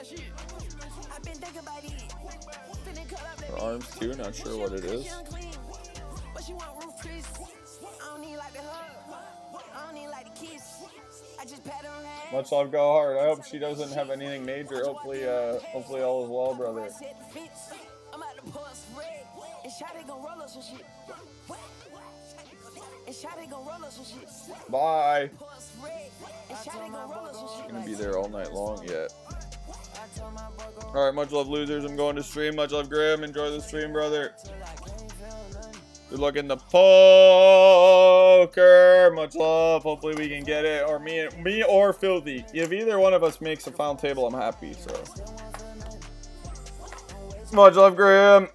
She's her dick. I know she not shit. I've been thinking about it. Finna cut up that Her arms too, not sure what it is. She unclean, but she want roof Chris. I don't need like the hug. I don't need like the kiss. I just pat on her. Much love go hard. I hope she doesn't have anything major. Hopefully, uh, hopefully all is well, brother. I'm about to pour some red. And Shotty gon' roll up some shit. And Shotty gon' roll up some shit. Bye. Pour some red. And Shotty roll up some shit. Gonna be there all night long yet. Alright, much love losers. I'm going to stream. Much love Graham. Enjoy the stream, brother. Good luck in the poker. Much love. Hopefully we can get it. Or me me or Filthy. If either one of us makes a final table, I'm happy, so. Much love, Graham.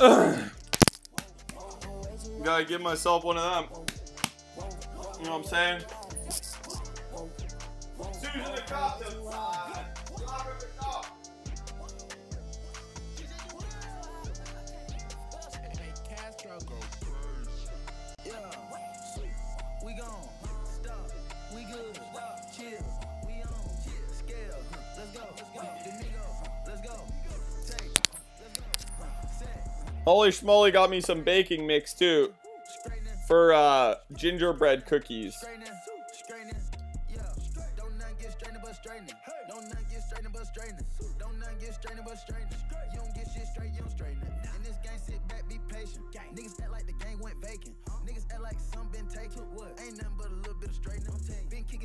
(clears throat) Gotta give myself one of them. You know what I'm saying? Holy schmoly got me some baking mix too. For uh gingerbread cookies.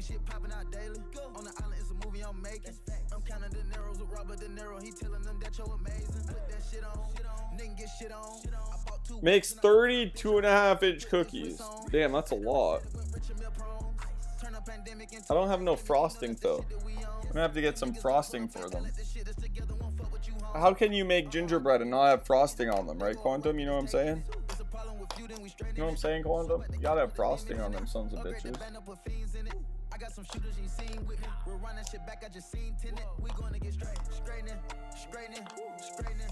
Shit popping out daily. On the island, it's a movie I'm making. I'm counting the narrows with Robert De Niro. He telling them that you're amazing. Put that shit on. Nigga get shit on. I bought two Makes 32 and a half inch cookies. Damn, that's a lot. I don't have no frosting though. I'm gonna have to get some frosting for them. How can you make gingerbread and not have frosting on them, right, Quantum? You know what I'm saying? You know what I'm saying, Quantum? You gotta have frosting on them sons of bitches. I got some shooters you seen with me. We're running shit back, I just seen tenant. We gonna get straight, straightening, straightening, straightening,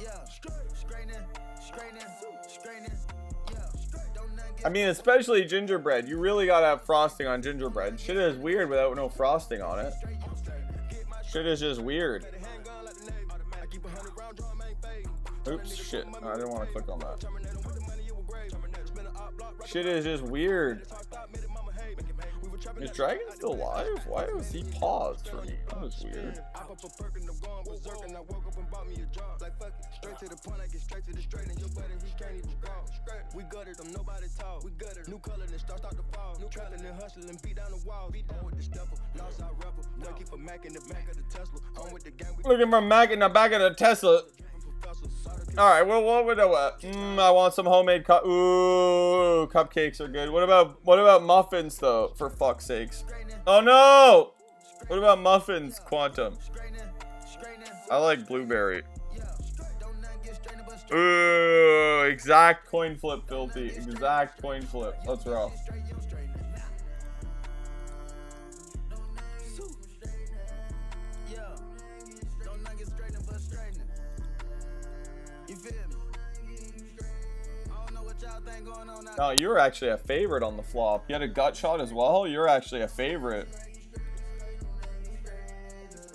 yeah, straightening, straightening, straightening, I mean, especially gingerbread. You really gotta have frosting on gingerbread. Shit is weird without no frosting on it. Shit is just weird. Oops, shit. I didn't want to click on that. Shit is just weird. Is Dragon still alive? Why was he paused for me? That was weird. Straight to the point, I get straight to the straight, and your buddy, he can't even walk. We gutted them, nobody talk. We gutted new color, then start, start to fall. New trapping and hustling, beat down the wall. Beat down with the stepper, lost our rapper. Lucky for Mac in the back of the Tesla. I'm with the gang, Looking for Mac in the back of the Tesla. All right, well, what would I want? Mm, I want some homemade cup. Ooh, cupcakes are good. What about what about muffins though? For fuck's sakes. Oh no! What about muffins, Quantum? I like blueberry. Ooh, exact coin flip, filthy. Exact coin flip. That's rough. No, you were actually a favorite on the flop. You had a gut shot as well. You're actually a favorite.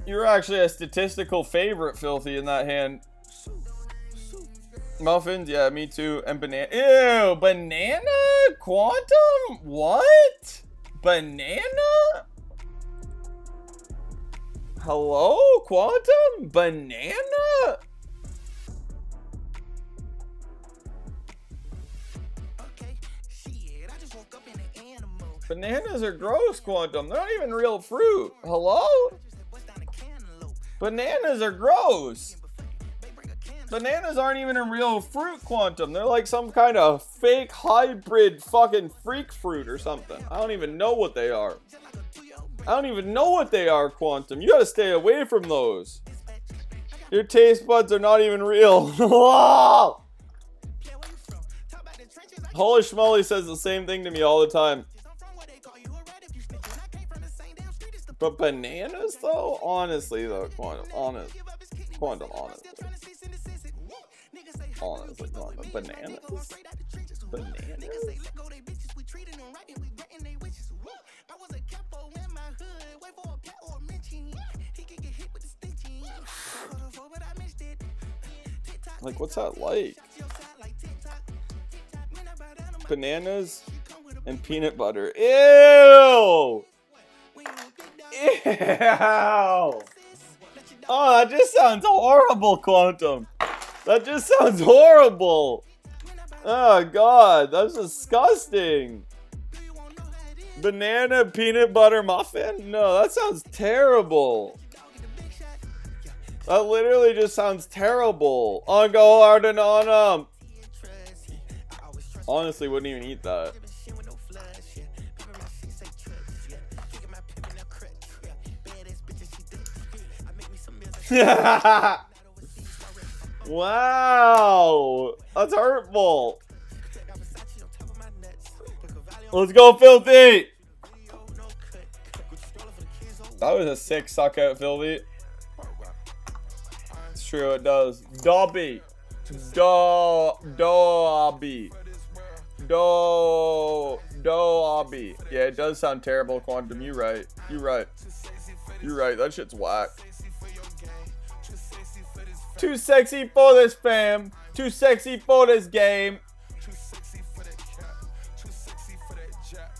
You're actually a statistical favorite, Filthy, in that hand. Muffins, yeah, me too. And banana. Ew, banana? Quantum? What? Banana? Hello? Quantum? Banana? Bananas are gross, Quantum. They're not even real fruit. Hello? Bananas are gross. Bananas aren't even a real fruit, Quantum. They're like some kind of fake hybrid fucking freak fruit or something. I don't even know what they are. I don't even know what they are, Quantum. You gotta stay away from those. Your taste buds are not even real. (laughs) Holy schmoly says the same thing to me all the time. But bananas, though? Honestly, though, Quantum, honest. Quantum, honestly. Honestly, Quantum. Bananas? Bananas? Like, what's that like? Bananas and peanut butter. Ew! Ew! Oh, that just sounds horrible, Quantum. That just sounds horrible. Oh, God. That's disgusting. Banana peanut butter muffin? No, that sounds terrible. That literally just sounds terrible. On go hard and on them. Honestly, wouldn't even eat that. (laughs) wow, that's hurtful. Let's go, filthy. That was a sick suck out, filthy. It's true, it does. Dobby. Do Dobby. Do Dobby. Yeah, it does sound terrible, Quantum. You right. You right. You right. That shit's whack. Too sexy for this fam. Too sexy for this game. too sexy for that cat too sexy for that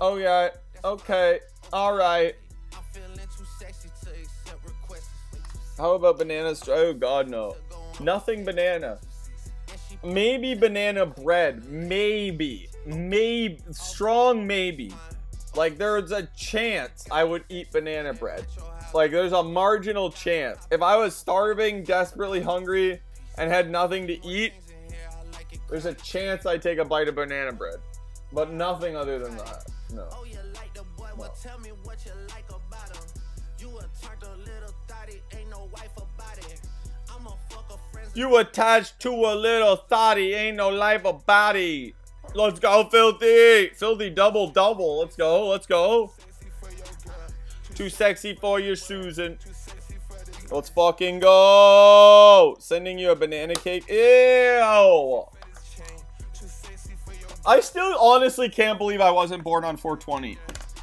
Oh yeah. Okay. All oh, right. How about bananas? Oh god, no. Nothing banana. Maybe banana bread. Maybe. Maybe. Strong maybe. Like there's a chance I would eat banana bread. Like there's a marginal chance. If I was starving, desperately hungry, and had nothing to eat, there's a chance I'd take a bite of banana bread. But nothing other than that. No. no. You attached to a little thotty, ain't no life about it. Let's go, Filthy. Filthy double double. Let's go. Let's go. Too sexy for you, Susan. Let's fucking go. Sending you a banana cake. Ew. I still honestly can't believe I wasn't born on 420.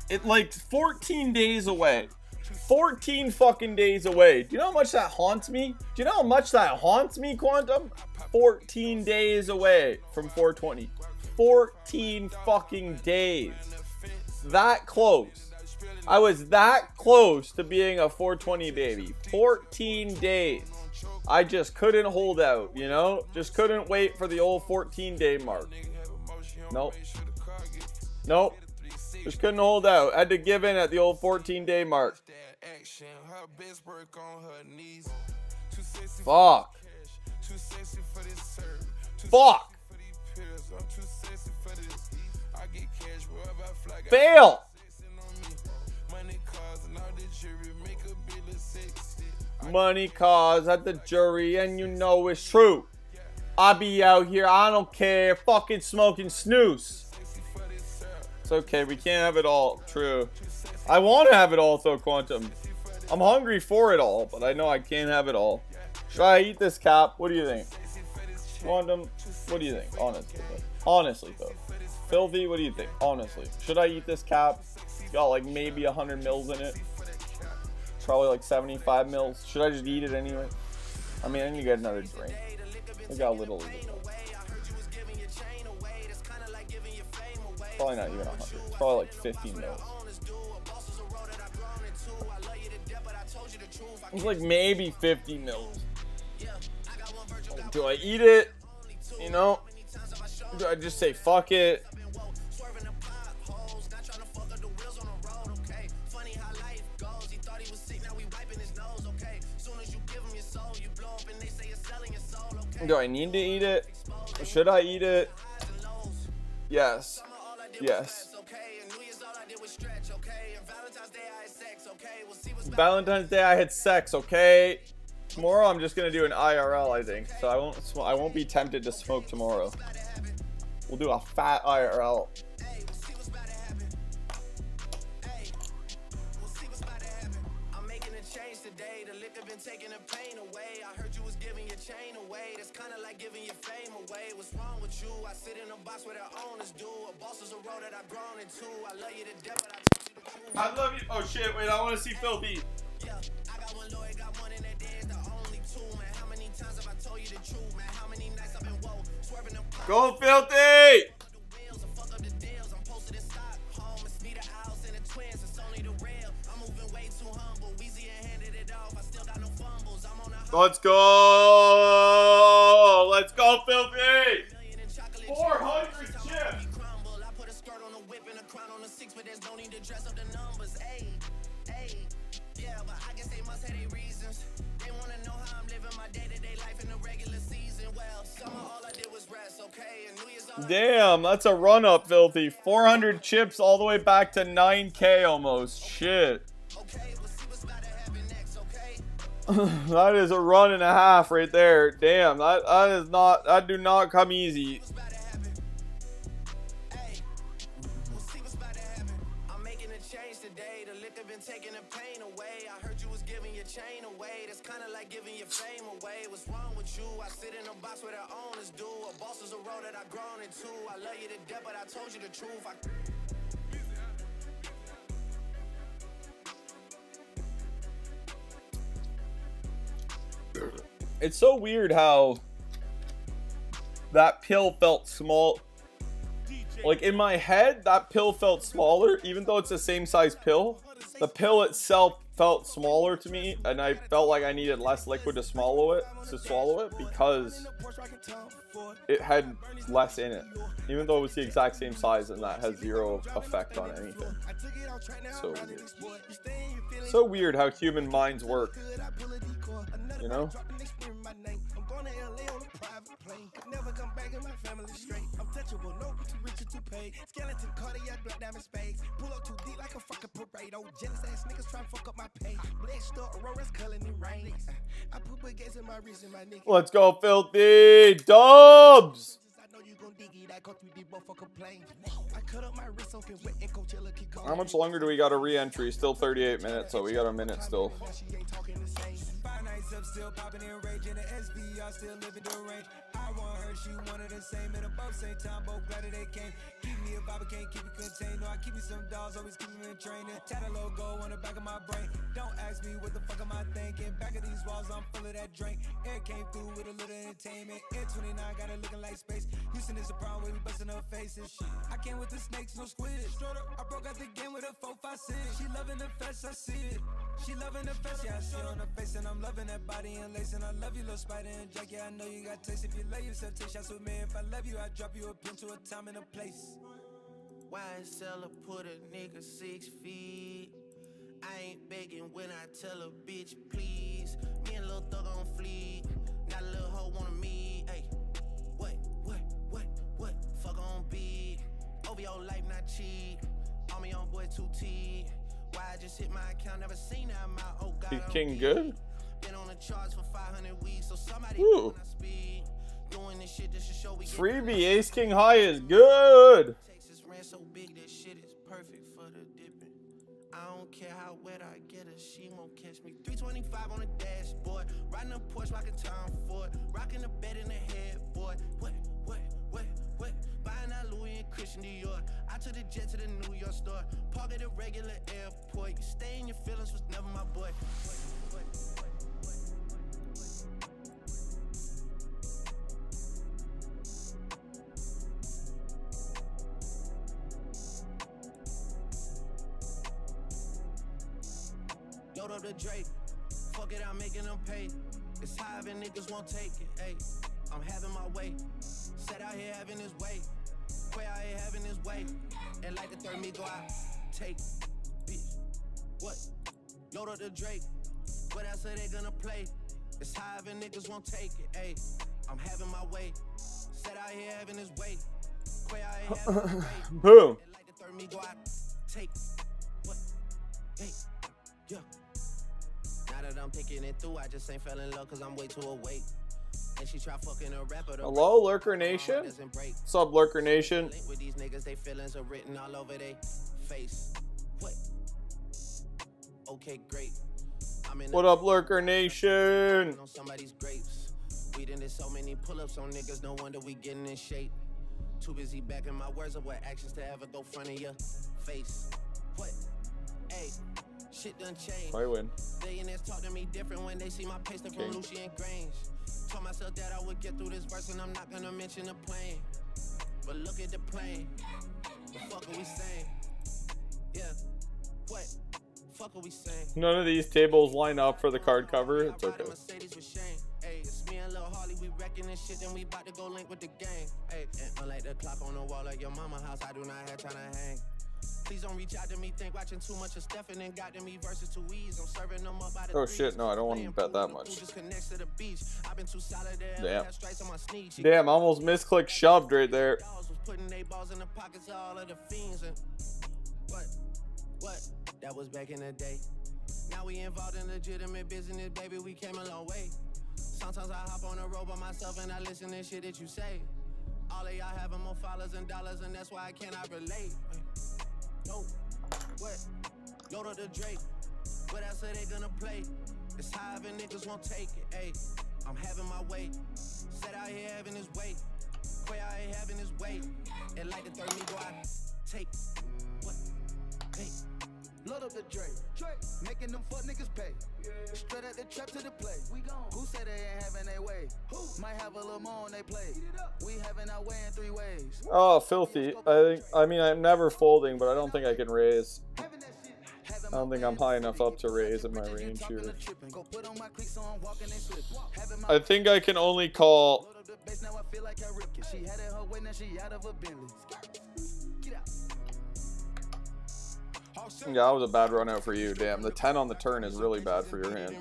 It like 14 days away. 14 fucking days away. Do you know how much that haunts me? Do you know how much that haunts me, Quantum? 14 days away from 420. 14 fucking days. That close. I was that close to being a 420 baby. 14 days. I just couldn't hold out, you know? Just couldn't wait for the old 14 day mark. Nope. Nope. Just couldn't hold out. Had to give in at the old 14 day mark. Fuck. Fuck. Fail. Money cause at the jury, and you know it's true. I be out here, I don't care, fucking smoking snooze. It's okay, we can't have it all. True. I want to have it all, though, Quantum. I'm hungry for it all, but I know I can't have it all. Should I eat this cap? What do you think? Quantum, what do you think? Honestly, though. Honestly, though. Filthy, what do you think? Honestly. Should I eat this cap? It's got like maybe 100 mils in it. Probably like 75 mils. Should I just eat it anyway? I mean, I need to get another drink. Look how little it is. Probably not even 100. It's probably like 15 mils. It's like maybe 50 mils. Do I eat it? You know? Do I just say fuck it? Do I need to eat it? Should I eat it? Yes. Yes. Valentine's Day I had sex, okay? Tomorrow I'm just gonna do an IRL, I think. So I won't I won't be tempted to smoke tomorrow. We'll do a fat IRL. Chain away. That's kind of like giving your fame away. What's wrong with you? I sit in a box where the owners do. A boss is a road that I've grown into. I love you to death, but I told you the truth. I love you. Oh shit! Wait, I want to see Filthy. Yeah, I got one lawyer, got one in that day. It's the only two, man. How many times have I told you the truth, man? How many nights I've been woke, swerving them. Go Filthy! Let's go! Let's go, Filthy! 400 chips! Damn, that's a run up, Filthy. 400 chips all the way back to 9k almost. Shit. (laughs) that is a run and a half right there. Damn, that, that is not, that do not come easy. I love you to death, but I told you the truth. I It's so weird how that pill felt small. Like in my head, that pill felt smaller, even though it's the same size pill. The pill itself felt smaller to me, and I felt like I needed less liquid to swallow it, to swallow it, because it had less in it. Even though it was the exact same size, and that has zero effect on anything. So weird. So weird how human minds work. You know? Never come back in my family straight. I'm touchable, no too rich or too paid. Skeleton cardiac black diamond spades. Pull up too deep like a fucking parade. Oh, jealous ass niggas try to fuck up my pay. Blessed up, Aurora's culling in rain. I put baguettes in my wrist and my nigga. Let's go, filthy dubs. How much longer do we got a re-entry? Still 38 minutes, so we got a minute still. She ain't talking the same. Five nights I still live in the range. I want her, she wanted the same. And them both same time, both glad that they came. Keep me a vibe, I can't keep it contained. No, I keep me some dogs, always keep me in training. Tat a logo on the back of my brain. Don't ask me what the fuck am I thinking. Back of these walls, I'm full of that drink. Air came through with a little entertainment. Air 29 got it looking like space. Houston is a problem we busting up faces. Shit. I came with the snakes, no squid. Straight up, I broke out the game with a 4 5 6. She loving the fest, I see it. She loving the fest, yeah, I see it on her face. And I'm loving that body and lace. And I love you, little spider and Jack. Yeah, I know you got taste. If you love yourself, take shots with me. If I love you, I drop you a pin to a time and a place. Why YSL put a nigga six feet. I ain't begging when I tell a bitch please. Me and Lil Thug on fleek. Got a little hoe wanna meet. OVO life not cheap. On me on boy 2T. Why I just hit my account, never seen that amount. Oh God. King good. Been on the charts for 500 weeks, so somebody Ooh. when I speed. Doing this shit just to show we Freebie Ace King High is good. Texas ran so big that shit is perfect for the dipping. I don't care how wet I get her, she won't catch me. 325 on the dashboard, riding a Porsche like a Tom Ford, rocking the bed in the headboard. What, Louis and Christian Dior. I took the jet to the New York store, park at a regular airport. You stay in your feelings was never my boy. Load up the Drake. Fuck it, I'm making them pay. It's high and niggas won't take it. Hey, I'm having my way. Set out here having his way. Quay out here having his way. And like the third me go out. Take, bitch. What? Load up the Drake. What else are they gonna play? It's high and niggas won't take it. Hey, I'm having my way. Out here having his way. Quay out here having his way. (laughs) Boom. And like the third me go out. Take, what? Hey, yeah. Now that I'm thinking it through, I just ain't fell in love cause I'm way too awake. And she try fucking a rapper. Hello. Lurker Nation. What's up, Lurker Nation? With these niggas, they feelings are written all over they face. What? Okay, great. I'm in What up, Lurker Nation? on somebody's grapes. We done did so many pull-ups on niggas, no wonder we getting in shape. Too busy backing my words up with actions to ever go front of your face. What? Hey, shit done changed. I win. Billionaires talk to me different when they see my paste from Lucian Grainge. Told myself that I would get through this verse and I'm not gonna mention the plane. But look at the plane. The fuck are we saying? Yeah. What? Fuck are we saying? None of these tables line up for the card cover. It's okay. a Mercedes with Shane. Hey, it's me and Lil Harley, we wrecking this shit, then we bout to go link with the gang. Hey, and unlike the clock on the wall at your mama house, I do not have time to hang. Please don't reach out to me, think watching too much of Stefan and got to me versus too easy. I'm serving them up by the Oh shit, no, I don't want to bet that much. pool just connects to the beach. I've been too solid there. Damn. Had on my sneak. Damn, almost misclick shoved right there. was putting they balls in the pockets all of the and what? What? That was back in the day. Now we involved in legitimate business, baby. We came a long way. Sometimes I hop on the road by myself and I listen to shit that you say. All of y'all having more followers and dollars, and that's why I cannot relate. No, what? Load up the Drake. What else are they gonna play? It's high and niggas won't take it. Hey, I'm having my way. Set out here having his way. Quay out here having his way. And like the third me go out. Take what? Hey. Load up the Drake. Drake. Making them fuck niggas pay. Straight at the trap to the play. We gone. Who said they ain't having their way? Who? Might have a little more on they play. We having our way in three ways. Oh, filthy. I think. I mean, I'm never folding, but I don't think I can raise. I don't think I'm high enough up to raise in my range here. Go put on my cleats so I'm walking and slipping. Having my I think I can only call. Yeah, that was a bad run out for you. Damn, the 10 on the turn is really bad for your hand.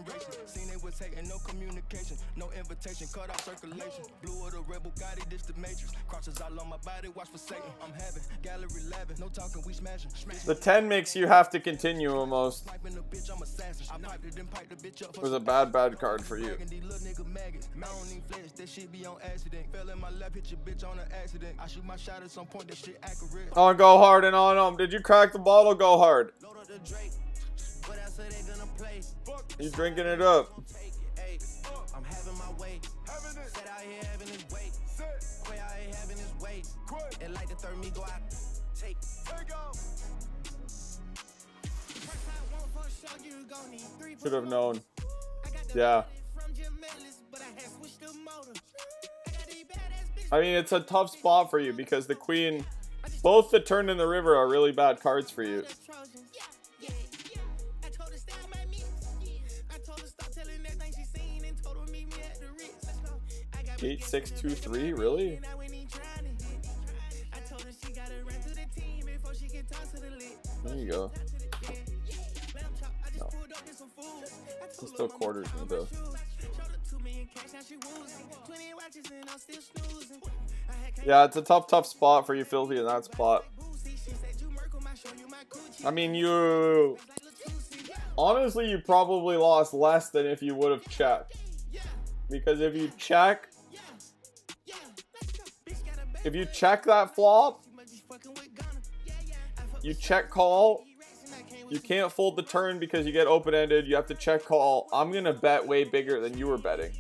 No communication, no invitation, cut off circulation. Blue of the rebel Gotti, this the matrix. Crosses all on my body, watch for Satan. I'm having gallery laughing, no talking, we smashing. The 10 makes you have to continue almost. it. It was a bad, bad card for you. On go hard and on them. Did you crack the bottle? Go hard hard. He's drinking it up. I'm having my way. Set out here having his way. Quay out here having his way. And like the third me go out. Take. Should have known. Yeah. I mean, it's a tough spot for you because the queen both the turn and the river are really bad cards for you. Eight six two three, really? There you go. No. Still quarters though. Yeah, it's a tough, tough spot for you, Filthy, in that spot. I mean, you... Honestly, you probably lost less than if you would have checked. Because if you check... If you check that flop, you check call, you can't fold the turn because you get open-ended, you have to check call. I'm going to bet way bigger than you were betting.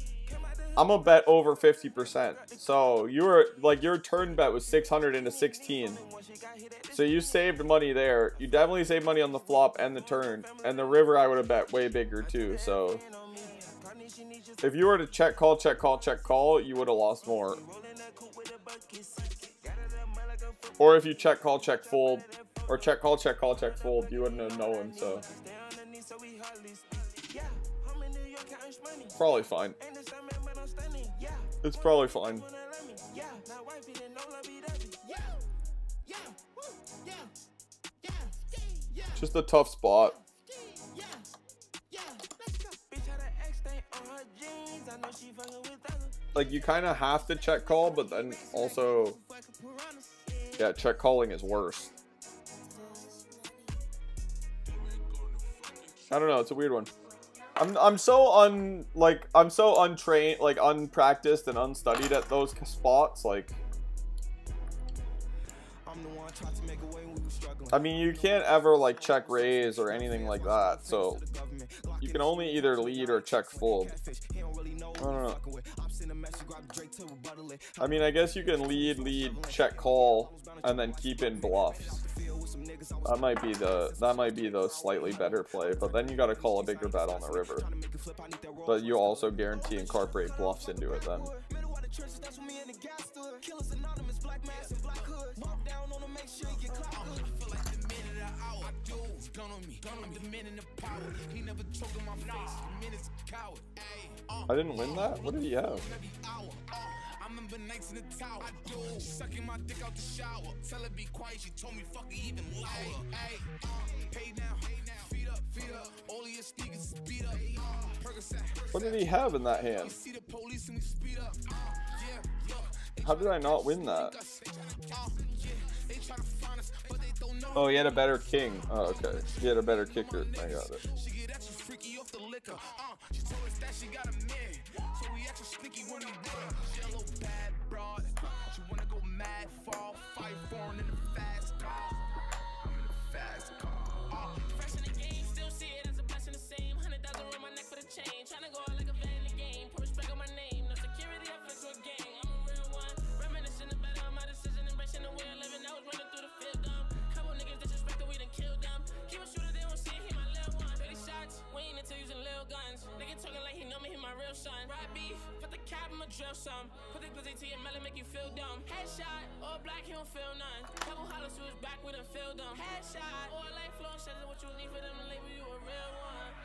I'm gonna bet over 50%. So you were like your turn bet was 600 into 16. So you saved money there. You definitely saved money on the flop and the turn. And the river I would have bet way bigger too. So if you were to check call, check call, check call, you would have lost more. Or if you check call, check fold, or check call, check call, check fold, you wouldn't have known. So probably fine. It's probably fine. Just a tough spot. Like, you kind of have to check call, but then also... Yeah, check calling is worse. I don't know, it's a weird one. I'm I'm so un like I'm so untrained like unpracticed and unstudied at those spots like I mean you can't ever like check raise or anything like that so you can only either lead or check fold I don't know. I mean I guess you can lead lead check call and then keep in bluffs that might be the that might be the slightly better play, but then you got to call a bigger bet on the river. But you also guarantee incorporate bluffs into it then. I didn't win that? What did he have? Remember nights in the tower. I do. Sucking my dick out the shower. Tell her be quiet, she told me fuck it even louder. Hey, uh, pay now, feet up, feet up. All your sneakers speed up. Uh, uh, what did he have in that hand? How did I not win that? Oh, he had a better king. Oh, okay. He had a better kicker. I got it liquor. Uh, she told us that she got a man, so we extra sneaky when we with her. She a bad broad, she wanna go mad, fall, fight foreign in the fast car. I'm in the fast car. Uh, Fresh in the game, still see it as a blessing the same. Hundred thousand on my neck for the chain, tryna go out like a van in the game. Put respect on my name, no security, I flex with gang. Drill some. Put the glizzy to your melon, make you feel dumb. Headshot, all black, he don't feel none. Couple hollers to his back, we done feel dumb. Headshot, all life flow, shut what you need for them to label you a real one.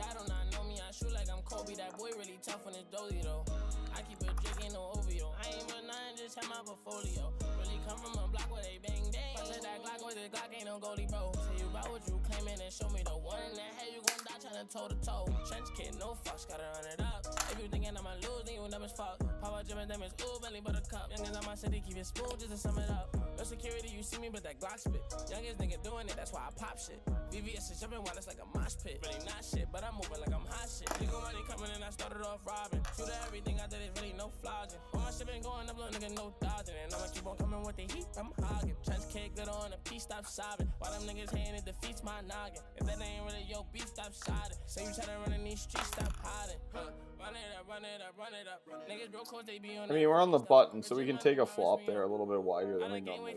Y'all do not know me, I shoot like I'm Kobe. That boy really tough on his dozy though. I keep a drink, ain't no OVO. I ain't with nothing, just have my portfolio. Really come from a block where they bang bang. Bust that Glock with the Glock, ain't no goalie, bro. Say you about what you claiming and show me the one in that head, you gon' die tryna toe to toe. Trench kid, no fucks, gotta run it up. If you thinking I'ma lose, then you as fuck. Power gym and damage, ooh, belly buttercup. Youngins on my city, keep it smooth just to sum it up. No security, you see me, but that Glock spit. Youngest nigga doing it, that's why I pop shit. VVS is jumping while it's like a mosh pit. Really not shit, but I'm moving like I'm hot shit. Legal money coming and I started off robbing. Shoot at everything I did is really no flogging. All my shit been going up, little nigga, no dodging. And I'ma keep on coming with the heat, I'm hogging. Trench cake, glitter on the piece, stop sobbing. While them niggas hating, it defeats my noggin. If that ain't really your beef, stop shouting. Say you tryna run in these streets, stop hiding. Huh. Run it up, run it up, run it up. Niggas broke cause they be on I mean, we're on the button, so we can take a flop there a little bit wider than we normally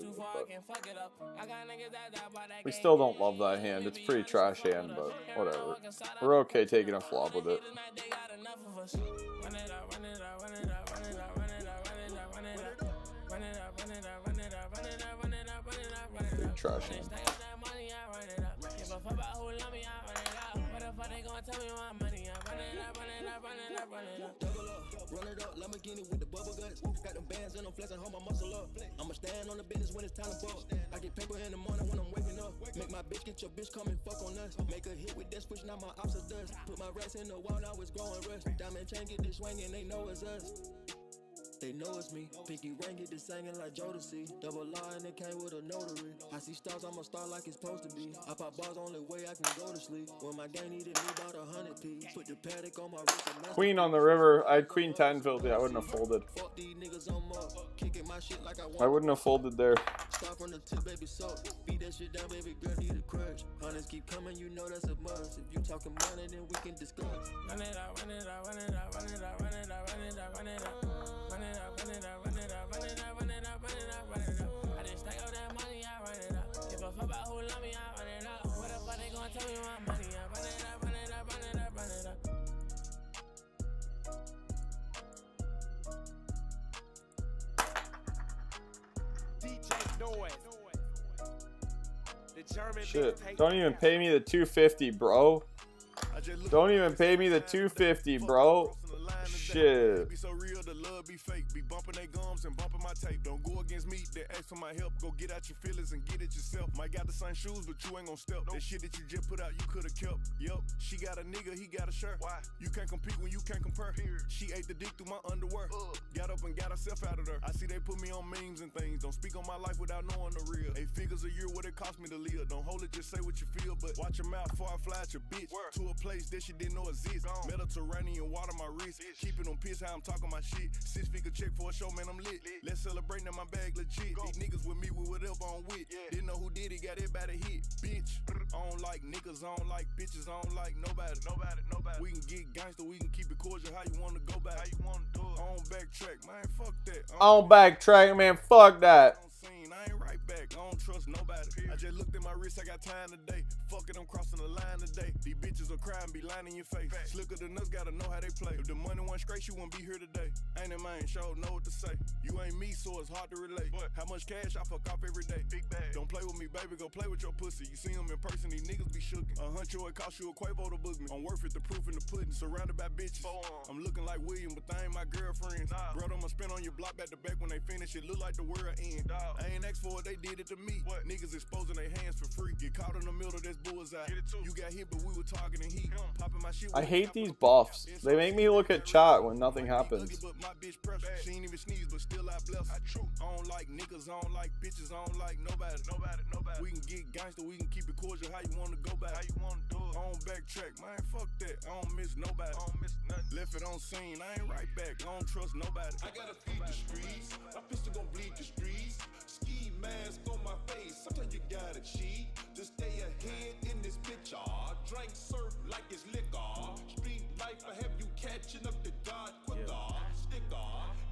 we still don't love that hand. It's pretty trash hand, but whatever. We're okay taking a flop with it. Big trash hand. Double up, run it up, Lamborghini with the bubble guts. Got them bands and I'm flexing, hold my muscle up. I'ma stand on the business when it's time to bust. I get paper in the morning when I'm waking up. Make my bitch get your bitch come and fuck on us. Make a hit with that switch, now my ops are dust. Put my rats in the wall, now it's growing rust. Diamond chain get this swinging, they know it's us. They know it's me. Pinky ring get this singing like Jodeci. Double line, it came with a notary. I see stars, I'm a star like it's supposed to be. I pop bars, only way I can go to sleep. When my gang needed me about a hundred P. Put the paddock on my wrist. Queen on the river. I had Queen 10 filthy. I wouldn't have folded. Fuck these niggas, I'm up. Kicking my shit like I want. I wouldn't have folded there. Start from the tip, baby, so beat that shit down, baby girl, need a crush. Hunters keep coming, you know that's a must. If you talking money, then we can discuss. Run it up, run it up, run it up, run it up, run it up, run it up, run it up. Run it up, run it up, run it up, run it up, run it up, run it up, run it up. I just stack up that money, I run it up. Give a fuck about who love me, I run it up. What the fuck they gonna tell me my money? I run it up, run it up, run it up, run it up. DJ Noise. Shit. Don't even pay me the 250, bro. Don't even pay me the 250, bro. Shit. Be so real, the love be fake. Be bumping they gums and bumping my tape. Don't go against me, they ask for my help. Go get out your feelings and get it yourself. Might got the same shoes, but you ain't gon' step. That shit that you just put out, you could've kept. Yup, she got a nigga, he got a shirt. Why? You can't compete when you can't compare. Here, she ate the dick through my underwear. Got up and got herself out of there. I see they put me on memes and things. Don't speak on my life without knowing the real. Eight figures a year, what it cost me to live. Don't hold it, just say what you feel. But watch your mouth before I fly at your bitch. To a place that she didn't know exist. Mediterranean water my wrist. Keeping them pissed how I'm talking my shit. Six figure check for a show, man, I'm lit. Let's celebrate now my bag legit. These niggas with me with whatever I'm with. Didn't know who did it, got it by the hit. Bitch, I don't like niggas, I don't like bitches, I don't like nobody. Nobody, nobody. We can get gangster, we can keep it cordial. How you wanna go back? How you wanna do it? I don't backtrack, man, fuck that. I On backtrack, man. Fuck that. Ain't right back. I don't trust nobody. I just looked at my wrist. I got time today. Fuck it, I'm crossing the line today. These bitches will cry and be lying in your face. Slicker than us, gotta know how they play. If the money went straight, you wouldn't be here today. Ain't it, man? show know what to say. You ain't me, so it's hard to relate. But How much cash I fuck off every day? Big bag. Don't play with me, baby. Go play with your pussy. You see them in person, these niggas be shookin'. A huncho, it cost you a Quavo to book me. I'm worth it, the proof in the pudding. Surrounded by bitches. I'm looking like William, but they ain't my girlfriends. Bro, I'ma spin on your block back to back when they finish. It look like the world end. I ain't asked for it, they did it to me. What? Niggas exposing their hands for free. Get caught in the middle, that's bullseye. You got hit, but we were targeting heat. Popping my shit. I hate these buffs. They make me look at chat when nothing happens. But my bitch pressure. She ain't even sneeze, but still I bless. I true. I don't like niggas, I don't like bitches, I don't like nobody. Nobody, nobody. We can get gangster, we can keep it cordial. How you wanna go back? How you wanna do it? I don't backtrack, man. Fuck that. I don't miss nobody. I don't miss nothing. Left it on scene. I ain't right back. I don't trust nobody. I gotta feed the streets. My pistol gon' bleed the streets. Ski mask on my face. Sometimes you gotta cheat to stay ahead in this picture. Drink surf like it's liquor. Street life, I have you catching up to God quicker. Sticker,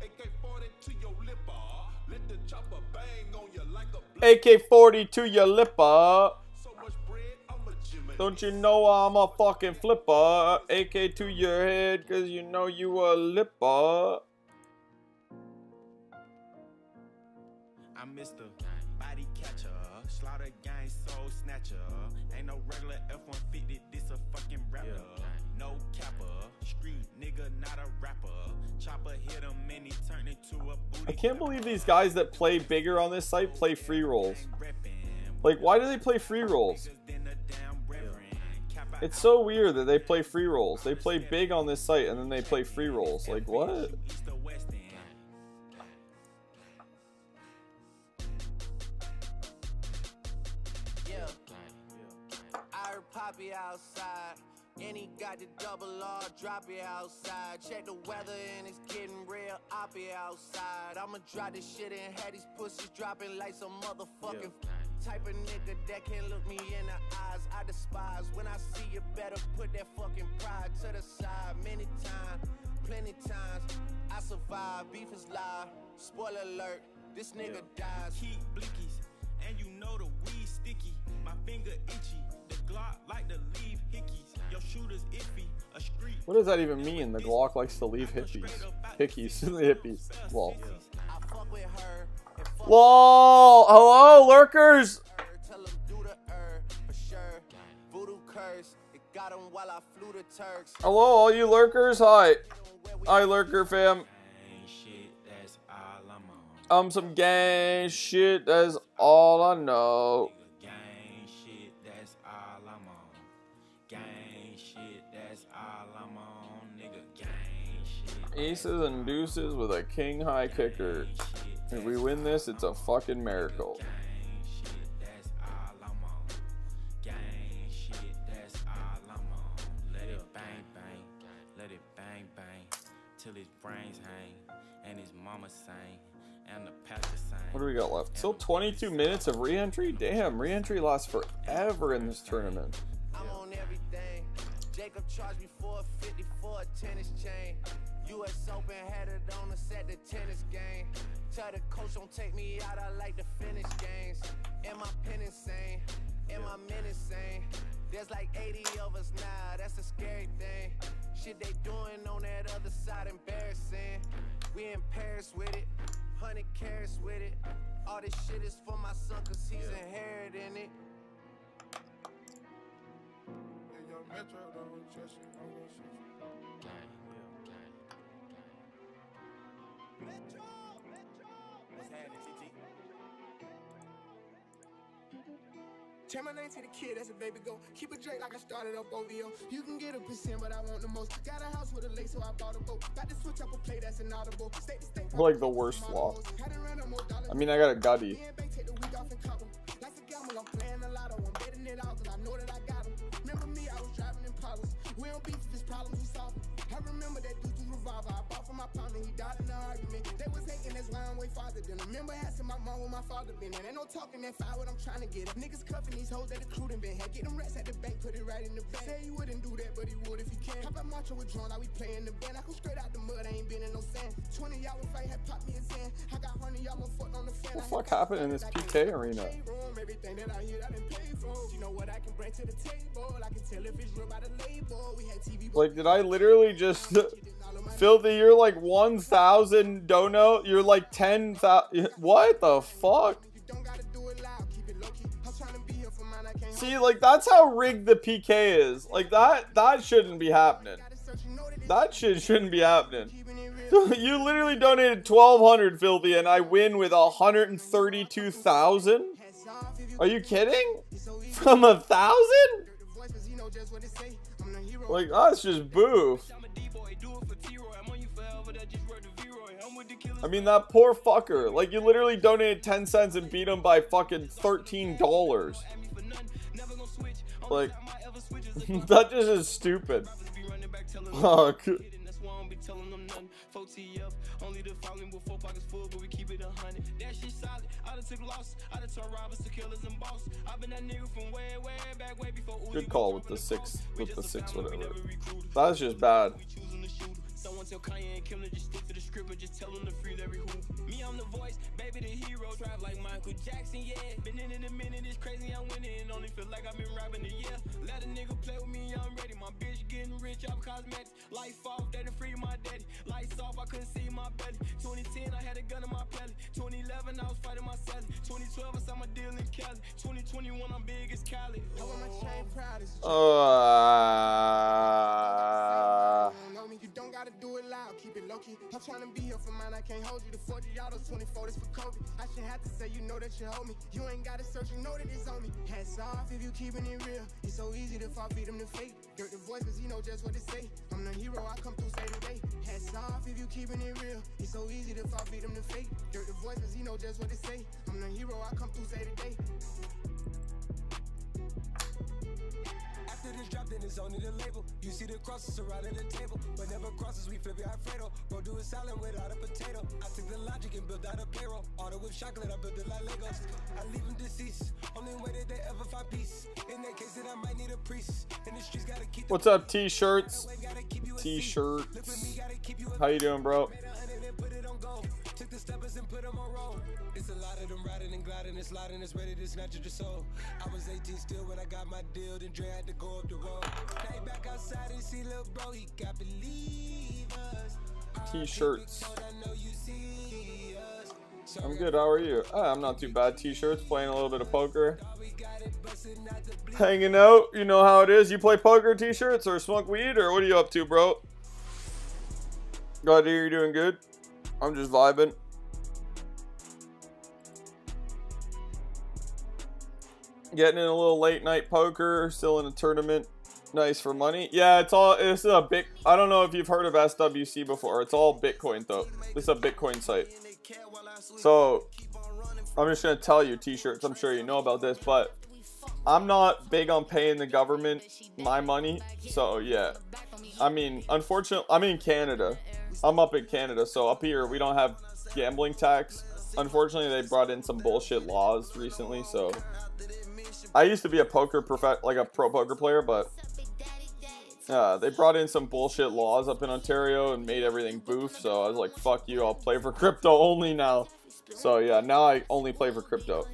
AK-40 to your lipper. Let the chopper bang on you like a AK 40 to your lipper. Don't you know I'm a fucking flipper? AK to your head, cause you know you a lipper. I'm Mr. Body Catcher, Slaughter Gang Soul Snatcher. Ain't no regular F-150, this a fucking rapper. No capper, street nigga, not a rapper. Chopper hit him and he turned into a booty. I can't believe these guys that play bigger on this site play free rolls. Like, why do they play free rolls? It's so weird that they play free rolls. They play big on this site and then they play free rolls. Like, what? Yeah. I heard Poppy outside. And he got the double R, drop it outside. Check the weather and it's getting real, I'll be outside. I'ma drop this shit and have these pussies dropping like some motherfucking type of nigga that can't look me in the eyes. I despise when I see you better put that fucking pride to the side. Many times, plenty times, I survive. Beef is live. Spoiler alert, this nigga dies. Keep blickies, and you know the weed sticky. My finger itchy, the Glock like to leave hickeys. Your shooter's iffy, a street. What does that even mean? The Glock likes to leave (laughs) hippies. Hickeys. the hippies. Lol. LOL! Hello, lurkers! Hello, all you lurkers. Hi. Hi, lurker fam. Um, some gang shit. That's all I know. Aces and deuces with a king high kicker. If we win this, it's a fucking miracle. Till his brains hang, and his mama sang, and the pastor sang. What do we got left? Still 22 minutes of re-entry? Damn, re-entry lasts forever in this tournament. I'm on everything. Jacob charged me 450 for a tennis chain. US Open had it on us at the tennis game. Tell the coach don't take me out, I like to finish games. Am I pen insane? Am I men insane? There's like 80 of us now, that's a scary thing. Shit they doing on that other side, embarrassing. We in Paris with it, 100 carats with it. All this shit is for my son, cause he's inheriting it. Change my name to the kid, that's a baby go. Keep it Drake like I started up OVO. You can get a percent, but I want the most. Got a house with a lake, so I bought a boat. Got to switch up a play, that's inaudible. State to state, Like the worst flaw. I mean, I got a gutty. Revolver. I bought my he died in the argument. They was hating, that's why I'm way farther than them. Remember asking my mom where my father been. And ain't no talking that fire, what I'm trying to get. If niggas cuffing these hoes that the crew done been had. Get them rats at the bank, put it right in the bank. Say he wouldn't do that, but he would if he can. How about Macho with John, like we playing the band. I come straight out the mud, I ain't been in no sand. 20 hour fight had popped me a Zan. I got honey, y'all on the fan. What the fuck happened in this PK arena? everything that I hear, I done paid for. You know what I can bring to the table. I can tell if it's real by the label. We had TV. Like, did I literally just... Filthy, you're like 1,000 dono. You're like 10,000. What the fuck? See, like, that's how rigged the PK is. Like, that, that shouldn't be happening. That shit shouldn't be happening. (laughs) you literally donated 1,200, Filthy, and I win with 132,000? Are you kidding? From a thousand? Like, that's just boof. I mean, that poor fucker. Like, you literally donated 10 cents and beat him by fucking $13. Like, (laughs) that just is stupid. Fuck. Only the following with four pockets full, but we keep it a hundred. That shit solid. I. I robbers to before. Good call with the six, with the six, whatever. That's just bad. Someone tell Kanye and Kim to just stick to the script and just tell them to free every who. Me, I'm the voice, baby, the hero. Drive like Michael Jackson, yeah. Been in it a minute, it's crazy, I'm winning. Only feel like I've been rapping a year. Let a nigga play with me, I'm ready. My bitch getting rich off cosmetics. Life off, daddy free my daddy. Lights off, I couldn't see my belly. 2010, I had a gun in my belly. 2011, I was fighting my celly. 2012, I saw my deal in Cali. 2021, I'm big as Cali. I want my chain proud as Uh, You don't gotta do it loud, keep it low key. I'm trying to be here for mine, I can't hold you. The 40 autos, 24 this for Kobe. I should have to say, you know that you hold me. You ain't gotta search, you know that it's on me. Hats off if you keeping it real. It's so easy to fall beat them to fate. Dirt the voice, cause he know just what to say. I'm the hero, I come through, say today. Hats off if you keeping it real. It's so easy to fall beat them to fate. Dirt the voice, cause he know just what to say. I'm the hero, I come through, say today. After this drop, then it's only the label. You see the crosses surrounding the table, but never crosses, we flip it Alfredo. Bro, do a salad without a potato. I took the logic and built out a payroll. Order with chocolate, I built it like Legos. I leave them deceased. Only way that they ever find peace. In that case, that I might need a priest. In the streets, gotta keep What's up, t-shirts? T-shirts. How you doing, bro? Took the steppers and put them on roll. It's a lot of them riding and gliding and sliding. It's ready to snatch at your soul. I was 18 still when I got my deal. Then Dre had to go up the road. Now he back outside and see little bro. He got believers. T-shirts. I'm good. How are you? Ah, I'm not too bad. T-shirts. Playing a little bit of poker. Hanging out. You know how it is. You play poker T-shirts or smoke weed or what are you up to, bro? God, you're doing good. I'm just vibing. Getting in a little late night poker. Still in a tournament. Nice for money. Yeah, it's all. Is a big. I don't know if you've heard of SWC before. It's all Bitcoin though. This is a Bitcoin site. So I'm just gonna tell you, t-shirts. I'm sure you know about this, but I'm not big on paying the government my money. So yeah, I mean, unfortunately, I'm in Canada. I'm up in Canada, so up here we don't have gambling tax. Unfortunately, they brought in some bullshit laws recently. So I used to be a poker prof, like a pro poker player, but uh, they brought in some bullshit laws up in Ontario and made everything boof. So I was like, fuck you, I'll play for (laughs) crypto only now. So yeah, now I only play for crypto.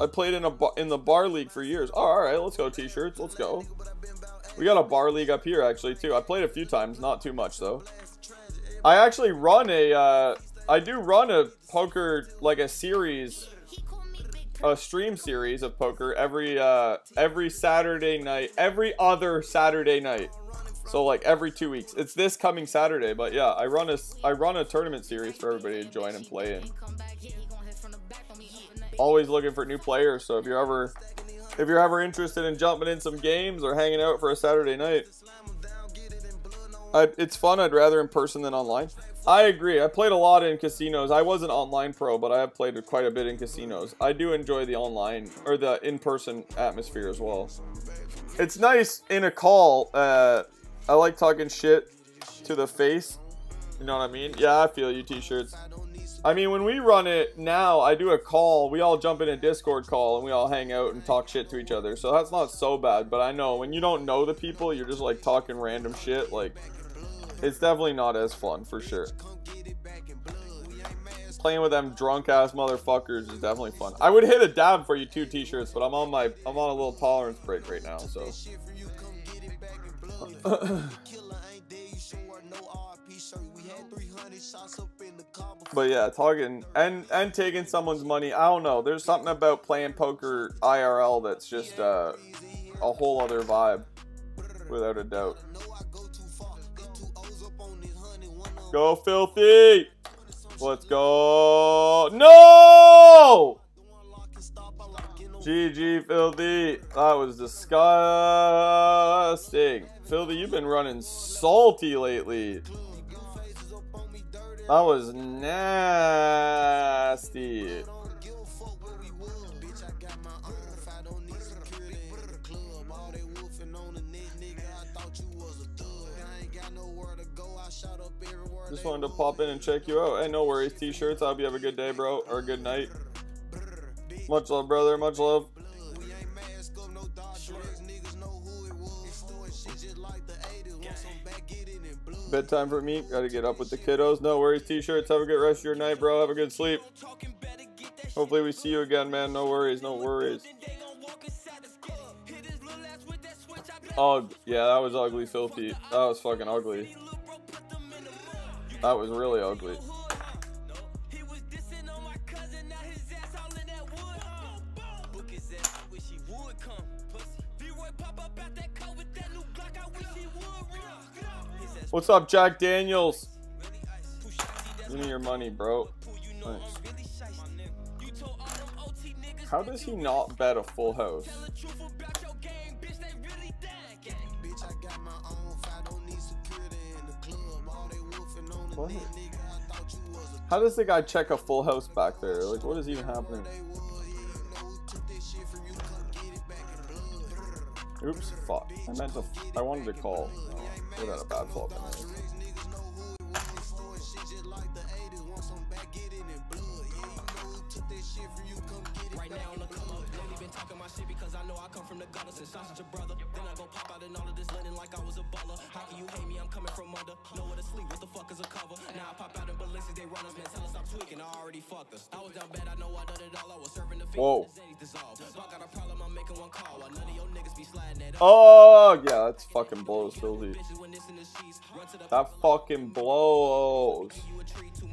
I played in a in the bar league for years. Oh, all right, let's go t-shirts. Let's go. We got a bar league up here actually too. I played a few times, not too much though. I actually run a, uh, I do run a poker like a series, a stream series of poker every uh, every Saturday night, every other Saturday night. So like every two weeks. It's this coming Saturday, but yeah, I run a I run a tournament series for everybody to join and play in. Always looking for new players, so if you're ever if you're ever interested in jumping in some games or hanging out for a Saturday night, I, it's fun. I'd rather in person than online. I agree. I played a lot in casinos. I wasn't online pro, but I have played quite a bit in casinos. I do enjoy the online or the in-person atmosphere as well. It's nice in a call. Uh, I like talking shit to the face. You know what I mean? Yeah, I feel you, t-shirts. I mean, when we run it now, I do a call. We all jump in a Discord call and we all hang out and talk shit to each other. So that's not so bad. But I know when you don't know the people, you're just like talking random shit. Like, it's definitely not as fun for sure. Playing with them drunk ass motherfuckers is definitely fun. I would hit a dab for you two t-shirts, but I'm on my I'm on a little tolerance break right now, so. (laughs) But yeah, talking and and taking someone's money. I don't know. There's something about playing poker IRL that's just uh, a whole other vibe, without a doubt. Go filthy! Let's go! No! GG filthy. That was disgusting. Filthy, you've been running salty lately. That was nasty. Just wanted to pop in and check you out. Hey, no worries. T-shirts. I hope you have a good day, bro, or a good night. Much love, brother. Much love. Bedtime for me. Gotta get up with the kiddos. No worries, t-shirts. Have a good rest of your night, bro. Have a good sleep. Hopefully we see you again, man. No worries, no worries. Oh, yeah, that was ugly, filthy. That was fucking ugly. That was really ugly. What's up, Jack Daniels? Give me your money, bro. Thanks. How does he not bet a full house? What? How does the guy check a full house back there? Like, what is even happening? Oops, fuck. I meant to. I wanted to call. Oh, we had a bad flop. From the gutter since sausage your brother. Then I go pop out in all of this linen like I was a baller. How can you hate me? I'm coming from under. Nowhere to sleep. What the fuck is a cover? Now I pop out in ballistics, they run us, man. Tell us stop tweaking. I already fucked us. I was down bad, I know I done it all. I was serving the feet. Whoa. dissolved. I got a problem, I'm making one call. While none of your niggas be sliding up. Oh yeah, that's fucking blows, filthy. That fucking blows.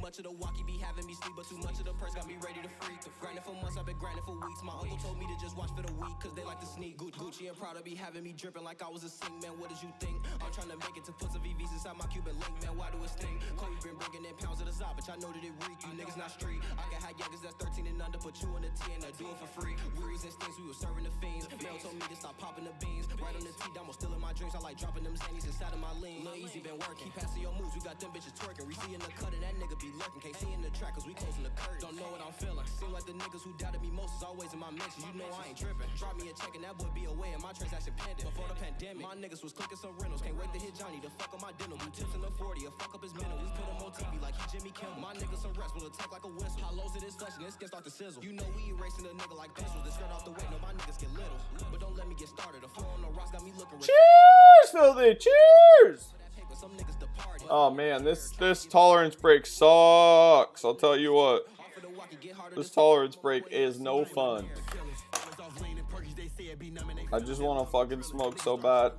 Much of the walkie be having me sleep, but too much of the purse got me ready to freak. Grinding for months, I've been grinding for weeks. My uncle told me to just watch for the week, cause they like to sneak. Gucci, and Prada be having me dripping like I was a sing, man. What did you think? I'm trying to make it to put some VVs inside my Cuban link, man. Why do it sting? Kobe been bringing in pounds of the zop, but I know that it reek. You niggas not street. I can have youngers that's 13 and under, put you in the T and I do it for free. Wearies and stings, we were serving the fiends. Mel told me to stop popping the beans. Right on the T, I'm still in my dreams. I like dropping them zannies inside of my lean. Lil Easy been working. Keep passing your moves, we got them bitches twerking. We in the cut and that nigga be lurking. Can't see in the track, cause we closing the curtain. Don't know what I'm feeling. Seem like the niggas who doubted me most is always in my mentions. You know I ain't tripping. Drop me a check and that boy be away and my transaction pending. Before the pandemic, my niggas was clicking some rentals. Can't wait to hit Johnny to fuck up my dental. Do tips in the 40 or fuck up his mental. We put him on TV like he Jimmy Kimmel. My niggas some rest will attack like a whistle. Hollows to this flesh and this can start to sizzle. You know we erasing a nigga like pencils. The skirt off the way, no my niggas get little. But don't let me get started. The flow on the rocks got me looking Cheers, filthy. Cheers. Oh man, this this tolerance break sucks. I'll tell you what. This tolerance break is no fun. I just want to fucking smoke so bad.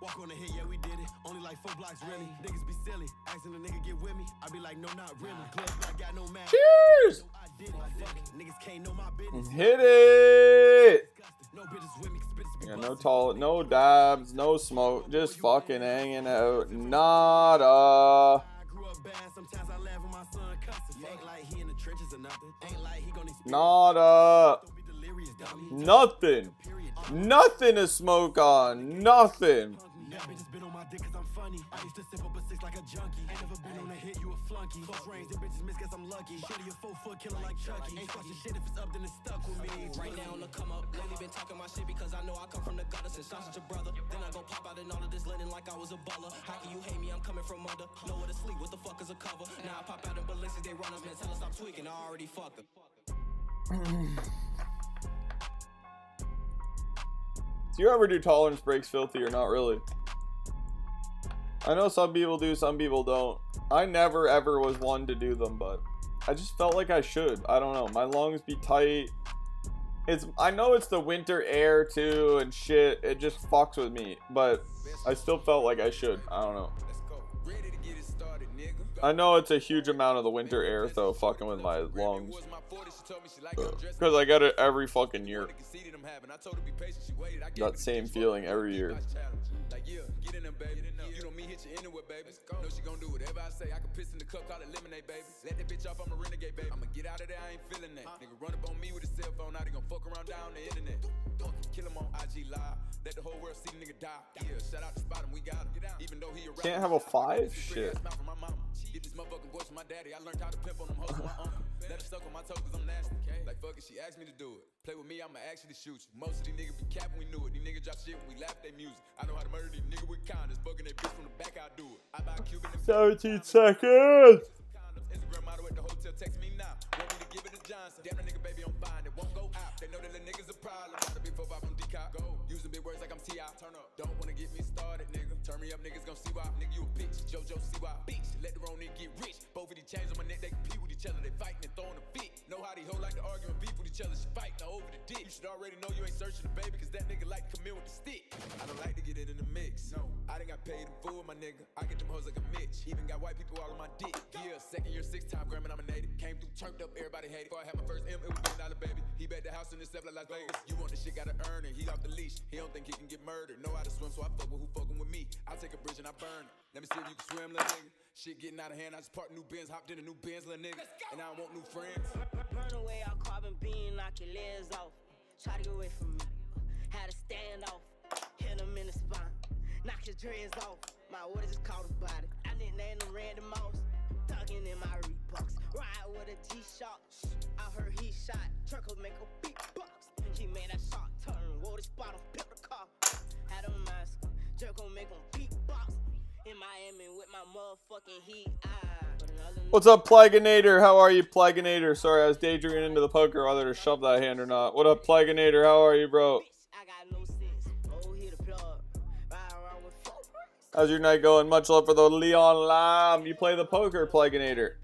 Walk on the hit, yeah, we did it. Only like four blocks, really. Niggas be silly. Asking nigga get with me. I be like, no, not really. Cheers! Hit it! No bitches with me, cause bitches be Yeah, no tall, no dabs, no smoke, just fucking hanging out. Nada. grew up bad. Sometimes I laugh when my son cusses. Ain't like he in the trenches or nothing. Ain't like he gonna Nada. Nothing. Nothing to smoke on. Nothing. That bitch has been on my dick cause I'm funny. I used to sip up a six like a junkie. Ain't never been on a hit, you a flunky. Close range, them bitches miss cause I'm lucky. Shitty a four foot killer like Chucky. Ain't fucking shit if it's up, then it's stuck with me. Right now on the come up, lately been talking my shit because I know I come from the gutter since sausage your brother. Then I go pop out in all of this linen like I was a baller. How can you hate me? I'm coming from under. Nowhere to sleep. What the fuck is a cover? Now I pop out in ballistics, they run us, man. Tell us stop tweaking. I already fucked them. Do you ever do tolerance breaks filthy or not really? I know some people do, some people don't. I never ever was one to do them, but I just felt like I should. I don't know. My lungs be tight. It's I know it's the winter air too and shit. It just fucks with me, but I still felt like I should. I don't know. I know it's a huge amount of the winter air though, fucking with my lungs. Because I get it every fucking year. That same feeling every year. Like, yeah, get in there, baby. You know me, hit you anywhere, baby. Know she gon' do whatever I say. I can piss in the cup, call it lemonade, baby. Let that bitch off, I'm a renegade, baby. I'ma get out of there, I ain't feeling that. Nigga run up on me with a cell phone, now they gon' fuck around down the internet. Kill him on IG Live. Let the whole world see the nigga die. Yeah, shout out to Spot him, we got him. Even though he a Can't have a five? Shit. Get this motherfucking voice from my daddy. I learned how to pimp on them hoes from my uncle. Let her suck on my toes cause I'm nasty. Like fuck it, she asked me to do it. Play with me, I'ma actually shoot you. Most of these niggas be capping, we knew it. These niggas drop shit when we laugh at their music. I know how to murder these niggas with condoms. Bugging their bitch from the back, I do it. I buy Cuban and 17 seconds. Instagram model at the hotel, text me now. Want me to give it to Johnson. Damn, the nigga baby on fine, it won't go out. They know that the niggas a problem. Gotta be 4 5 from Decop. Go. Using big words like I'm T.I. Turn up. Don't wanna get me started, nigga. Turn me up, niggas gon' see why. Nigga, you a bitch. JoJo, see why. Bitch. Let the wrong nigga get rich. Both of these chains on my neck, they compete with each other. They fighting and throwing a fit. Know how these hoes like to argue and beef with each other. She fight now over the dick. You should already know you ain't searching the baby, cause that nigga like to come in with the stick. I don't like to get it in the mix. No. I done got paid in full, my nigga. I get them hoes like a Mitch. Even got white people all on my dick. Yeah, second year, six time Grammy nominated. Came through, turned up, everybody hated. Before I had my first M, it was million dollar baby. He bet the house in the stuff like Las Vegas. You want the shit, gotta earn it. He off the leash. He don't think he can get murdered. Know how to swim, so I fuck with who fucking with me. I take a bridge and I burn it. Let me see if you can swim, little nigga. Shit getting out of hand. I just parked new Benz, hopped in a new Benz, little nigga. And I don't want new friends. Burn away our carbon beam, knock your legs off. Try to get away from me. Had to stand off. Hit him in the spine. Knock his dreads off. My orders just caught his body. I nicknamed him Randy Moss. Thugging in my Reeboks. Ride with a G-Shock. I heard he shot. Truck make a beatbox. He made that shot turn make 'em beatbox. In Miami with my motherfucking heat. Ah. What's up, Plaginator? How are you, Plaginator? Sorry, I was daydreaming into the poker whether to shove that hand or not. What up, Plaginator? How are you, bro? How's your night going? Much love for the Leon Lam. You play the poker, Plaginator.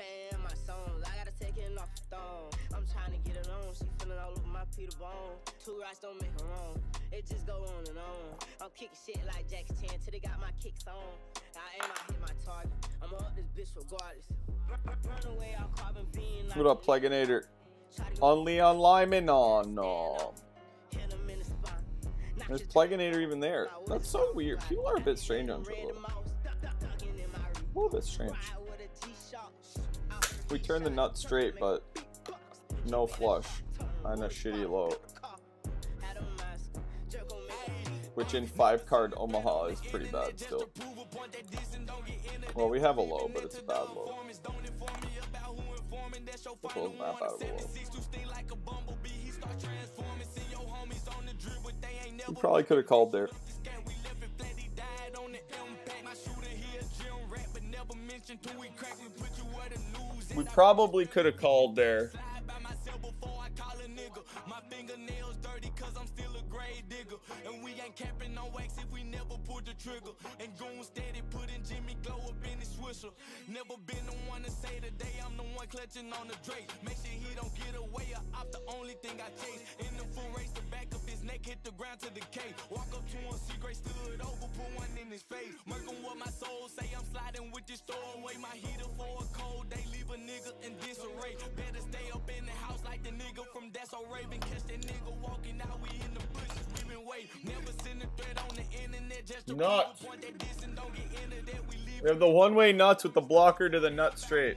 She my songs. I gotta take it off the thong. I'm trying to get it on. She feeling all over my Peter Bone. Two rights don't make her wrong. It just go on and on. I'm kicking shit like Jackie Chan till they got my kicks on. I aim, I hit my target. I'm up this bitch regardless. Run away, I'll carbon bean like What up, Plaginator? On Leon Lyman? Oh, no. There's Plaginator even there. That's so weird. People are a bit strange on Twitter. A little bit strange. We turned the nut straight, but no flush. And a shitty low. Which in 5 card Omaha is pretty bad still. Well, we have a low, but it's a bad low. Map out of a low. We probably could have called there. We probably could have called there. And we ain't capping no wax if we never pulled the trigger. And goon steady putting Jimmy Glow Never been the one to say today I'm the one clutching on the Drake. Make sure he don't get away or I'm the only thing I chase. In the full race, the back of his neck hit the ground to decay. Walk up to him, see Gray stood over, put one in his face. Murking what my soul say, I'm sliding with this throw away my heater for a cold day. Leave a nigga in disarray. Better stay up in the house like the nigga from That's So Raven. Catch that nigga walking out, we in the bushes, been waiting. Never send a threat on the internet just to Nuts. point that this and don't get into that. We leave We have the one-way nuts with the blocker to the nut straight.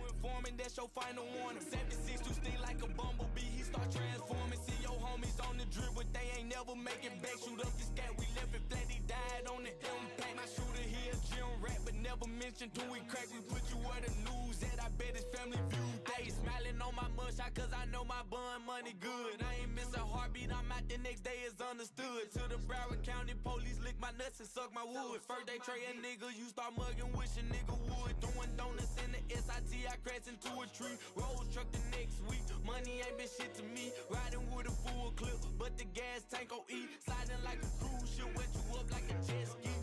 Never mentioned till we crack. We put you where the news at, I bet his family view. I ain't smiling on my mugshot, cause I know my bun money good. I ain't miss a heartbeat, I'm out the next day, it's understood. To the Broward County police, lick my nuts and suck my wood. First they tray a nigga, you start mugging, wish a nigga would. Doing donuts in the SIT, I crash into a tree. Rolls truck the next week, money ain't been shit to me. Riding with a full clip, but the gas tank gon' eat. Sliding like a cruise ship, wet you up like a jet ski.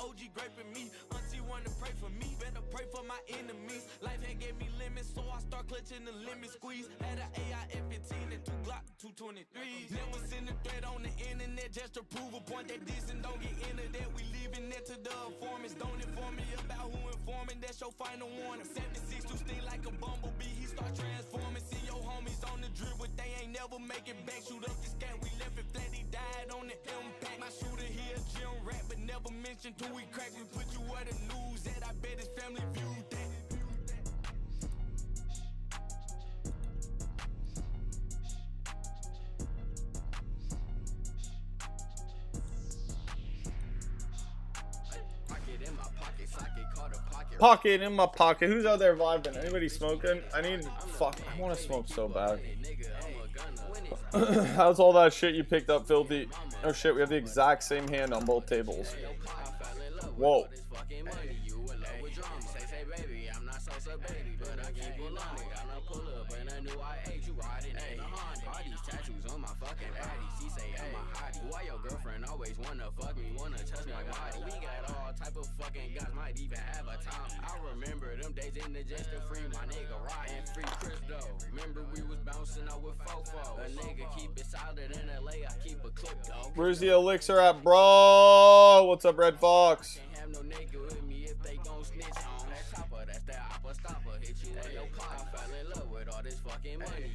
OG graping me. Wanna pray for me, better pray for my enemies. Life had gave me limits, so I start clutching the limit squeeze. Had an AI F15 and two Glock 223. Never send a threat on the internet just to prove a point that this and don't get into that. We leaving it to the informants. Don't inform me about who informing, that's your final warning. 76 to sting like a bumblebee, he start transforming. See your homies on the drip, but they ain't never make it back. Shoot up the scat, we left it flat, he died on the impact. My shooter here, gym rat, but never mentioned till we crack. We put you at a the news at, I bet his family viewed that. Pocket in my pocket. Who's out there vibing? Anybody smoking? I need. Fuck. I want to smoke so bad. (laughs) How's all that shit you picked up, filthy? Oh shit, we have the exact same hand on both tables. Whoa. Why your girlfriend always wanna fuck me, wanna touch my body? We got all type of fucking guys, might even have a time. I remember them days in the just to free my nigga Ryan, free though. Remember we was bouncing out with Fofo. A nigga keep it solid in LA, I keep a clip though. Where's the elixir at, bro? What's up, Red Fox? Can't have no nigga with me if they gon' snitch on that chopper. That's that oppa stopper. Hit you in your car. I fell in love with all this fucking money.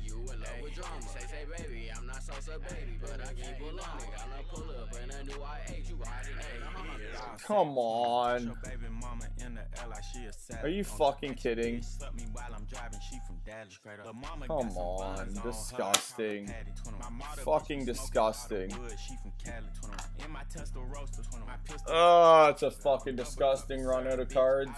Drama. Say, say, baby, I'm not salsa, baby, but I keep it long. Gonna pull up and I knew I ate you riding eight. Come on. Are you fucking kidding? Suck me while I'm driving, she from Dallas. Lil' mama Come on, disgusting. Patty, 21. My mother Fucking disgusting. out of wood, She from Cali, 21. In my Tesla Roadster, 21. My pistol Oh, it's a fucking disgusting run out of cards.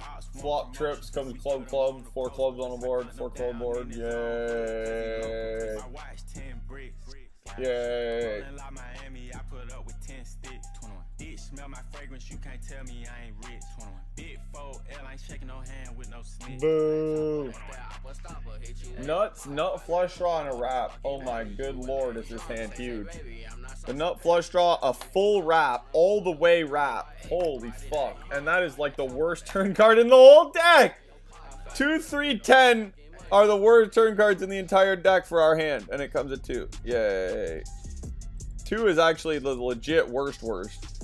I don't need no coaster facts. I smoke Flop trips comes club club. Four clubs on the board. Four club board. Yay. My watch 10 bricks. Yay. Rolling like Miami, I put up with 10 sticks. 21. Bitch, smell my fragrance, you can't tell me I ain't rich. 21. Big 4 L ain't shaking no hand with no snitch. Boo. Nuts, nut flush draw, and a wrap. Oh my good lord, is this hand huge. The nut flush draw, a full wrap, all the way wrap. Holy fuck. And that is like the worst (laughs) turn card in the whole deck. 2, 3, 10 are the worst turn cards in the entire deck for our hand. And it comes at 2. Yay. 2 is actually the legit worst worst.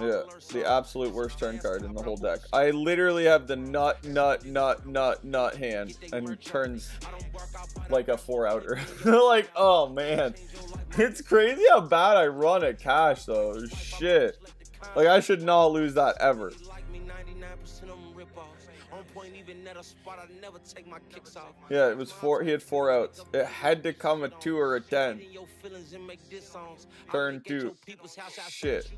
Yeah, the absolute worst turn card in the whole deck. I literally have the nut, nut, nut, nut, nut hand, and turns like a four outer. (laughs) like, oh man, it's crazy how bad I run at cash though. Shit, like I should not lose that ever. Yeah, it was four. He had four outs. It had to come a two or a ten. In your feelings and make diss songs. I Turn look at your two. people's house outside Shit.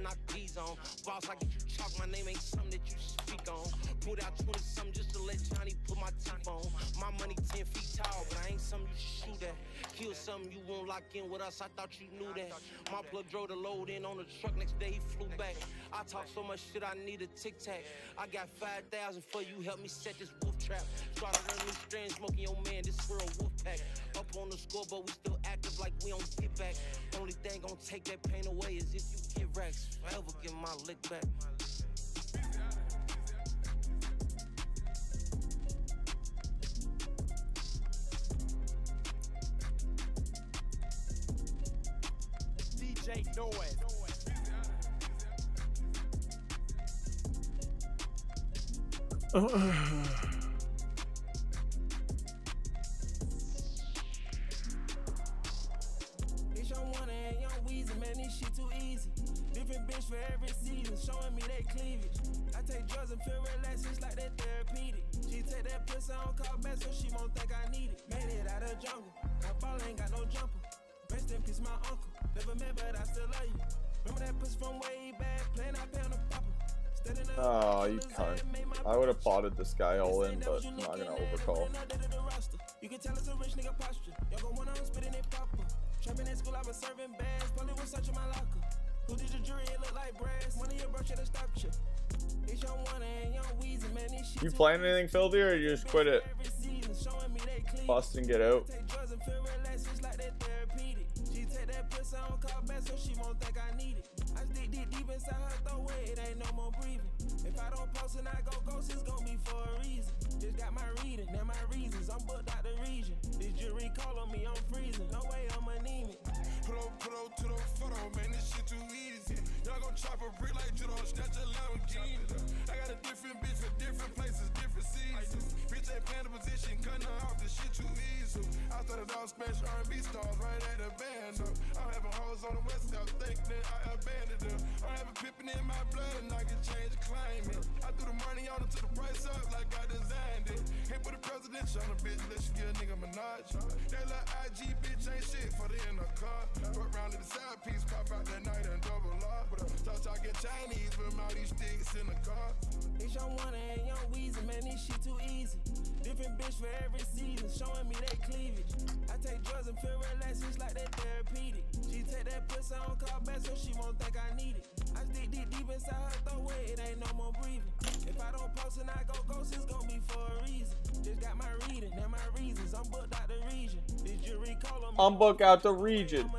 To knock these on. Boss, I get you chalk. My name ain't something that you speak on. Put out 20 something just to let Johnny put my teeth on. My money 10 feet tall, but I ain't something you shoot at. Kill something you won't lock in with us. I thought you knew that. My plug drove the load in on the truck. Next day he flew back. I talk so much shit, I need a tic tac. I got 5,000 for you. Help me set this wolf trap. Started a new strand, smoking your man. This for a wolf pack. Up on the score, but we still active like we don't get back. Only thing gonna take that pain away is if you get racks. Forever get my lick back. DJ Noise. It's feel relaxed, it's like that therapeutic. She take that pussy on call back so she won't think I need it. Made it out of jungle, my ball ain't got no jumper. Rest in peace, my uncle. Never met, but I still love you. Remember that pussy from way back, playing out pound of popper. Oh, you cunt. I would have potted this guy all in, but I'm not gonna overcall. You can tell it's a rich nigga posture. Y'all gon' wanna I'm spitting it proper. Trapping in school, I was serving bags. Probably was searching my locker. Who did your? It look like brass. One of your bro should've stopped you. It's your one and young Weezy, man. This shit You anything filthy or you just quit it? season, showing me they clean. Bust and get out. Take drugs and feel relaxed, it's like that therapeutic. She take that pussy on call back so she won't think I need it. I deep inside her throat, it ain't no more breathing. If I don't post and I go ghost, it's gon' be for a reason. Just got my reading, now my reasons. I'm booked out the region. This jury call on me, I'm freezing. No way I'm anemic. Put on, put on to the photo, oh, man, this shit too easy. Y'all gon' chop a brick like judo, snatch a Lamborghini. I got a different bitch for different places, different seasons. Bitch ain't playing the position, cutting her off, this shit too easy. I started off smash R&B stars right at the band. up. I'm having hoes on the west coast, thinking I abandoned them. I'm a pippin in my blood and I can change the climate. I threw the money on it to the price up like I designed it. Can't put a presidential on a bitch, let you get a nigga Minaj. That little IG bitch ain't shit for the inner car. Work round to the side piece, pop out that night and double R. Start talking Chinese with all these sticks in the car. It's your one and young Weezy, man, this shit too easy. Different bitch for every season, showing me they cleavage. I take drugs and feel relaxed, it's like that therapeutic. She take that pussy on call back so she won't think I need it. I stick deep deep inside her throat, it ain't no more breathing. If I don't post and I go ghost, it's gon' be for a reason. Just got my reading, now my reasons. I'm booked out the region. This jury call on. I'm book out the region.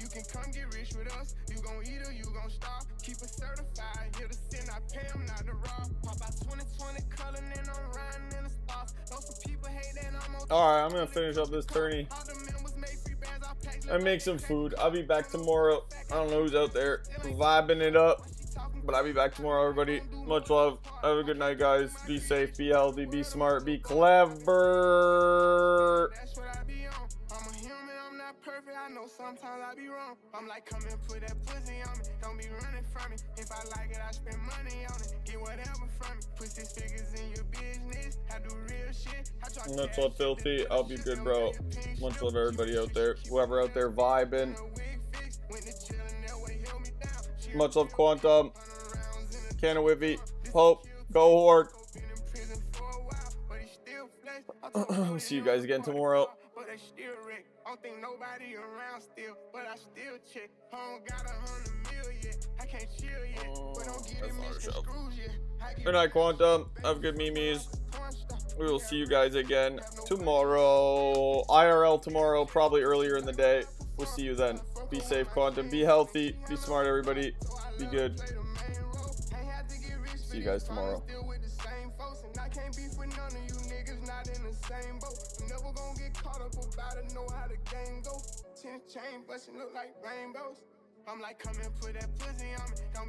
You can come get rich with us. You gon' eat or you gon' starve. Keep it certified, here to sin, I pay 'em not to rob. Pop out 2020 color, and I'm riding in the stars. Know some people hate that I'm on Alright, I'm gonna finish up this tourney. All the members made free bands, I make some food. I'll be back tomorrow. I don't know who's out there vibing it up. But I'll be back tomorrow, everybody. Much love. Have a good night, guys. Be safe, be healthy, be smart, be clever. Perfect, I know sometimes I be wrong. I'm like, come and put that pussy on me. Don't be running from me. If I like it, I spend money on it. Get whatever from me. Put six figures in your business. I do real shit. I try Much love, Filthy. I'll be good, bro. Much love, everybody out there. Whoever out there vibing. Much love, Quantum. Canna Whippy. Pope. Go Horde. (clears throat) See you guys again tomorrow. But they still. I don't think nobody around still, but I still check. I don't got a hundred mil yet. I can't chill yet. But don't get them misconstrued yet. Good night, Quantum. Have good memes. We will see you guys again tomorrow. IRL tomorrow, probably earlier in the day. We'll see you then. Be safe, Quantum. Be healthy. Be smart, everybody. Be good. See you guys tomorrow. Talk about it, know how the game go. Ten chain, but she look like rainbows. I'm like, come and put that pussy on me. Don't